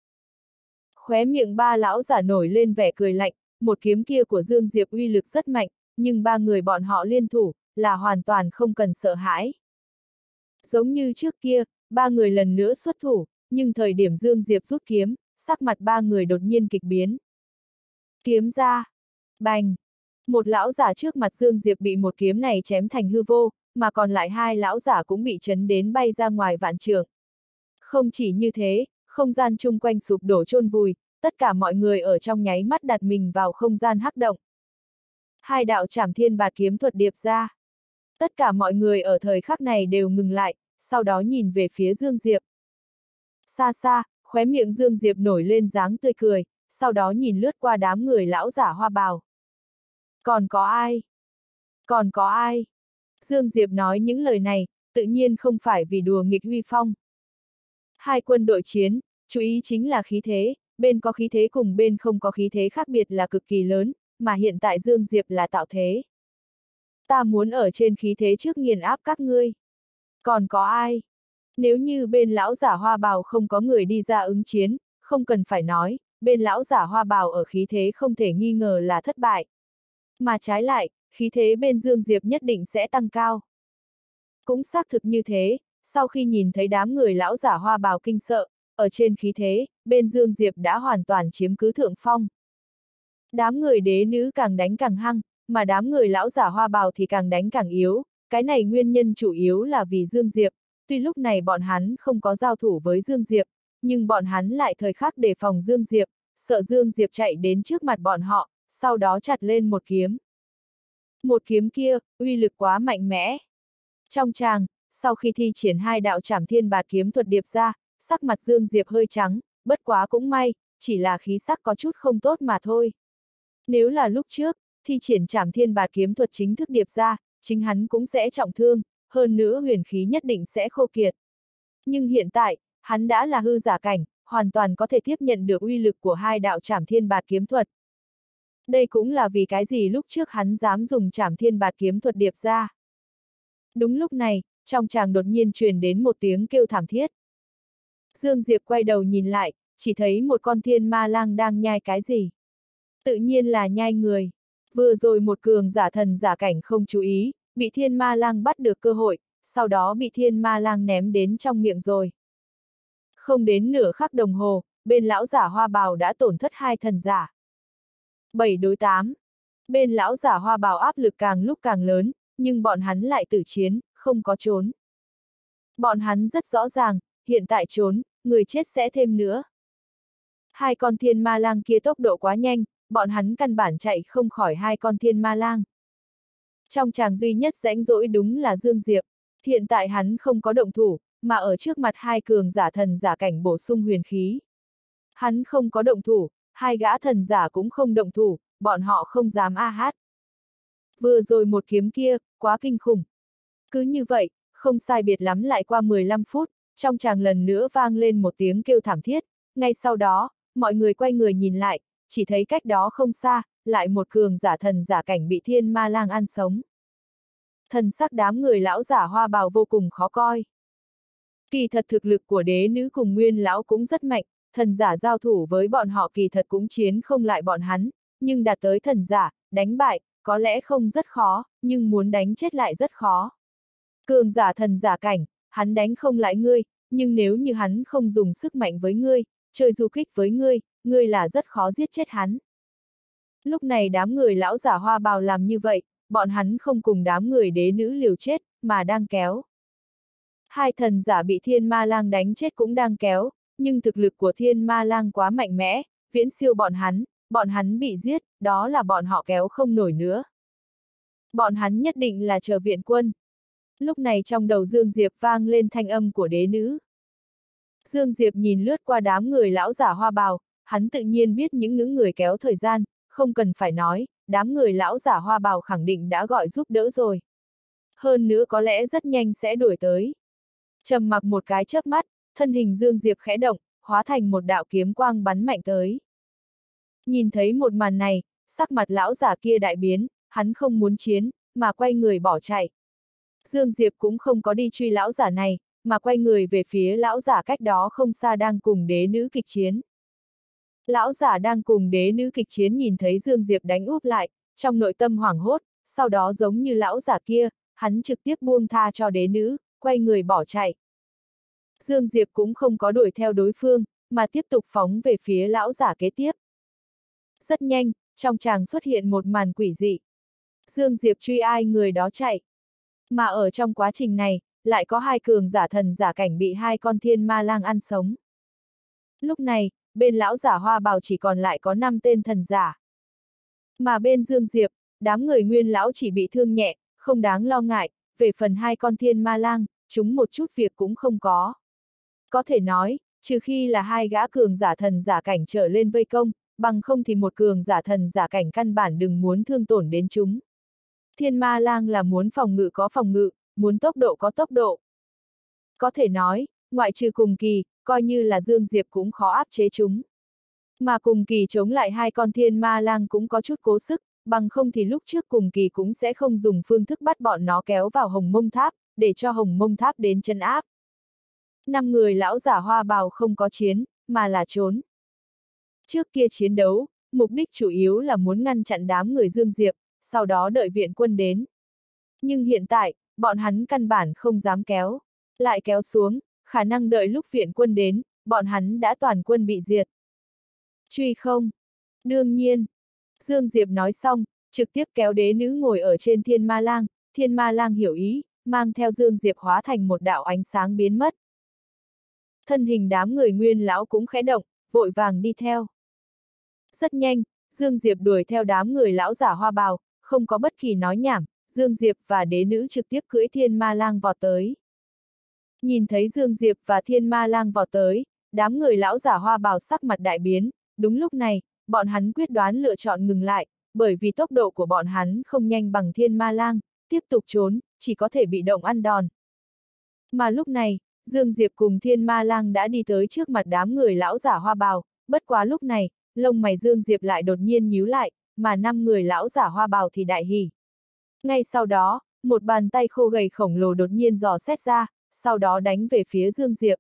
Khóe miệng ba lão giả nổi lên vẻ cười lạnh, một kiếm kia của Dương Diệp uy lực rất mạnh, nhưng ba người bọn họ liên thủ, là hoàn toàn không cần sợ hãi. Giống như trước kia, ba người lần nữa xuất thủ, nhưng thời điểm Dương Diệp rút kiếm, sắc mặt ba người đột nhiên kịch biến. Kiếm ra. Bành. Một lão giả trước mặt Dương Diệp bị một kiếm này chém thành hư vô, mà còn lại hai lão giả cũng bị chấn đến bay ra ngoài vạn trường. Không chỉ như thế, không gian chung quanh sụp đổ chôn vùi, tất cả mọi người ở trong nháy mắt đặt mình vào không gian hắc động. Hai đạo trảm thiên bạt kiếm thuật điệp ra. Tất cả mọi người ở thời khắc này đều ngừng lại, sau đó nhìn về phía Dương Diệp. Xa xa, khóe miệng Dương Diệp nổi lên dáng tươi cười, sau đó nhìn lướt qua đám người lão giả hoa bào. Còn có ai? Còn có ai? Dương Diệp nói những lời này, tự nhiên không phải vì đùa nghịch huy phong. Hai quân đội chiến, chú ý chính là khí thế, bên có khí thế cùng bên không có khí thế khác biệt là cực kỳ lớn, mà hiện tại Dương Diệp là tạo thế. Ta muốn ở trên khí thế trước nghiền áp các ngươi. Còn có ai? Nếu như bên lão giả hoa bào không có người đi ra ứng chiến, không cần phải nói, bên lão giả hoa bào ở khí thế không thể nghi ngờ là thất bại. Mà trái lại, khí thế bên Dương Diệp nhất định sẽ tăng cao. Cũng xác thực như thế, sau khi nhìn thấy đám người lão giả hoa bào kinh sợ, ở trên khí thế, bên Dương Diệp đã hoàn toàn chiếm cứ thượng phong. Đám người đế nữ càng đánh càng hăng, mà đám người lão giả hoa bào thì càng đánh càng yếu, cái này nguyên nhân chủ yếu là vì Dương Diệp, tuy lúc này bọn hắn không có giao thủ với Dương Diệp, nhưng bọn hắn lại thời khắc đề phòng Dương Diệp, sợ Dương Diệp chạy đến trước mặt bọn họ, sau đó chặt lên một kiếm. Một kiếm kia, uy lực quá mạnh mẽ. Trong tràng, sau khi thi triển hai đạo trảm thiên bạt kiếm thuật điệp ra, sắc mặt Dương Diệp hơi trắng, bất quá cũng may, chỉ là khí sắc có chút không tốt mà thôi. Nếu là lúc trước, thi triển trảm thiên bạt kiếm thuật chính thức điệp ra, chính hắn cũng sẽ trọng thương, hơn nữa huyền khí nhất định sẽ khô kiệt. Nhưng hiện tại, hắn đã là hư giả cảnh, hoàn toàn có thể tiếp nhận được uy lực của hai đạo trảm thiên bạt kiếm thuật. Đây cũng là vì cái gì lúc trước hắn dám dùng trảm thiên bạt kiếm thuật điệp ra. Đúng lúc này, trong chàng đột nhiên truyền đến một tiếng kêu thảm thiết. Dương Diệp quay đầu nhìn lại, chỉ thấy một con thiên ma lang đang nhai cái gì. Tự nhiên là nhai người. Vừa rồi một cường giả thần giả cảnh không chú ý, bị thiên ma lang bắt được cơ hội, sau đó bị thiên ma lang ném đến trong miệng rồi. Không đến nửa khắc đồng hồ, bên lão giả hoa bào đã tổn thất hai thần giả. 7 đối 8. Bên lão giả hoa bào áp lực càng lúc càng lớn, nhưng bọn hắn lại tử chiến, không có trốn. Bọn hắn rất rõ ràng, hiện tại trốn, người chết sẽ thêm nữa. Hai con thiên ma lang kia tốc độ quá nhanh, bọn hắn căn bản chạy không khỏi hai con thiên ma lang. Trong chàng duy nhất rãnh rỗi đúng là Dương Diệp, hiện tại hắn không có động thủ, mà ở trước mặt hai cường giả thần giả cảnh bổ sung huyền khí. Hắn không có động thủ, hai gã thần giả cũng không động thủ, bọn họ không dám a hát. Vừa rồi một kiếm kia, quá kinh khủng. Cứ như vậy, không sai biệt lắm lại qua 15 phút, trong chàng lần nữa vang lên một tiếng kêu thảm thiết, ngay sau đó, mọi người quay người nhìn lại, chỉ thấy cách đó không xa, lại một cường giả thần giả cảnh bị thiên ma lang ăn sống. Thần sắc đám người lão giả hoa bào vô cùng khó coi. Kỳ thật thực lực của đế nữ cùng nguyên lão cũng rất mạnh, thần giả giao thủ với bọn họ kỳ thật cũng chiến không lại bọn hắn, nhưng đạt tới thần giả, đánh bại, có lẽ không rất khó, nhưng muốn đánh chết lại rất khó. Cường giả thần giả cảnh, hắn đánh không lại ngươi, nhưng nếu như hắn không dùng sức mạnh với ngươi, chơi du kích với ngươi, ngươi là rất khó giết chết hắn. Lúc này đám người lão giả hoa bào làm như vậy, bọn hắn không cùng đám người đế nữ liều chết, mà đang kéo. Hai thần giả bị thiên ma lang đánh chết cũng đang kéo, nhưng thực lực của thiên ma lang quá mạnh mẽ, viễn siêu bọn hắn, bọn hắn bị giết, đó là bọn họ kéo không nổi nữa. Bọn hắn nhất định là chờ viện quân. Lúc này trong đầu Dương Diệp vang lên thanh âm của đế nữ. Dương Diệp nhìn lướt qua đám người lão giả hoa bào, hắn tự nhiên biết những những người kéo thời gian, không cần phải nói, đám người lão giả hoa bào khẳng định đã gọi giúp đỡ rồi. Hơn nữa có lẽ rất nhanh sẽ đuổi tới. Trầm mặc một cái chớp mắt, thân hình Dương Diệp khẽ động, hóa thành một đạo kiếm quang bắn mạnh tới. Nhìn thấy một màn này, sắc mặt lão giả kia đại biến, hắn không muốn chiến, mà quay người bỏ chạy. Dương Diệp cũng không có đi truy lão giả này, mà quay người về phía lão giả cách đó không xa đang cùng đế nữ kịch chiến. Lão giả đang cùng đế nữ kịch chiến nhìn thấy Dương Diệp đánh úp lại, trong nội tâm hoảng hốt, sau đó giống như lão giả kia, hắn trực tiếp buông tha cho đế nữ, quay người bỏ chạy. Dương Diệp cũng không có đuổi theo đối phương, mà tiếp tục phóng về phía lão giả kế tiếp. Rất nhanh, trong chàng xuất hiện một màn quỷ dị. Dương Diệp truy ai người đó chạy. Mà ở trong quá trình này, lại có hai cường giả thần giả cảnh bị hai con thiên ma lang ăn sống. Lúc này, bên lão giả hoa bào chỉ còn lại có 5 tên thần giả. Mà bên Dương Diệp, đám người nguyên lão chỉ bị thương nhẹ, không đáng lo ngại, về phần hai con thiên ma lang, chúng một chút việc cũng không có. Có thể nói, trừ khi là hai gã cường giả thần giả cảnh trở lên vây công, bằng không thì một cường giả thần giả cảnh căn bản đừng muốn thương tổn đến chúng. Thiên ma lang là muốn phòng ngự có phòng ngự, muốn tốc độ có tốc độ. Có thể nói, ngoại trừ cùng kỳ, coi như là Dương Diệp cũng khó áp chế chúng. Mà cùng kỳ chống lại hai con thiên ma lang cũng có chút cố sức, bằng không thì lúc trước cùng kỳ cũng sẽ không dùng phương thức bắt bọn nó kéo vào hồng mông tháp, để cho hồng mông tháp đến chân áp. Năm người lão giả hoa bào không có chiến, mà là trốn. Trước kia chiến đấu, mục đích chủ yếu là muốn ngăn chặn đám người Dương Diệp, sau đó đợi viện quân đến. Nhưng hiện tại, bọn hắn căn bản không dám kéo. Lại kéo xuống, khả năng đợi lúc viện quân đến, bọn hắn đã toàn quân bị diệt. Truy không? Đương nhiên. Dương Diệp nói xong, trực tiếp kéo đế nữ ngồi ở trên thiên ma lang, thiên ma lang hiểu ý, mang theo Dương Diệp hóa thành một đạo ánh sáng biến mất. Thân hình đám người nguyên lão cũng khẽ động, vội vàng đi theo. Rất nhanh, Dương Diệp đuổi theo đám người lão giả hoa bào, không có bất kỳ nói nhảm, Dương Diệp và đế nữ trực tiếp cưỡi thiên ma lang vọt tới. Nhìn thấy Dương Diệp và thiên ma lang vọt tới, đám người lão giả hoa bào sắc mặt đại biến, đúng lúc này, bọn hắn quyết đoán lựa chọn ngừng lại, bởi vì tốc độ của bọn hắn không nhanh bằng thiên ma lang, tiếp tục trốn, chỉ có thể bị động ăn đòn. Mà lúc này, Dương Diệp cùng thiên ma lang đã đi tới trước mặt đám người lão giả hoa bào, bất quá lúc này, lông mày Dương Diệp lại đột nhiên nhíu lại, mà năm người lão giả hoa bào thì đại hỉ. Ngay sau đó, một bàn tay khô gầy khổng lồ đột nhiên dò xét ra, sau đó đánh về phía Dương Diệp.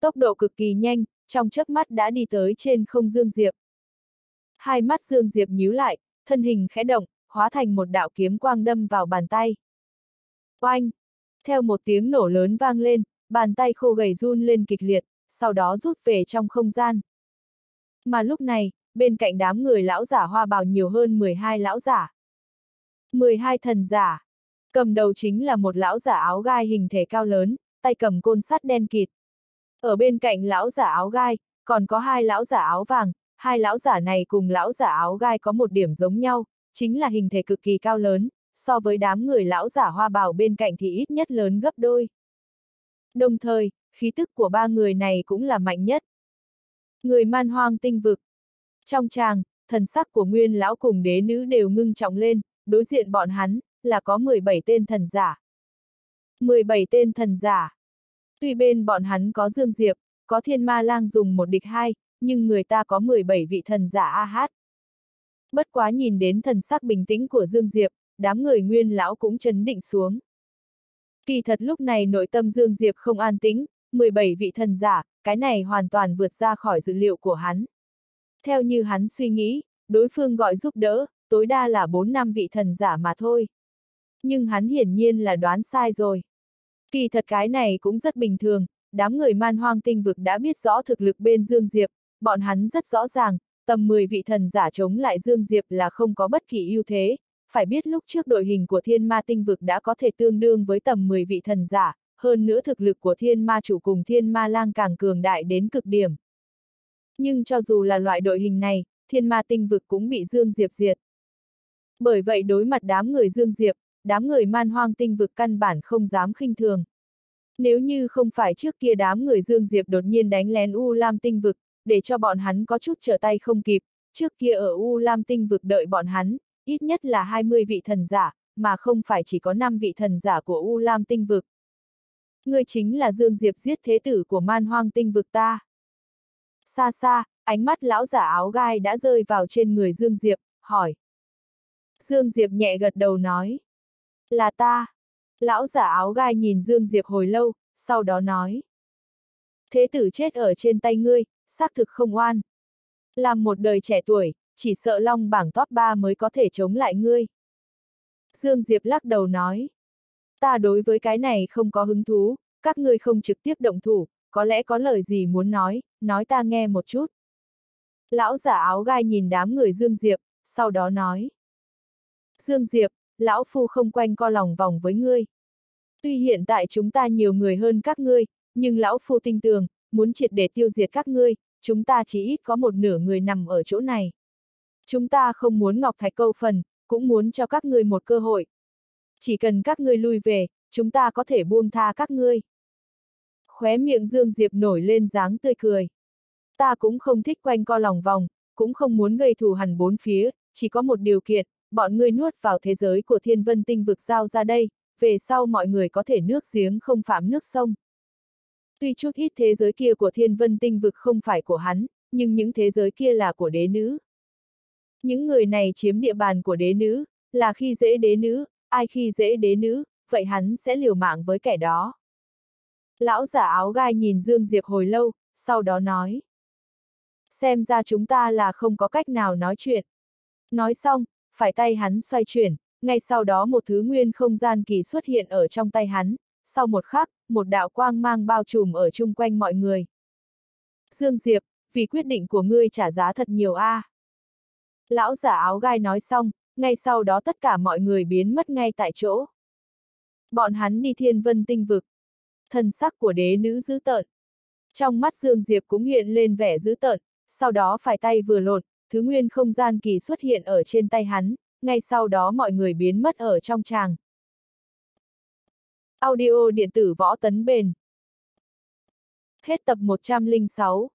Tốc độ cực kỳ nhanh, trong chớp mắt đã đi tới trên không Dương Diệp. Hai mắt Dương Diệp nhíu lại, thân hình khẽ động, hóa thành một đạo kiếm quang đâm vào bàn tay. Oanh! Theo một tiếng nổ lớn vang lên, bàn tay khô gầy run lên kịch liệt, sau đó rút về trong không gian. Mà lúc này, bên cạnh đám người lão giả hoa bào nhiều hơn 12 lão giả. 12 thần giả. Cầm đầu chính là một lão giả áo gai hình thể cao lớn, tay cầm côn sắt đen kịt. Ở bên cạnh lão giả áo gai, còn có hai lão giả áo vàng, hai lão giả này cùng lão giả áo gai có một điểm giống nhau, chính là hình thể cực kỳ cao lớn, so với đám người lão giả hoa bào bên cạnh thì ít nhất lớn gấp đôi. Đồng thời, khí tức của ba người này cũng là mạnh nhất. Người man hoang tinh vực. Trong tràng, thần sắc của nguyên lão cùng đế nữ đều ngưng trọng lên, đối diện bọn hắn, là có 17 tên thần giả. 17 tên thần giả. Tuy bên bọn hắn có Dương Diệp, có thiên ma lang dùng một địch hai, nhưng người ta có 17 vị thần giả a hát. Bất quá nhìn đến thần sắc bình tĩnh của Dương Diệp, đám người nguyên lão cũng chấn định xuống. Kỳ thật lúc này nội tâm Dương Diệp không an tĩnh, 17 vị thần giả, cái này hoàn toàn vượt ra khỏi dự liệu của hắn. Theo như hắn suy nghĩ, đối phương gọi giúp đỡ, tối đa là 4 năm vị thần giả mà thôi. Nhưng hắn hiển nhiên là đoán sai rồi. Kỳ thật cái này cũng rất bình thường, đám người man hoang tinh vực đã biết rõ thực lực bên Dương Diệp, bọn hắn rất rõ ràng, tầm 10 vị thần giả chống lại Dương Diệp là không có bất kỳ ưu thế, phải biết lúc trước đội hình của thiên ma tinh vực đã có thể tương đương với tầm 10 vị thần giả, hơn nữa thực lực của thiên ma chủ cùng thiên ma lang càng cường đại đến cực điểm. Nhưng cho dù là loại đội hình này, thiên ma tinh vực cũng bị Dương Diệp diệt. Bởi vậy đối mặt đám người Dương Diệp, đám người man hoang tinh vực căn bản không dám khinh thường. Nếu như không phải trước kia đám người Dương Diệp đột nhiên đánh lén U Lam tinh vực, để cho bọn hắn có chút trở tay không kịp, trước kia ở U Lam tinh vực đợi bọn hắn, ít nhất là 20 vị thần giả, mà không phải chỉ có 5 vị thần giả của U Lam tinh vực. Ngươi chính là Dương Diệp giết thế tử của man hoang tinh vực ta. Xa xa, ánh mắt lão giả áo gai đã rơi vào trên người Dương Diệp, hỏi. Dương Diệp nhẹ gật đầu nói. Là ta. Lão giả áo gai nhìn Dương Diệp hồi lâu, sau đó nói. Thế tử chết ở trên tay ngươi, xác thực không oan. Làm một đời trẻ tuổi, chỉ sợ long bảng top 3 mới có thể chống lại ngươi. Dương Diệp lắc đầu nói. Ta đối với cái này không có hứng thú, các ngươi không trực tiếp động thủ, có lẽ có lời gì muốn nói, nói ta nghe một chút. Lão giả áo gai nhìn đám người Dương Diệp, sau đó nói. Dương Diệp, lão phu không quanh co lòng vòng với ngươi. Tuy hiện tại chúng ta nhiều người hơn các ngươi, nhưng lão phu tin tường, muốn triệt để tiêu diệt các ngươi, chúng ta chỉ ít có một nửa người nằm ở chỗ này. Chúng ta không muốn Ngọc Thạch câu phần, cũng muốn cho các ngươi một cơ hội. Chỉ cần các ngươi lui về, chúng ta có thể buông tha các ngươi. Khóe miệng Dương Diệp nổi lên dáng tươi cười. Ta cũng không thích quanh co lòng vòng, cũng không muốn gây thù hằn bốn phía, chỉ có một điều kiện, bọn ngươi nuốt vào thế giới của thiên vân tinh vực giao ra đây, về sau mọi người có thể nước giếng không phạm nước sông. Tuy chút ít thế giới kia của thiên vân tinh vực không phải của hắn, nhưng những thế giới kia là của đế nữ. Những người này chiếm địa bàn của đế nữ, là khi dễ đế nữ, ai khi dễ đế nữ, vậy hắn sẽ liều mạng với kẻ đó. Lão giả áo gai nhìn Dương Diệp hồi lâu, sau đó nói. Xem ra chúng ta là không có cách nào nói chuyện. Nói xong, phải tay hắn xoay chuyển, ngay sau đó một thứ nguyên không gian kỳ xuất hiện ở trong tay hắn, sau một khắc, một đạo quang mang bao trùm ở chung quanh mọi người. Dương Diệp, vì quyết định của ngươi trả giá thật nhiều a. À. Lão giả áo gai nói xong, ngay sau đó tất cả mọi người biến mất ngay tại chỗ. Bọn hắn đi thiên vân tinh vực. Thần sắc của đế nữ dữ tợn. Trong mắt Dương Diệp cũng hiện lên vẻ dữ tợn, sau đó phải tay vừa lột, thứ nguyên không gian kỳ xuất hiện ở trên tay hắn, ngay sau đó mọi người biến mất ở trong tràng. Audio điện tử võ tấn bền. Hết tập 106